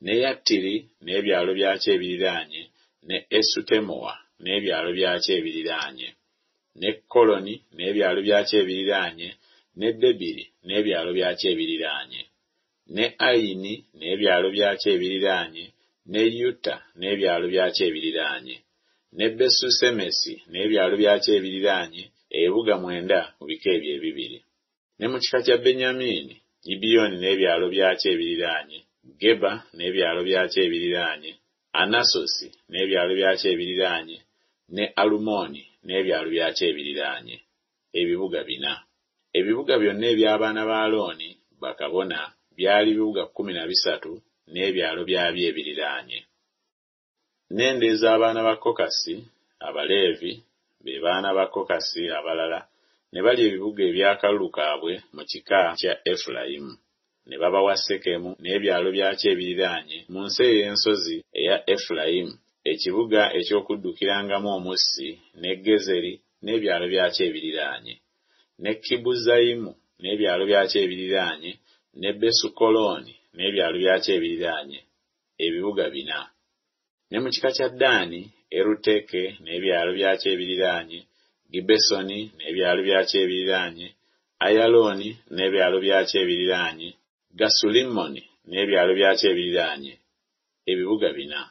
Ne yattiri n'ebyalo byakyo ebiriraanye. Ne esutemowa n'ebyalo byakyo ebiriraanye. Ne koloni n'ebyalo byakyo ebiriraanye. Ne debiri n'ebyalo byakyo ebiriraanye ne ayini n'ebyalo byakyo ebiriraanye ne yuta n'ebyalo byakyo ebiriraanye ne besusemesi n'ebyalo byakyo ebiriraanye ebibuga mwenda mu bika ebyo ebibiri ne mu kika kya benyamiini gibiyoni n'ebyalo byakyo ebiriraanye geba n'ebyalo byakyo ebiriraanye anasosi n'ebyalo byakyo ebiriraanye ne alumooni n'ebyalo byakyo ebiriraanye ebibuga bina. Ebibuga byonna eby'abaana ba alooni bakabona byali bibuga kkumi na bisatu n'ebyalo byabyo ebiriraanye. N'ende z'abaana ba kokasi abaleevi be baana ba kokasi abalala ne balya ebibuga ebyakalulu kaabwe mu kika kya efulayimu ne babawa sekemu n'ebyalo byakyo ebiriraanye mu nsi ey'ensozi eya efulayimu ekibuga eky'okuddukirangamu omussi ne gezeri n'ebyalo byakyo ebiriraanye. Ne kibuzayimu n'ebyalo byakyo ebiriraanye ne besukolooni n'ebyalo byakyo ebiriraanye ebibuga bina. Ne mu kika kya ddaani eruteke n'ebyalo byakyo ebiriraanye gibesoni n'ebyalo byakyo ebiriraanye ayalooni n'ebyalo byakyo ebiriraanye gasulimmoni n'ebyalo byakyo ebiriraanye ebibuga bina.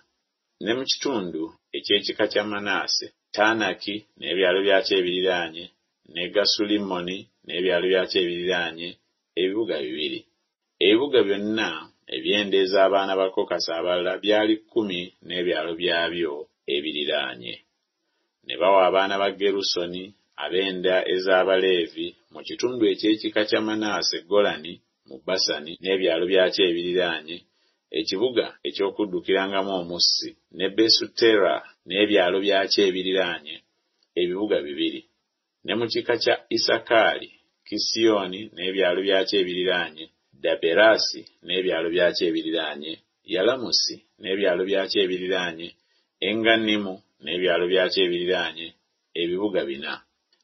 Ne mu kitundu eky'ekika kya manaase taanaki n'ebyalo byakyo ebiriraanye ne gasulimmoni n'ebyalo byakyo ebiriraanye ebibuga bibiri ebibuga byonna eby'ende z'abaana ba kokasi abalala byali kkumi n'ebyalo byabyo ebiriraanye. Ne bawa abaana ba gerusoni ab'enda ez'abaleevi mu kitundu eky'ekika kya manaase golani mu basani n'ebyalo byakyo ebiriraanye. Ekibuga eky'okuddukirangamu omussi ne besutera n'ebyalo byakyo ebiriraanye. Ebibuga bibiri. Ne mu kika kya isakaali kisiyoni n'ebyalo byakyo ebiriraanye daberaasi n'ebyalo byakyo ebiriraanye yalamusi n'ebyalo byakyo ebiriraanye enganimu n'ebyalo byakyo ebiriraanye ebibuga bina.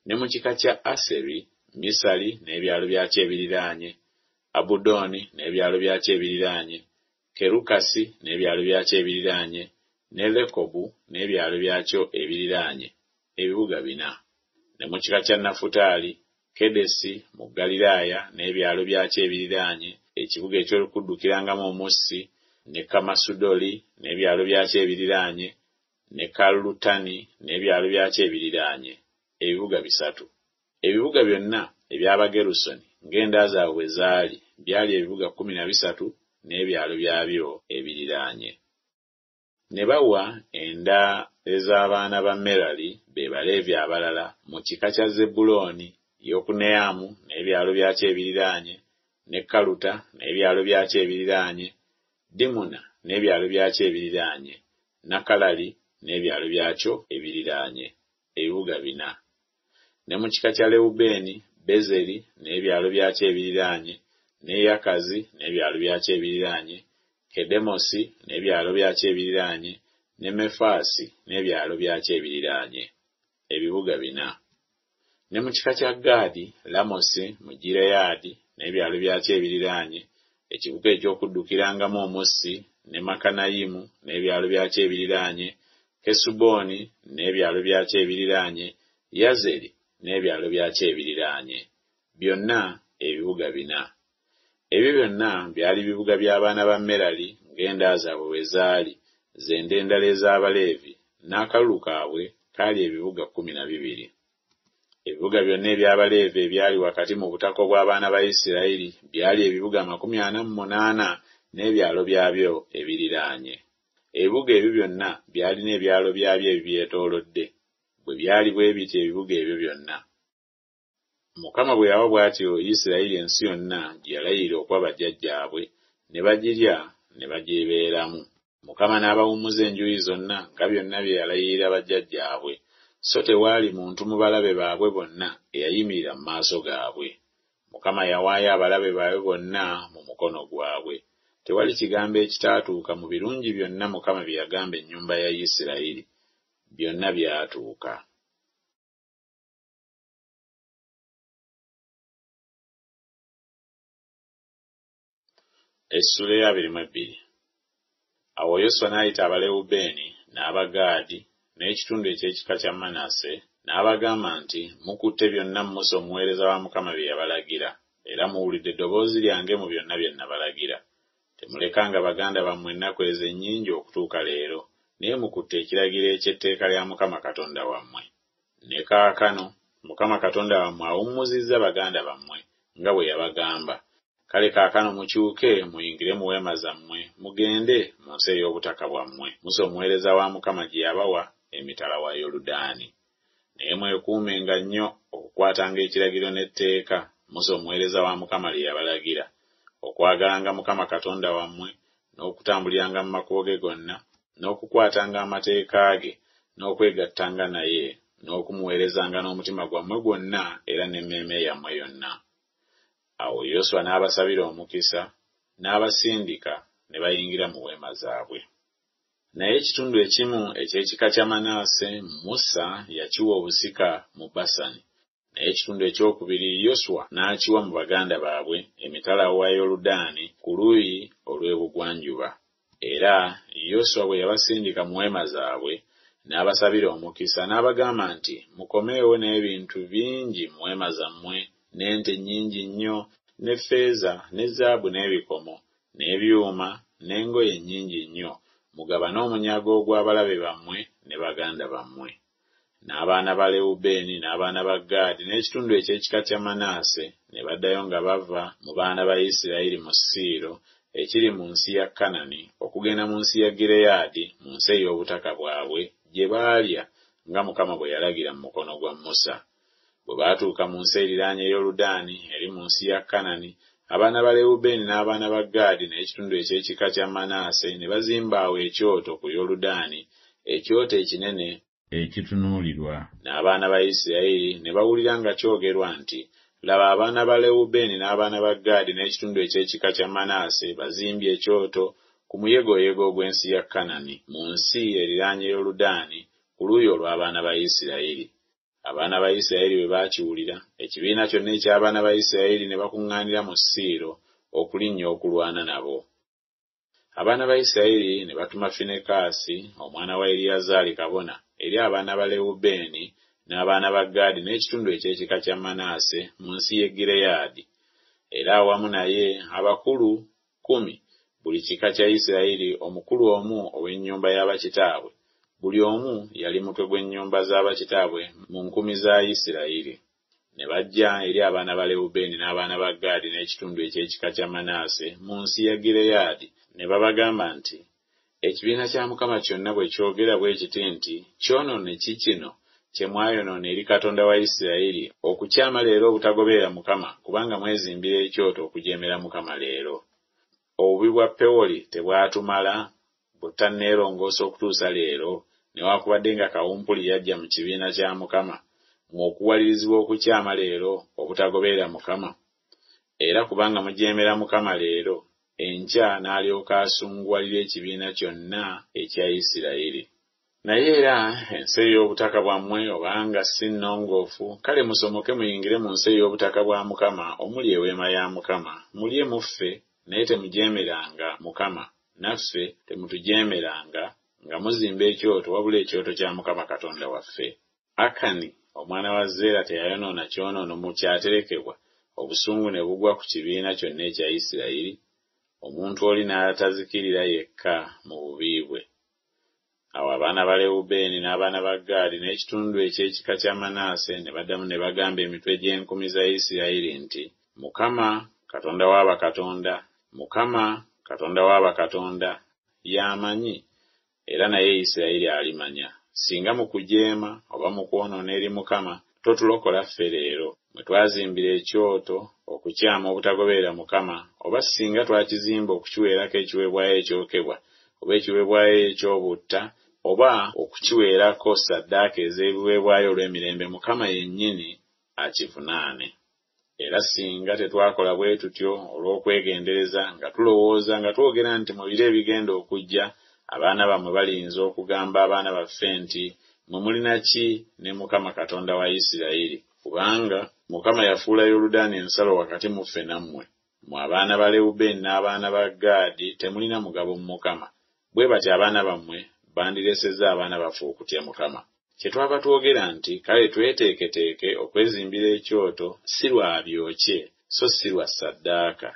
Ne mu kika kya aseri misali n'ebyalo byakyo ebiriraanye abudooni n'ebyalo byakyo ebiriraanye kerukasi n'ebyalo byakyo ebiriraanye ne lekobu n'ebyalo byakyo ebiriraanye. Ebibuga bina. Ne mu kika kya nafutaali kedesi mu galiraaya n'ebyalo byakyo ebiriraanye ekibuga eky'okuddukirangamu omussi ne kamasudoli n'ebyalo byakyo ebiriraanye ne kalutani n'ebyalo byakyo ebiriraanye ebibuga bisatu. Ebibuga byonna eby'abagerusoni ng'enda zaabwe bwe zaali byali ebibuga kkumi na bisatu n'ebyalo byabyo ebiriraanye ne bawa enda ez'abaana ba merali be baleevi abalala mu kika kya zebbulooni yokuneyamu n'ebyalo byakyo ebiriraanye ne kaluta n'ebyalo byakyo ebiriraanye dimuna n'ebyalo byakyo ebiriraanye nakalali n'ebyalo byakyo ebiriraanye. Ebibuga bina. Ne mu kika kya lewubeeni bezeri n'ebyalo byakyo ebiriraanye ne yakazi n'ebyalo byakyo ebiriraanye kedemosi n'ebyalo byakyo ebiriraanye ne mefaasi n'ebyalo byakyo ebiriraanye. Ebibuga bina ne mu kika kya gaadi lamosi mu gireyaadi n'ebyalo byakyo ebiriraanye ekibuga eky'okuddukirangamu omussi ne makanayimu n'ebyalo byakyo ebiriraanye kesubooni n'ebyalo byakyo ebiriraanye yazeri n'ebyalo byakyo ebiriraanye byonna ebibuga bina. Ebyo byonna byali bibuga by'abaana ba merali ng'enda zaabwe bwe zaali zende endala ez'abaleevi n'akalulu kaabwe kaali ebibuga kkumi na bibiri ebibuga byonna eby'abaleevi ebyali wakati mu butaka bw'abaana ba isirayiri byali ebibuga amakumi ana mu munaana n'ebyalo byabyo ebiriraanye. Ebibuga ebyo byonna byalina ebyalo byabyo ebibyetoolodde bwe byali bwe bityo ebibuga ebyo byonna. Mukama bwe yawa bw'atyo isirayiri ensi yonna gye yalayirira okuba bajjajjaabwe ne bagirya ne bagyebeeramu mukama n'abawummuza enjuuyi zonna nga byonna bye yalayirira bajjajjaabwe so tewaali muntu mu balabe baabwe bonna eyayimirira mu maaso gaabwe. Mukama yawaayo abalabe baabwe bonna mu mukono gwabwe. Tewali kigambo ekitaatuuka mu birungi byonna mukama bye yagamba ennyumba ya isirayiri. Byonna byatuuka. Essula ey'abiri mu ebbiri. Awo yoswa n'ayita abalewubeeni n'abagaadi n'ekitundu eky'ekika kya manase n'abagamba nti mukutte byonna musa omuweereza wa mukama bye yabalagira era muwulidde eddoboozi lyange mu byonna bye nabalagira. Temulekanga baganda bammwe ennaku ezo ennyingi okutuuka leero naye mukutte ekiragiro eky'etteeka lya mukama katonda wammwe. Ne kaakano mukama katonda wammwe awummuzizza baganda bammwe nga bwe yabagamba. Kale kaakano mukyuke muyingire mu weema zammwe mugende mu nsi ey'obutaka bwammwe. Musa omuweereza wa mukama gye yabawa emitala wa yoludaani naye mwekuumenga nnyo okukwatanga ekiragiro n'etteeka musa omuweereza wa mukama lye yabalagira. Okwagalanga mukama katonda wammwe n'okutambuliranga mu makubo ge gonna n'okukwatanga amateeka ge n'okwegattanga naye n'okumuweerezanga n'omutima gwammwe gwonna era n'emmeeme yammwe yonna. Awo yoswa n'abasabira omukisa n'abasindika ne bayingira mu weema zaabwe naye ekitundu ekimu eky'ekika kya manaase musa yakiwa obusika mu basani. Naye ekitundu ekyokubiri yoswa n'akiwa mu baganda baabwe emitala wa yoludaani ku luuyi olw'ebugwanjuba. Era yoswa bwe yabasindika mu weema zaabwe n'abasabira omukisa n'abagamba nti mukomeewo n'ebintu bingi mu weema zammwe n'ente nnyingi nnyo ne ffeeza ne zaabu n'ebikomo n'ebyuma n'engoye nnyingi nnyo mugabane omunyago ogw'abalabe bammwe ne baganda bammwe. N'abaana ba lewubeeni n'abaana ba gaadi n'ekitundu eky'ekika kya manaase ne baddayo nga bava mu baana ba isirayiri mu siiro ekiri mu nsi ya kanani okugenda mu nsi ya gireyaadi mu nsi ey'obutaka bwabwe gye baalya nga mukama bwe yalagira mu mukono gwa musa. Bwe baatuuka mu nsi eriraanye yoludaani eri mu nsi ya kanani abaana ba lewubeeni n'abaana ba gaadi n'ekitundu eky'ekika kya manaase ne bazimba awo ekyoto ku yoludaani ekyoto ekinene ekitunuulirwa. n'abaana ba isirayiri ne bawulira nga kyogerwa nti laba abaana ba lewubeeni n'abaana ba gaadi n'ekitundu eky'ekika kya manaase bazimbye ekyoto ku muyegoyego ogw'ensi ya kanani mu nsi eriraanye yoludaani ku luuyi olw'abaana ba isirayiri abaana ba isirayiri bwe baakiwulira. Ekibiina kyonna eky'abaana ba isirayiri ne bakuŋŋaanira mu siiro okulinnya okulwana nabo. Abaana ba isirayiri ne batuma finekaasi omwana wa eriyazaali kabona eri abaana ba lewubeeni n'abaana ba gaadi n'ekitundu eky'ekika kya manaase mu nsi y'e gireyaadi. Era awamu naye abakulu kumi buli kika kya isirayiri omukulu omu ow'ennyumba y'abakitaabwe buli omu yali mutwe gw'ennyumba z'abakitaabwe mu nkumi za isirayiri. Ne bajja eri abaana ba lewubeeni n'abaana ba gaadi n'ekitundu eky'ekika kya manaase mu nsi ya gireyaadi. Ne babagamba nti ekibiina kya mukama kyonna bwe kyogera bwe kiti nti kyonoone ki kino kye mwayonoona eri katonda wa isirayiri okukyama leero obutagoberera mukama kubanga mwezimbira ekyoto okujeemera mukama leero? Obubi bwa pewoli tebwatumala butanneerongoosa okutuusa leero newaakubadde nga kawumpuli yajja mu kibiina kya mukama ng'okuwalirizibwa okukyama leero obutagoberera mukama. Era kubanga mujeemera mukama leero enkya n'alyoka asunguwalira ekibiina kyonna ekya isirayiri. Naye era ensi ey'obutaka bwammwe obanga si nnongoofu kale musomoke muyingire mu nsi ey'obutaka bwa mukama omuli eweema ya mukama. Mulye muffe naye temujeemeranga mukama. Naffe temutujeemeranga nga muzimba ekyoto wabula ekyoto kya mukama katonda waffe. Akani omwana wa zeera teyayonoona kyonoono mu kyaterekebwa obusungu ne bugwa ku kibiina kyonna ekya isirayiri omuntu oli n'atazikirira yekka mu bubi bwe. Awo abaana ba lewubeeni n'abaana ba gaadi n'ekitundu eky'ekika kya manaase ne baddamu ne bagamba emitwe gy'enkumi za isirayiri nti mukama katonda w'abakatonda mukama katonda w'abakatonda y'amanyi era naye isirayiri alimanya. Singa mu kujeema oba mu kwonoona eri mukama totulokola ffe leero. Mwe twazimbira ekyoto okukyama obutagoberera mukama oba singa twakizimba okukiweerako ekiweebwayo ekyokebwa oba ekiweebwayo eky'obutta oba okukiweerako saddaaka ez'ebiweebwayo olw'emirembe mukama yennyini akivunaane. Era singa tetwakola bwe tutyo olw'okwegendereza nga tulowooza nga twogera nti mu biro ebigenda okujja abaana bammwe baliyinza okugamba abaana baffe nti mwe mulina ki ne mukama katonda wa isirayiri? Kubanga mukama yafuula yoludaani ensalo wakati mu ffe nammwe. Mwe abaana ba lewubeeni n'abaana ba gaadi temulina mugabo mu mukama. Bwe batyo abaana bammwe bandiresezza abaana baffe okutya mukama. Kye twava twogera nti kale tweteeketeeke okwezimbira ekyoto si lwa byokye so si lwa ssaddaaka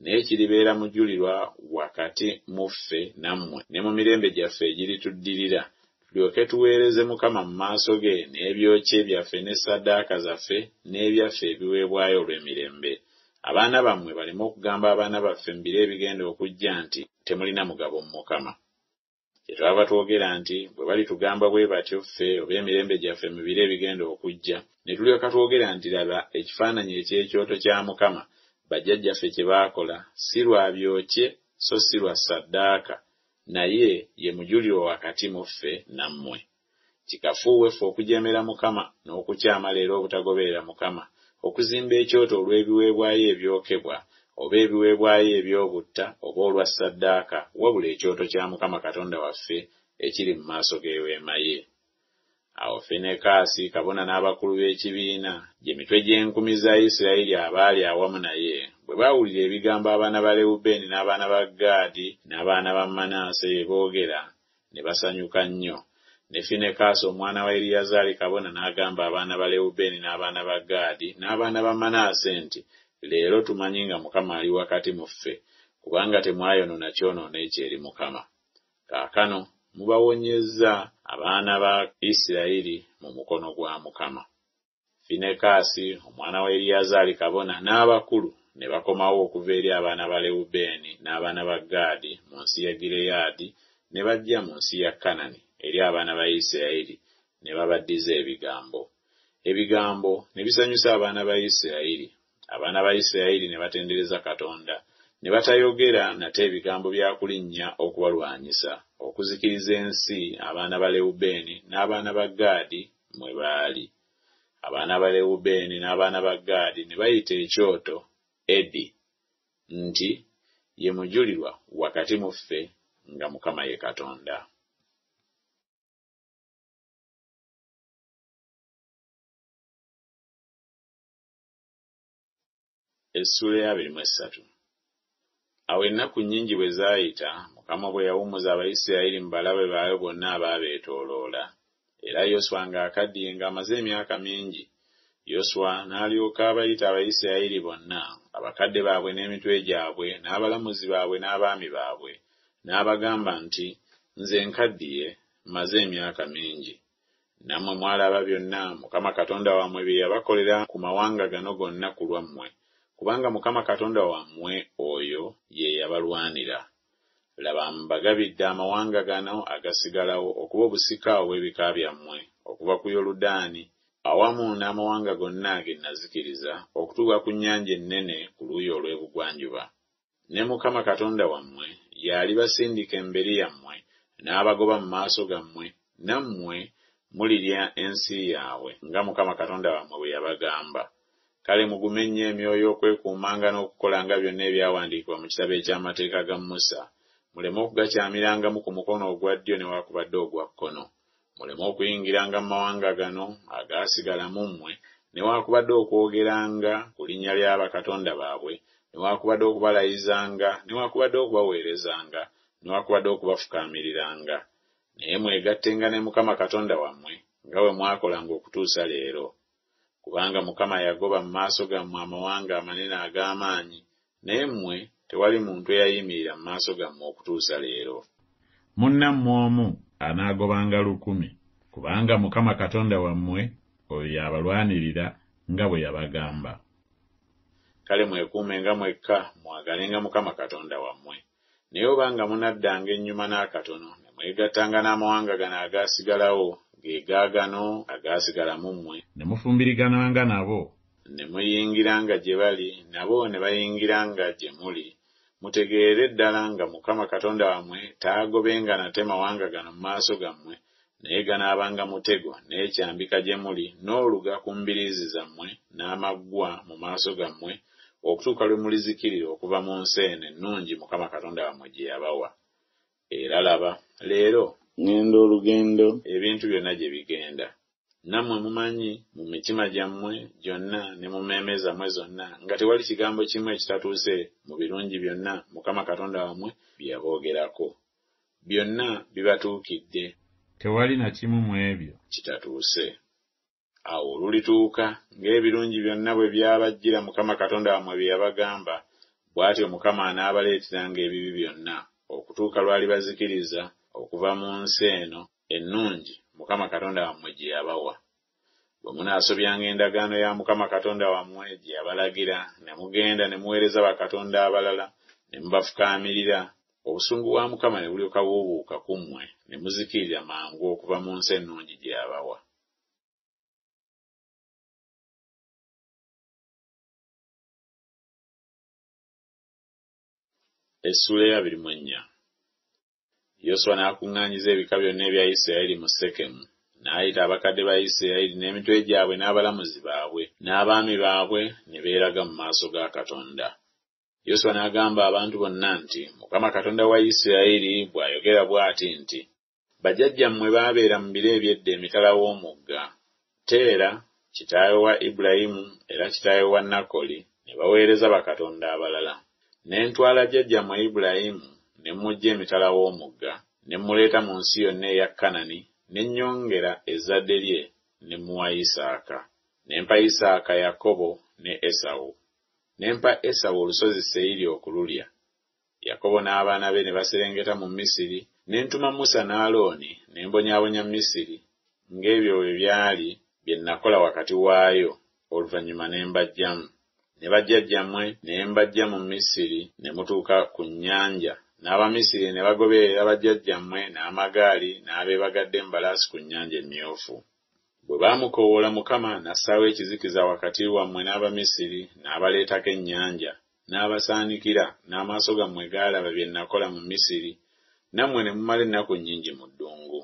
naye kiribeera mujulirwa wakati mu ffe nammwe ne mu mirembe gyaffe egirituddirira tulyoke tuweereze mukama mu maaso ge n'ebyokye byaffe ne ssaddaaka zaffe n'ebyaffe ebiweebwayo olw'emirembe. Abaana bammwe baleme okugamba abaana baffe mu biro ebigenda okujja nti temulina mugabo mu mukama. Kyetwava twogera nti bwe balitugamba bwe batyo ffe oba emirembe gyaffe mu biro ebigenda okujja ne tulyoka twogera nti laba ekifaananyi eky'ekyoto kya mukama bajjajjaffe kye baakola si lwa byokye so si lwa ssaddaaka naye ye mujulirwa wakati mu ffe nammwe. Kikafuuwe ffe okujeemera mukama n'okukyama leero obutagoberera mukama okuzimba ekyoto olw'ebiweebwayo ebyokebwa oba ebiweebwayo eby'obutta oba olwa ssaddaaka wabula ekyoto kya mukama katonda waffe ekiri mu maaso g'eweema ye awo fenekaasi kabona n'abakulu b'ekibiina gye mitwe gy'enkumi za isirayiri abaali awamu naye bwe baawulira ebigambo abaana ba lewubeeni n'abaana ba gaadi n'abaana ba manaase bye boogera ne basanyuka nnyo. Ne finekaasi omwana wa eriyazaali kabona n'agamba abaana ba lewubeeni n'abaana ba gaadi n'abaana ba manaase nti leero tumanyi nga mukama ali wakati mu ffe kubanga temwayonoona kyonoona ekyeri mukama. Kaakano mubawonyezza abaana ba isirayiri mu mukono gwa mukama. Finekaasi omwana wa eriyazaali kabona n'abakulu ne bakomawo okuva eri abaana ba lewubeeni n'abaana ba gaadi mu nsi ya gireyaadi ne bajja mu nsi ya kanani eri abaana ba isirayiri ne babaddiza ebigambo. Ebigambo ne bisanyusa abaana ba isirayiri. Abaana ba isirayiri ne batendereza katonda ne batayogera nate ebigambo bya kulinnya okubalwanyisa okuzikiriza ensi abaana ba lewubeeni n'abaana ba gaadi mwe baali. Abaana ba lewubeeni n'abaana ba gaadi ne bayita ekyoto edi nti ye mujulirwa wakati mu ffe nga mukama ye katonda. Essula eyabiri mu essatu. Awo ennaku nnyingi bwe zaayita mukama bwe yawummuza abayisirayiri mu balabe baabwe bonna abaabeetooloola era yoswa ng'akaddiye ng'amaze emyaka mingi yoswa n'alyoka abayita abayisirayiri bonna abakadde baabwe n'emitwe gyabwe n'abalamuzi baabwe n'abaami baabwe n'abagamba nti nze nkaddiye mmaze emyaka mingi. Nammwe mwalaba byonna mukama katonda wammwe bye yabakolera ku mawanga gano gonna ku lwammwe kubanga mukama katonda wammwe oyo ye yabalwanira laba mbagabidde amawanga gano agasigalawo okuba obusika obw'ebika byammwe okuva ku yoludaani awamu n'amawanga gonna ge nazikiriza okutuuka ku nnyanja ennene ku luuyi olw'ebugwanjuba. Ne mukama katonda wammwe y'alibasindika emberi yammwe n'abagoba mu maaso gammwe nammwe mulirya ensi yaabwe nga mukama katonda wammwe bwe yabagamba. Kale mugume nnyo emyoyo okwekuumanga n'okukolanga byonna ebyawandiikibwa mu kitabo eky'amateeka ga musa muleme okugakyamiranga ku mukono ogwa ddyo newakubadde ogwa kkono. Muleme okuyingiranga mu mawanga gano agaasigala mu mmwe newakubadde okwogeranga ku linnya lya bakatonda baabwe newakubadde okubalayizanga newakubadde okubaweerezanga newakubadde okubafukaamiriranga. Naye mwegattenga ne mukama katonda wammwe nga bwe mwakolanga okutuusa leero. Kubanga mukama yagoba mu maaso gammwe amawanga amanene ag'amaanyi naye mmwe tewali muntu eyayimirira mu maaso gammwe okutuusa leero. Munnammwe omu anaagobanga lukumi kubanga mukama katonda wammwe oyo yabalwanirira nga bwe yabagamba. Kale mwekuumenga mwekka mwagalenga mukama katonda wammwe. Naye obanga munaddanga ennyuma n'akatono ne mwegattanga n'amawanga gano agaasigalawo ge gaagano agaasigala mu mmwe. Ne mufumbirigananga nabo. Ne muyingiranga gye bali nabo ne bayingiranga gye muli mutegeere ddala nga mukama katonda wammwe taagobenga nate mawanga gano mu maaso gammwe naye ganaabanga mutego n'ekyambika gye muli n'oluga ku mbiriizi zammwe n'amaggwa mu maaso gammwe okutuuka lwe mulizikirira okuva mu nsi eno ennungi mukama katonda wammwe gye yabawa. Era laba leero ŋŋenda olugendo. ebintu byonna gye bigenda nammwe mumanyi mu mitima gyammwe gyonna ne mu mmeeme zammwe zonna nga tewali kigambo kimu ekitatuuse mu birungi byonna mukama katonda wammwe bye yaboogerako. Byonna bibatuukidde. Tewali na kimu mu ebyo. Kitatuuse. Awo olulituuka ng'ebirungi byonna bwe byabajjira mukama katonda wammwe bye yabagamba bw'atyo mukama anaabaleeteranga ebibi byonna. Okutuuka lwalibazikiriza okuva mu nsi eno ennungi mukama katonda wammwe gye yabawa. Bwe munaasobyanga endagaano ya mukama katonda wammwe gye yabalagira ne mugenda ne muweereza bakatonda abalala ne mubafukaamirira obusungu bwa mukama ne bulyoka buubuuka ku mmwe ne muzikirira mangu okuva mu nsi ennungi gye yabawa. Essula eyabiri mu ennya yoswa n'akuŋŋaanyiza ebika byonna ebya isirayiri mu sekemu. N'ayita abakadde ba isirayiri n'emitwe gyabwe n'abalamuzi baabwe n'abaami baabwe ne beeraga mu maaso ga katonda. Yoswa n'agamba abantu bonna nti mukama katonda wa isirayiri bw'ayogera bw'ati nti bajjajjammwe baabeera mu biro ebyedda emitala w'omugga. Teera kitaawe wa ibulayimu era kitaawe wa nakoli ne baweereza bakatonda abalala. Ne ntwala jjajjammwe ibulayimu ne mujja emitala w'omugga ne muleeta mu nsi yonna eya kanani ne nnyongera ezzadde lye ne muwa isaaka. Ne mpa isaaka yakobo ne esawu. Ne mpa esawu olusozi seyiri okululya. Yakobo n'abaana be ne baserengeta mu misiri ne ntuma musa ne alooni ne mbonyaabonya misiri ng'ebyo bwe byali bye nakola wakati waayo oluvannyuma ne mbajjamu. Ne bajjajjammwe ne mbajja mu misiri ne mutuuka ku nnyanja n'abamisiri ne bagoberera bajjajjammwe n'amagaali n'abeebagadde embalaasi ku nnyanja emyufu bwe baamukoowoola mukama n'assaawo ekizikiza wakati wammwe n'abamisiri n'abaleetako ennyanja n'abasaanikira n'amaaso gammwe gaalaba bye nakola mu misiri nammwe ne mumala ennaku nnyingi mu ddungu.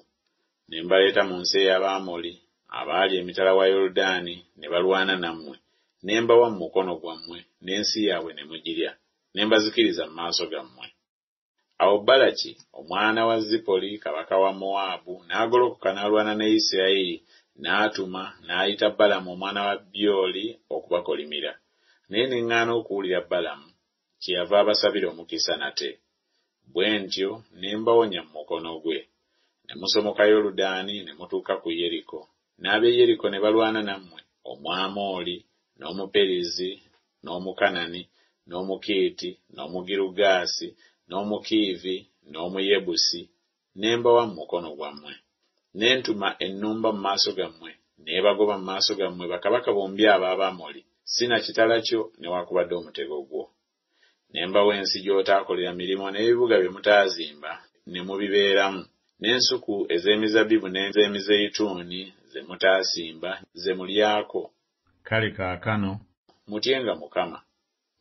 Ne mbaleeta mu nsi ey'abamoli abaali emitala wa yoludaani ne balwana nammwe ne mbawa mu mukono gwammwe n'ensi yaabwe ne mugirya ne mbazikiriza mu maaso gammwe awo balaki omwana wa zipoli kabaka wa mowaabu n'agolokoka n'alwana ne isirayiri n'atuma n'ayita balamu omwana wa byoli okubakolimira. Naye ne ŋŋaana okuwulira balamu kyeyava abasabira omukisa nate. Bwe ntyo ne mbawonya mu mukono gwe. Ne musomoka yoludaani ne mutuuka ku yeriko. N'ab'e yeriko ne balwana nammwe omwamooli n'omuperizi n'omukanani n'omukiiti n'omugirugaasi n'omukiivi n'omuyebusi ne mbawa mu mukono gwammwe ne ntuma ennumba mu maaso gammwe n'ebagoba mu maaso gammwe bakabaka bombi ab'abamoli sina kitala kyo newaakubadde omutego gwo. Ne mbawa ensi gy'otaakolera mirimu n'ebibuga bye mutaazimba ne mubibeeramu n'ensuku ez'emizabbibu n'ez'emizeyituuni ze mutaasimba ze mulyako kale kaakano. Mutyenga mukama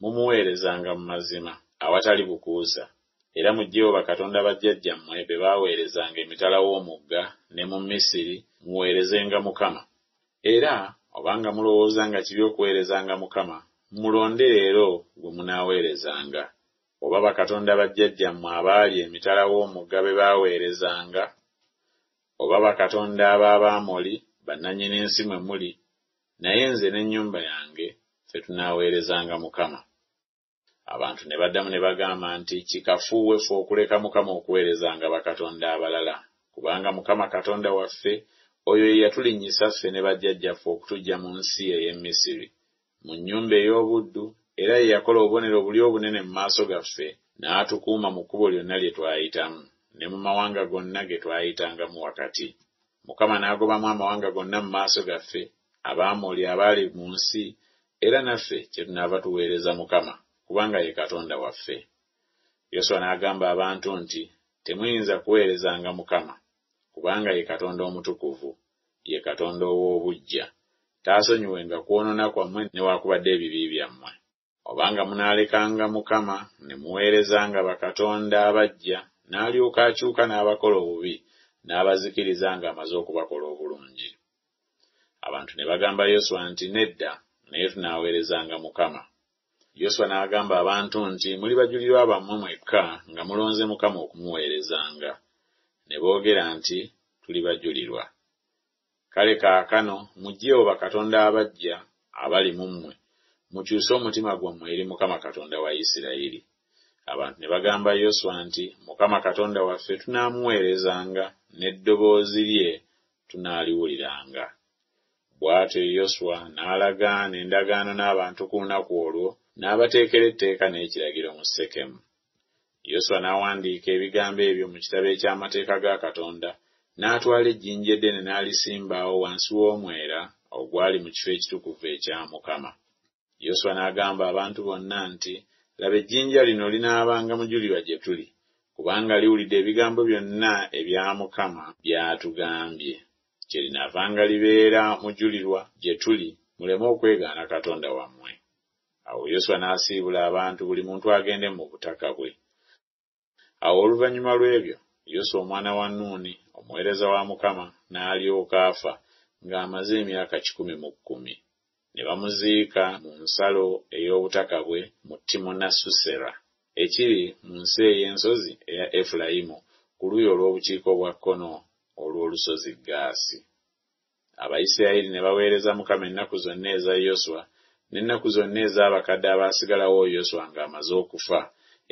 mumuweerezanga mu mazima awatali bukuusa era muggyewo bakatonda bajjajjammwe be baaweerezanga emitala w'omugga ne mu misiri muweerezenga mukama. Era obanga mulowooza nga kibi okuweerezanga mukama mulonde leero gwe munaaweerezanga. Oba bakatonda bajjajjammwe abaali emitala w'omugga be baaweerezanga? Oba bakatonda ab'abamoli bannannyini nsi mwe muli naye nze n'ennyumba yange ffe tunaaweerezanga mukama abantu ne baddamu ne bagamba nti kikafuuwe ffe okuleka mukama okuweerezanga bakatonda abalala. Kubanga mukama katonda waffe oyo ye yatulinnyisa ffe ne bajjajjaffe okutuggya mu nsi ey'e misiri. Mu nnyumba ey'obuddu era ye yakola obubonero buli obunene mu maaso gaffe n'atukuuma mu kkubo lyonna lye twayitamu ne mu mawanga gonna ge twayitangamu wakati. Mukama n'agobamu amawanga gonna mu maaso gaffe abaamooli abaali mu nsi era naffe kyetunaava tuweereza mukama kubanga ye katonda waffe. Yoswa n'agamba abantu nti temuyinza kuweerezanga mukama kubanga ye katonda omutukuvu ye katonda ow'obuggya. Taasonyiwenga kwonoona kwammwe newaakubadde ebibi byammwe. Obanga munaalekanga mukama ne muweerezanga bakatonda abaggya n'alyoka akyuka n'abakola obubi n'abazikiriza ng'amaze okubakola obulungi. Abantu ne bagamba yoswa nti nedda naye tunaaweerezanga mukama yoswa n'agamba abantu nti muli bajulirwa bammwe mwekka nga mulonze mukama okumuweerezanga. Ne boogera nti tuli bajulirwa. Kale kaakano muggyewo bakatonda abaggya abali mu mmwe mukyuse omutima gwammwe eri mukama katonda wa isirayiri. Abantu ne bagamba yoswa nti mukama katonda waffe tunaamuweerezanga n'eddoboozi lye tunaaliwuliranga. Bw'atyo yoswa n'alagaana endagaano n'abantu ku lunaku olwo n'abateekera etteeka n'ekiragiro mu sekemu. Yoswa n'awandiika ebigambo ebyo mu kitabo eky'amateeka ga katonda n'atwala ejjinja eddene n'alisimbaawo wansi w'omwera ogwali mu kifo ekitukuvu ekya mukama. Yoswa n'agamba abantu bonna nti laba ejjinja lino linaabanga mujulirwa gye tuli kubanga liwulidde ebigambo byonna ebya mukama by'atugambye. Kyerinaavanga libeera mujulirwa gye tuli muleme okwegaana katonda wammwe awo yoswa n'asiibula abantu buli muntu agende mu butaka bwe. Awo oluvannyuma lw'ebyo yoswa omwana wa nuuni omuweereza wa mukama n'alyoka afa ng'amaze emyaka kikumi mu kkumi. Ne bamuziika mu nsalo ey'obutaka bwe mu timunasusera ekiri mu nsi ey'ensozi eya efulayimu ku luuyi olw'obukiiko bwa kkono olw'olusozi gaasi. Abayisirayiri ne baweereza mukama ennaku zonna eza yoswa n'ennaku zonna ez'abakadde abaasigalawo yoswa ng'amaze okufa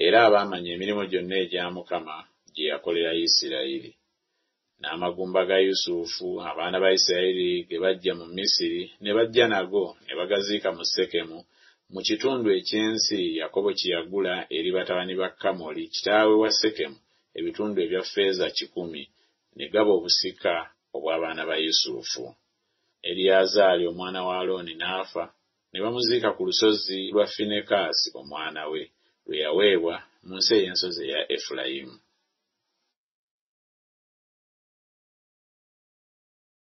era abaamanya emirimu gyonna egya mukama gye yakolera isirayiri. N'amagumba ga yusufu abaana ba isirayiri ge bajja mu misiri ne bajja nago ne bagaziika mu sekemu mu kitundu eky'ensi yakobo kye yagula eri batabani ba kamoli kitaawe wa sekemu ebitundu ebya ffeeza kikumi ne gaba obusika obw'abaana ba yusufu. Eriyazaali omwana wa alooni n'afa ne bamuziika ku lusozi lwa finekaasi omwana we lwe yaweebwa mu nsi ey'ensozi eya efulayimu